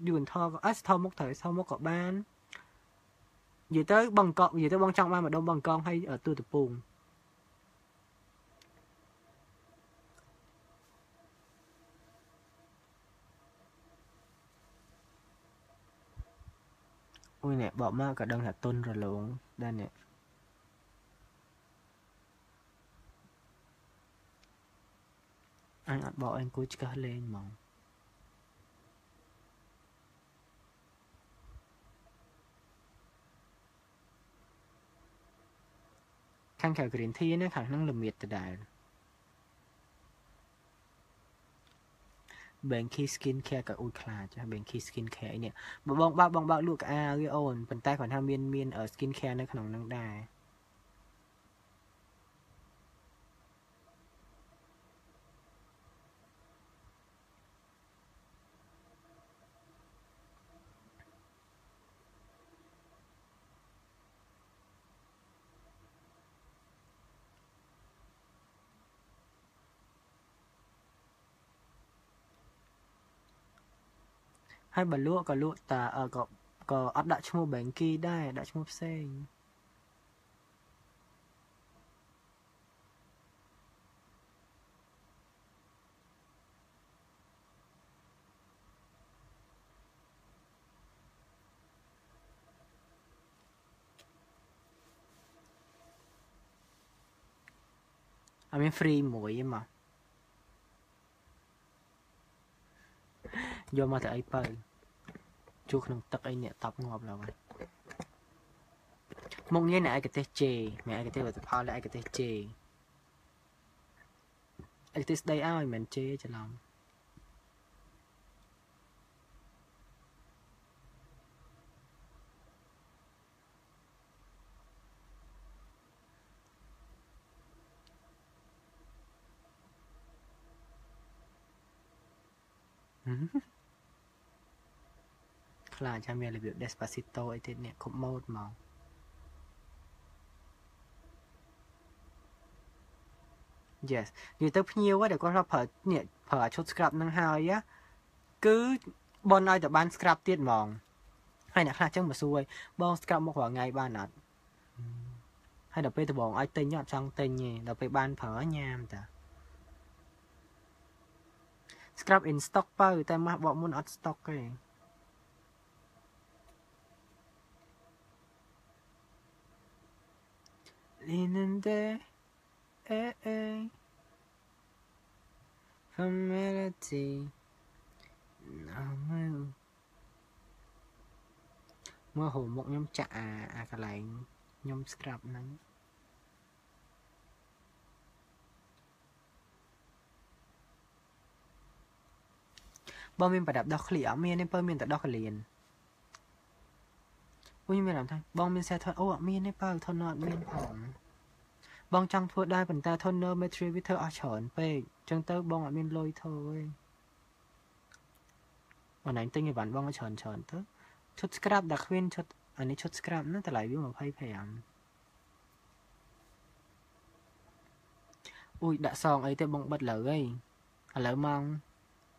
យួនថក៏អេថមុកត្រូវថមុកក៏បាននិយាយទៅបងកនិយាយទៅបងចង់បានម្ដុំបងកងឲ្យទូតពង អូយនេះបកមកក៏ដឹងថាទុនរលោងដែរនេះអញអត់បកអញគួយឆ្កឹះលេងហ្មងខាងក្រៅ green tea នេះខាងហ្នឹងល្មៀតដដែល Banky Skin Care ក៏អ៊ូខ្លាចចា Banky Skin Care នេះបើបងបើបងបើលក់កៅអៅវាអូនប៉ុន្តែគាត់ថាមានមាន Skin Care នៅក្នុងហ្នឹងដែរ ហើយបើលក់ក៏លក់តាក៏ក៏អត់ដាក់ឈ្មោះ Banky ដែរដាក់ឈ្មោះផ្សេងអត់មាន free មួយទេមក យកមកទៅអីបើជួក្នុងទឹកអីអ្នកតប់ងាប់ឡើយមកងាយអ្នកឯកទេសជេអ្នកឯកទេសវត្ថុផលអ្នកឯកទេសជេឯកទេសស្ដីឲ្យមិនជេច្រឡំហឹម ខ្លាចចាំមានរបៀប Despacito អីទៀតនេះគ្រប់ម៉ូតមក Yes និយាយទៅភ្ញៀវដែលគាត់ប្រើនេះប្រើអាឈុត scrap នឹងហើយគឺបនឲ្យតែបាន scrap ទៀតហ្មងហើយអ្នកខ្លះចឹងមកសួរបង scrap មករាល់ថ្ងៃបានអត់ហើយដល់ពេលដបងឲ្យទិញអត់ចង់ទិញទេដល់ពេលបានប្រើញ៉ាំតា scrap in stock បើតែម៉ាស់បកមុនអត់ stock ទេ 있는데 에에 familiarity 너무 មើលហូរមុខខ្ញុំចាក់អាអាកន្លែងខ្ញុំ scrap ហ្នឹងបើមានប្រដាប់ដោះឃ្លីអត់មានទេបើមានតែដោះកលៀន អូខ្ញុំមានអារម្មណ៍ថាបងមាន set អូអត់មានទេបើធនអត់មានផងបងចង់ធ្វើដែរប៉ុន្តែ toner material វាធ្វើអស់ច្រើនពេកអញ្ចឹងទៅបងអត់មានលុយធ្វើទេបងឯងទិញឲ្យបានបងច្រើនច្រើនទៅឈុត scrap ដាក់គ្មានឈុតអានេះឈុត scrap ណាតម្លៃវា25អូយដាក់សងអីទៅបងបិទលើអីឥឡូវម៉ោង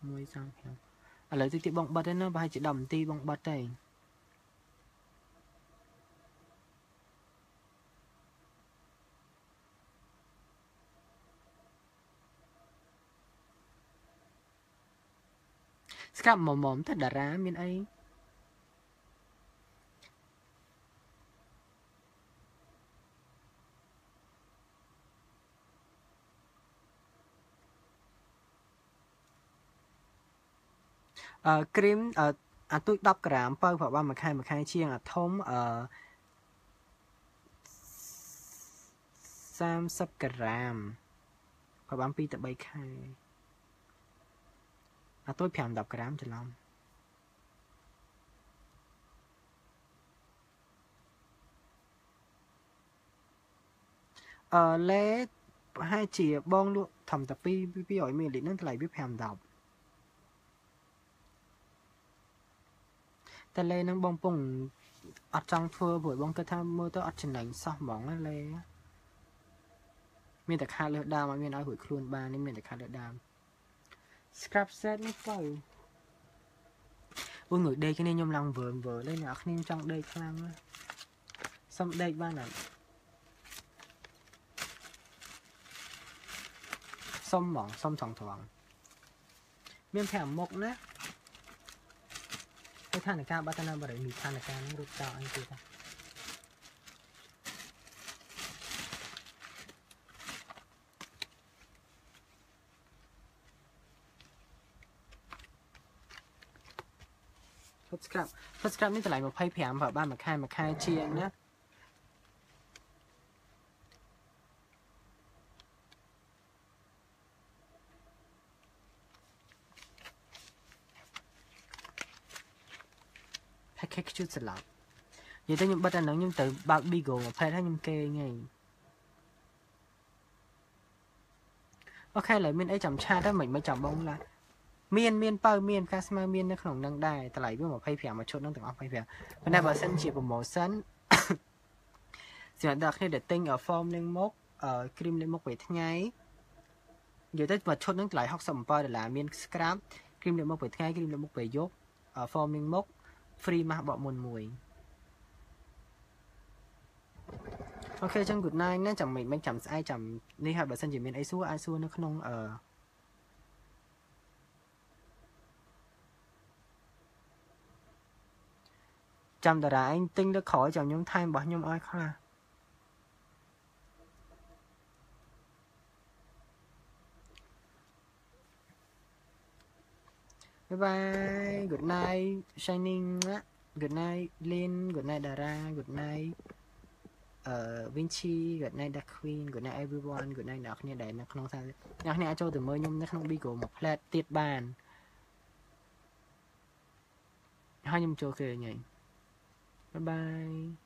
1:35ឥឡូវតិចទៀតបងបិទទេណាប្រហែលជា10នាទីបងបិទទេ ស្រាប់មុំមុំទៅតារាមានអីអឺគ្រីមអឺអាទូច10ក្រាមបើប្រហែលមួយខែមួយខែជាងអាធំអឺ30ក្រាមប្រហែល2ទៅ3ខែ អាទូច5 10ក្រាមច្រឡំអឺលេប្រហែលជាបងលក់ធំតែ2 200មីលីលីត្រនឹងតម្លៃវា5 10តែលេនឹងបងពងអត់ចង់ធ្វើព្រោះបងគិតថាមើលទៅអត់ចំណេញសោះហ្មងណាលេមានតែខាតលើដើមអត់មានឲ្យរួចខ្លួនបាននេះមានតែខាតលើដើម scrap set នេះទៅអូងើយដេកគ្នាខ្ញុំឡើងវើវើលេអ្នកគ្នាចង់ដេកខ្លាំងណាស់សុំដេកបានអត់សុំហ្មងសុំចង់ត្រង់មាន5មុខណាហើយឋានការបតនាបរិមានឋានការនឹងរូបតោអីទៀតណា ផុត scrap ផុត scrap នេះតម្លៃ25បើបានមួយខែមួយខែជាងណាផែកខេកជូតស្លាប់និយាយទៅខ្ញុំបិទអាហ្នឹងខ្ញុំទៅបើក Bigo មកផែតហើយខ្ញុំគេងហើយអូខេឥឡូវមានអីចាំឆាតទៅមិនមិនចាំបងឡា មានមានបើមានការស្មើមាននៅក្នុងនឹងដែរតម្លៃវា25មួយឈុតនឹងទាំងអស់25ប៉ុន្តែបើសិនជា promotion សម្រាប់ដល់គ្នាដែលទិញ form លេងមុខ cream លេងមុខពេលថ្ងៃនិយាយទៅបើឈុតនឹងតម្លៃ67ដុល្លារមាន scrap cream លេងមុខពេលថ្ងៃ cream លេងមុខពេលយប់ form លេងមុខ free ម៉ាស់បកមុនមួយអូខេចឹង good night ណាចាំមិនមិនចាំស្អែកចាំនេះហើយបើសិនជាមានអីសួរអាចសួរនៅក្នុងអឺ ចាំតារាឯងទិញលើក្រោយចាំខ្ញុំថែមរបស់ខ្ញុំឲ្យខ្លះបាយបាយ good night shining good night lin good night dara good night អឺ Vinci good night dark queen good night everyone good night អ្នកគ្នាដែលនៅក្នុងសាអ្នកគ្នាអាចចូលទៅមើលខ្ញុំនៅក្នុង Bigo មួយផ្លែតទៀតបានហើយខ្ញុំចូលគេញ៉ៃ Bye-bye.